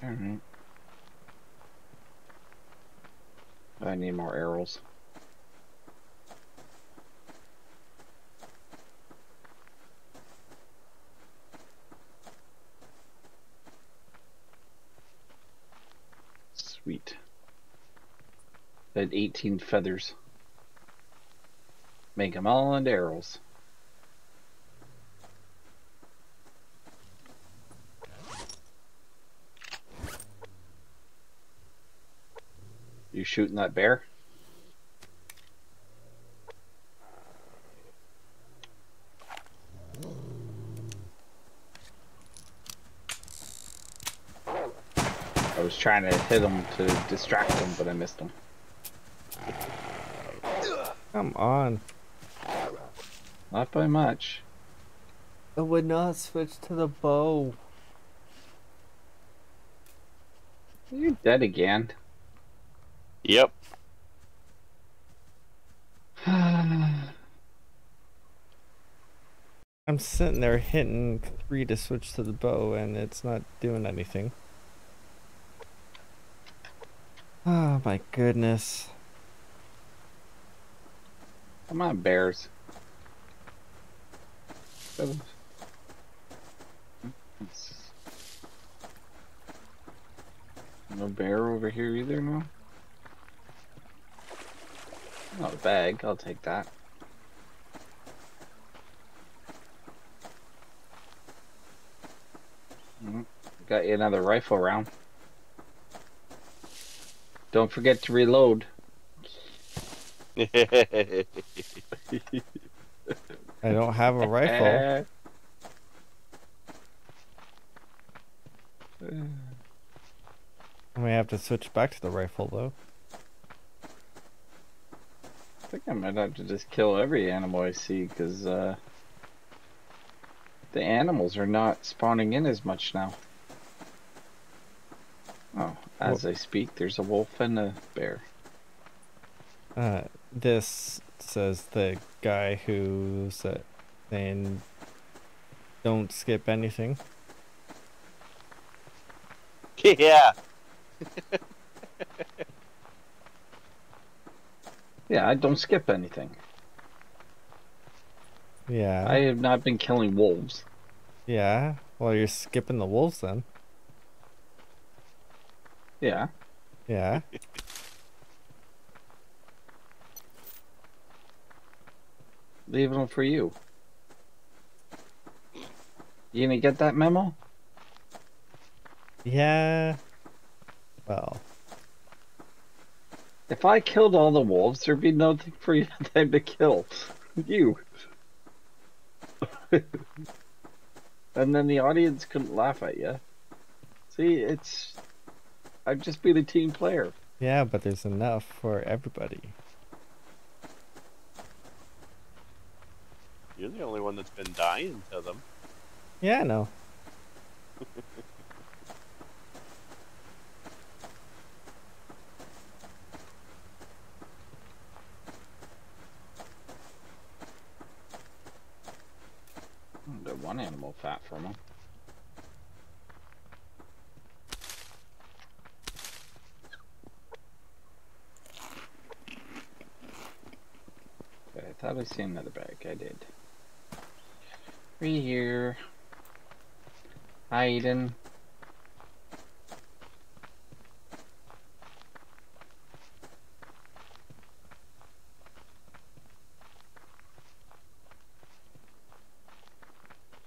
Alright. I need more arrows. Sweet. I 18 feathers. Make them all into arrows. You shooting that bear? I was trying to hit him to distract him, but I missed him. Come on. Not by much. I would not switch to the bow. You're dead again. Yep. I'm sitting there hitting three to switch to the bow and it's not doing anything. Oh my goodness. Come on, bears. No bear over here either, no? Oh, a bag. I'll take that. Mhm. Got you another rifle round. Don't forget to reload. I don't have a rifle. I may have to switch back to the rifle though. I think I might have to just kill every animal I see because uh, the animals are not spawning in as much now. Oh, as I speak, there's a wolf and a bear. Uh, this says the guy who's uh, saying don't skip anything. yeah. Yeah, I don't skip anything. Yeah. I have not been killing wolves. Yeah. Well, you're skipping the wolves then. Yeah. Yeah. Leaving them for you. You gonna get that memo? yeah. Well, If I killed all the wolves, there'd be nothing for you them to kill. You. and then the audience couldn't laugh at you. See, it's. I'd just be the team player. yeah, but there's enough for everybody. You're the only one that's been dying to them. Yeah, I know. Hmm, Got one animal fat from them. I thought I seen another bag. I did. Right here. Hiding.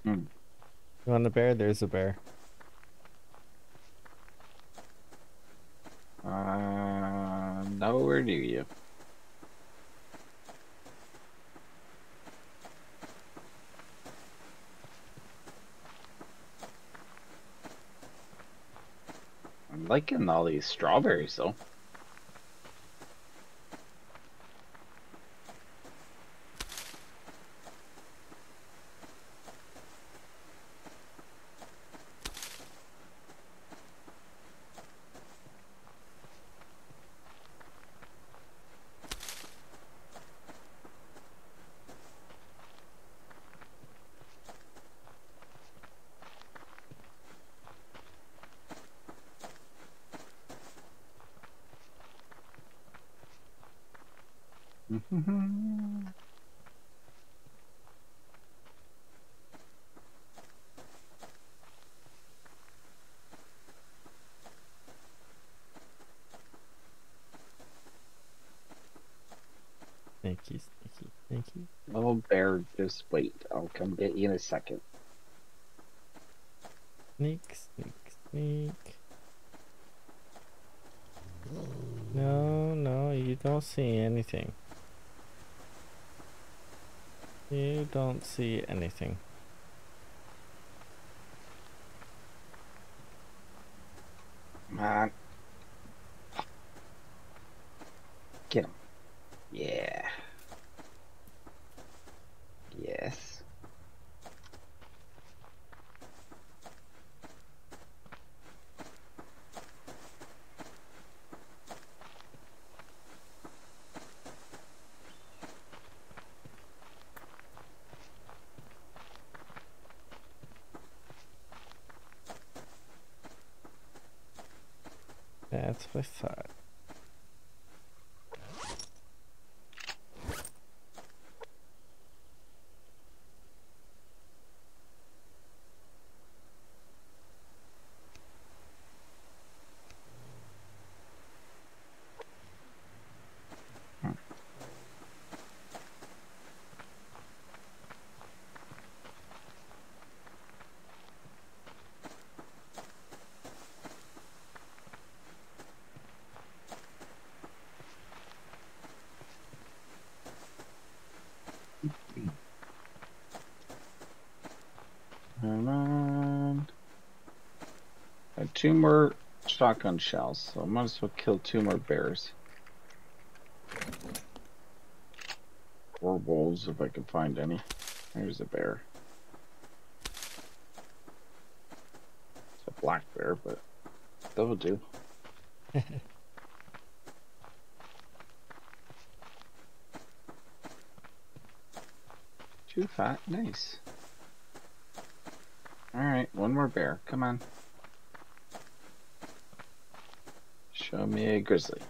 You want a bear? There's a bear. Uh, no, where do you? I'm liking all these strawberries though. Thank you, thank you, thank you. Little bear, just wait. I'll come get you in a second. Sneak, sneak, sneak. No, no, you don't see anything. You don't see anything. Come on. Get him. Yeah. Yes. That's two more shotgun shells, so I might as well kill two more bears. Or wolves if I can find any. There's a bear. It's a black bear, but that'll do. Too fat, nice. Alright, one more bear. Come on. Me a grizzly.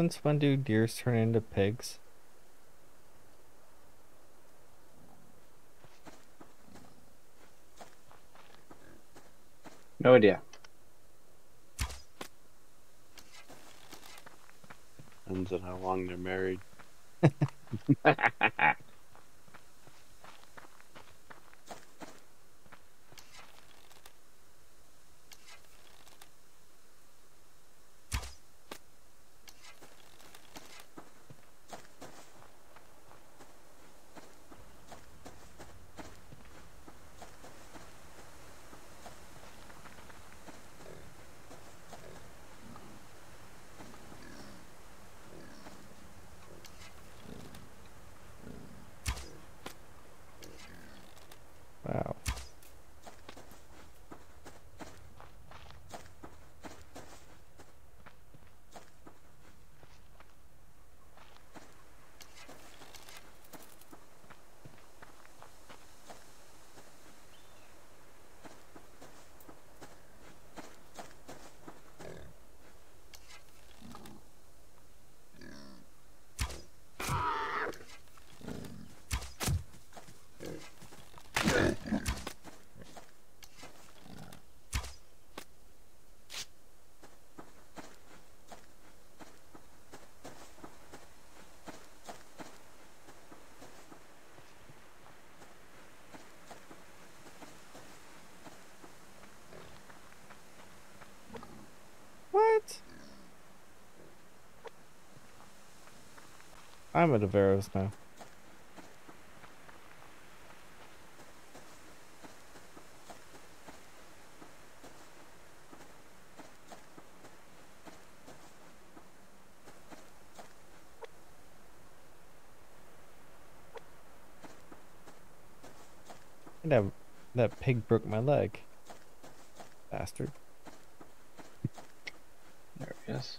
Since when do deers turn into pigs? No idea. Depends on how long they're married. Wow. What? I'm at Averos now. That that pig broke my leg. Bastard. There it is.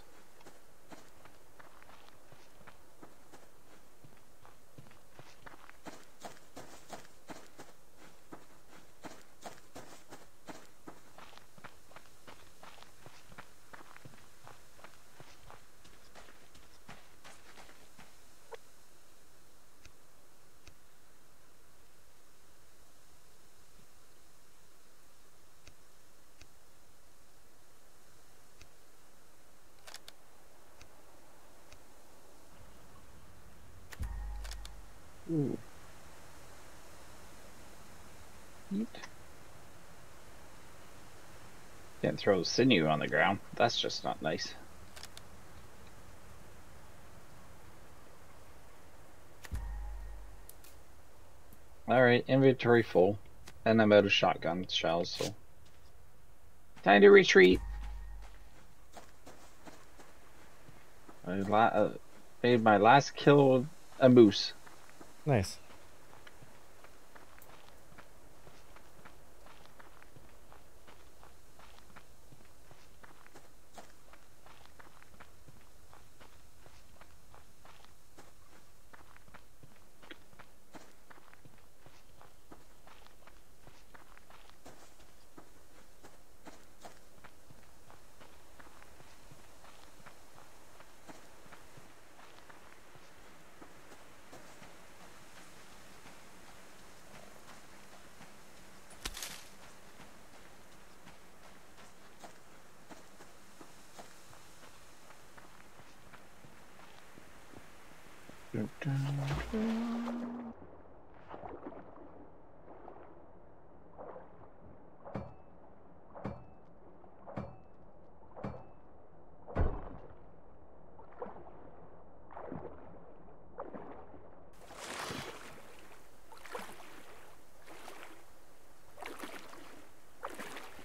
Can't throw sinew on the ground. That's just not nice. Alright, inventory full. And I'm out of shotgun shells, so. Time to retreat. I uh, made my last kill a moose. Nice.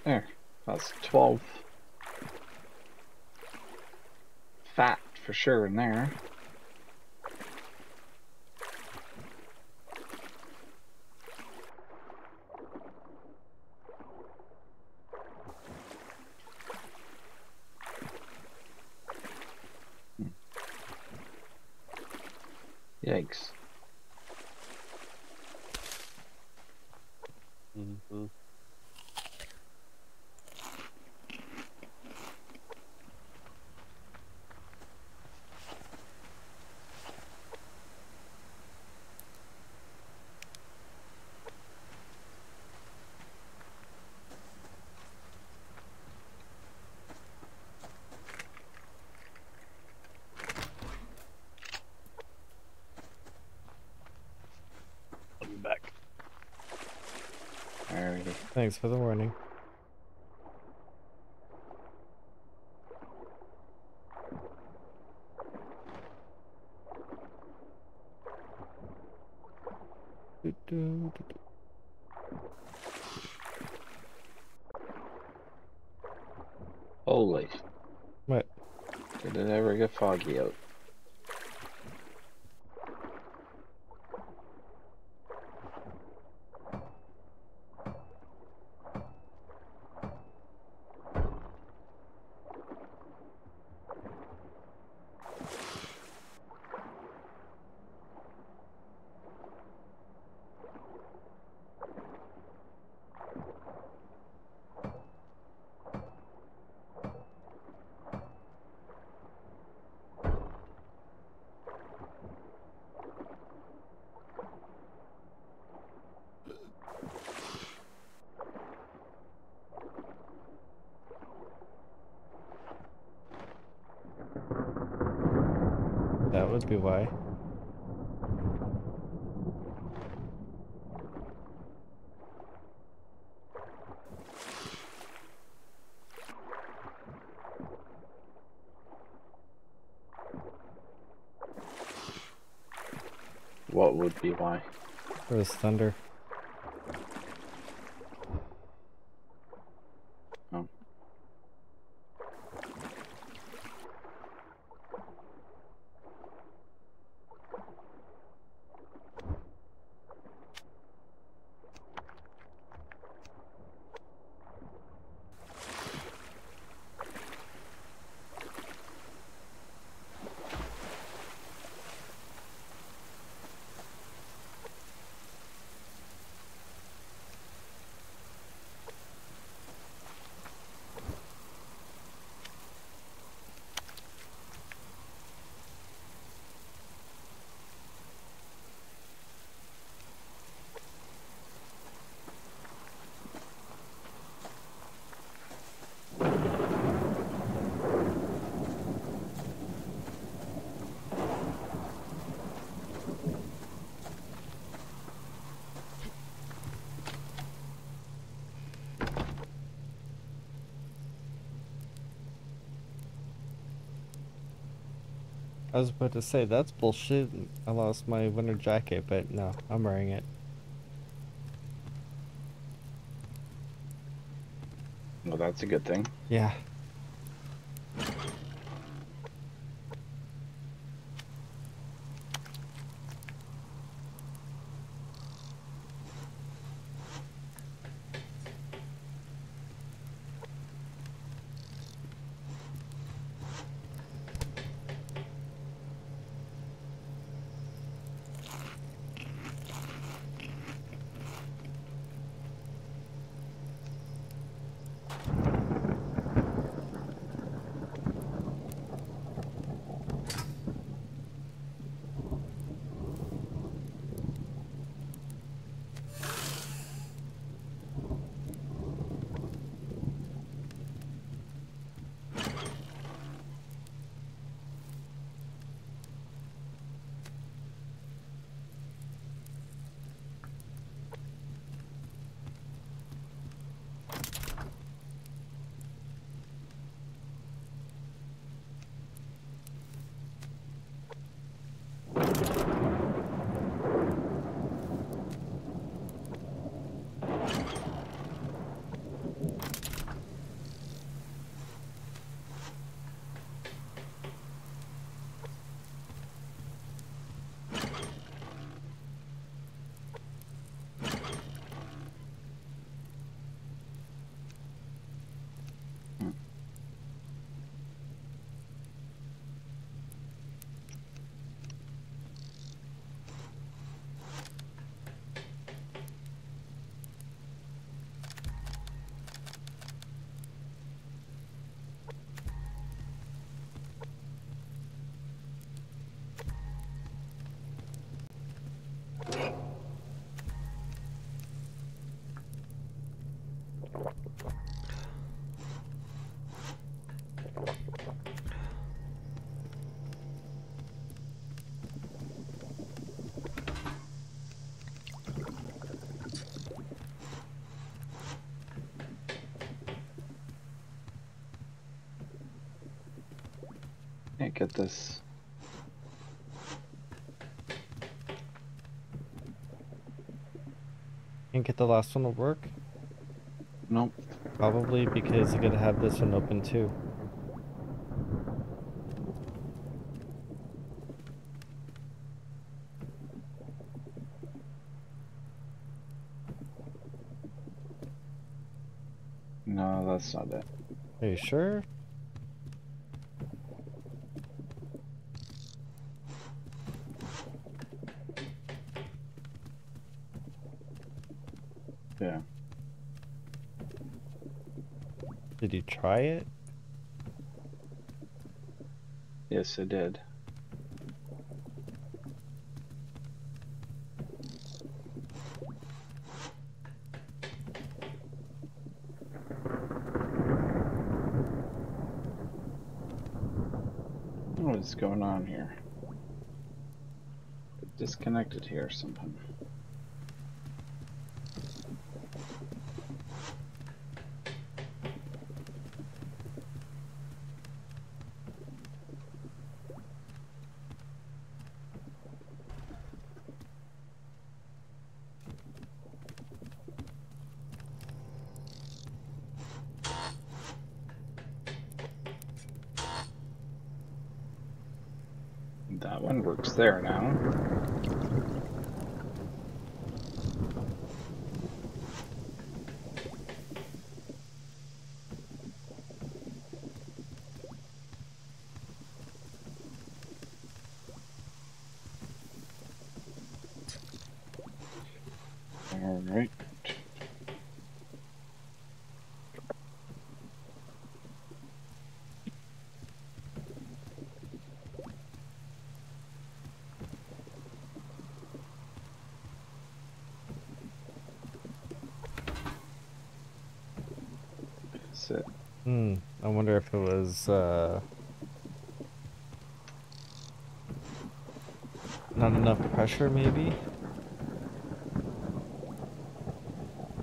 There. That's 12. Fat for sure in there. Hmm. Yikes. Mm-hmm. coming back. Alrighty. Thanks for the warning. Holy. What? Did it ever get foggy out? That would be why. What would be why? There was thunder. Oh. I was about to say that's bullshit. I lost my winter jacket, but no, I'm wearing it. Well, that's a good thing. Yeah. Get this. Can't get the last one to work? Nope. Probably because you gotta have this one open too. No, that's not it. Are you sure? Yeah. Did you try it? Yes, I did. What is going on here? Disconnected here or something. That one works there now. All right. That's it. Hmm. I wonder if it was uh not enough pressure maybe?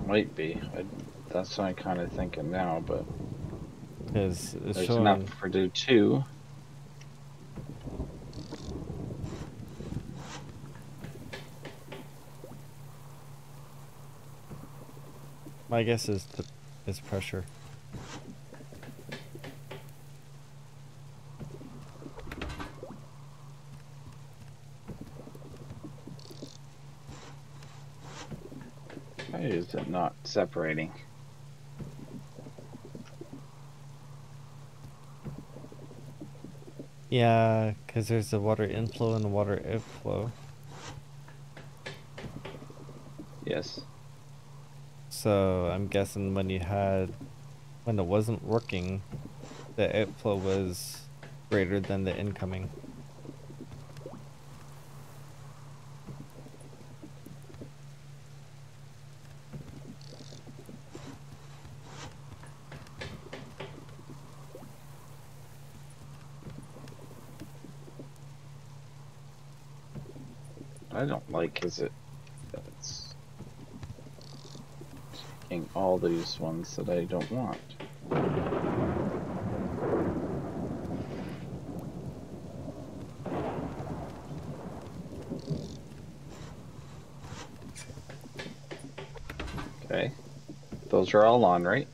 Might be. I, that's what I'm kind of thinking now, but Because it's there's showing enough for do two. my guess is th is pressure. Why is it not separating? Yeah, because there's the water inflow and the water outflow. Yes. So I'm guessing when you had when it wasn't working, the outflow was greater than the incoming. I don't is it that it's taking all these ones that I don't want. Okay. Those are all on, right?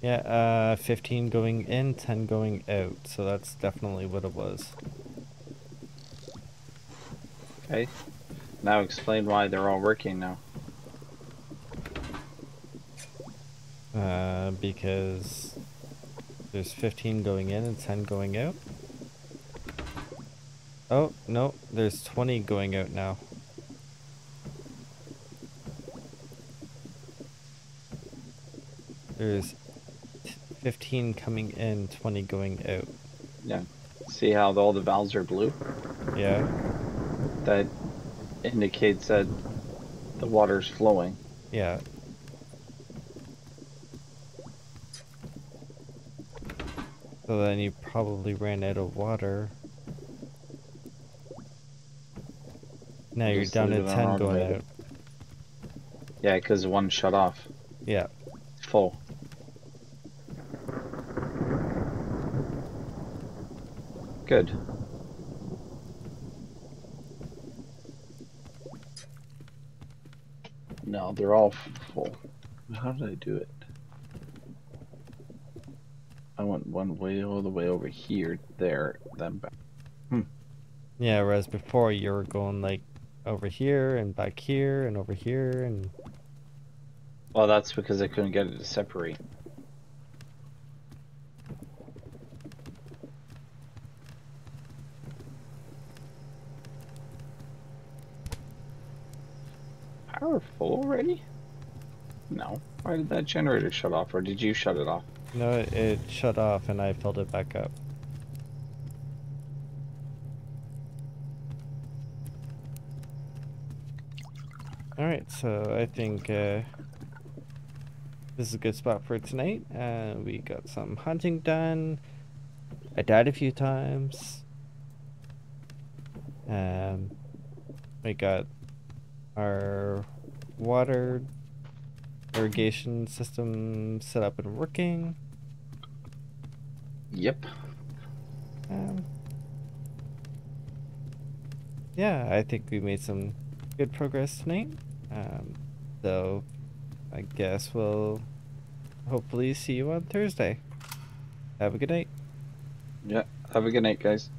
Yeah, uh, 15 going in, 10 going out. So that's definitely what it was. Okay. Now explain why they're all working now. Uh, because there's 15 going in and 10 going out. Oh, no, there's 20 going out now. There's 15 coming in, 20 going out. Yeah. See how all the valves are blue? Yeah, That indicates that the water's flowing. yeah. So then you probably ran out of water. Now you're Just down to 10 going out. Yeah, because one shut off. Yeah. Full. good. No, they're all full. How did I do it? I went one way all the way over here, there, then back. Hmm. Yeah, whereas before you were going like over here and back here and over here and Well, that's because I couldn't get it to separate. Power full already? No. Why did that generator shut off, or did you shut it off? no, it, shut off and I filled it back up. Alright, so I think uh, this is a good spot for tonight. Uh, we got some hunting done. I died a few times. Um, we got our water irrigation system set up and working. Yep. Um, yeah, I think we made some good progress tonight. Um, so I guess we'll hopefully see you on Thursday. Have a good night. Yeah. Have a good night, guys.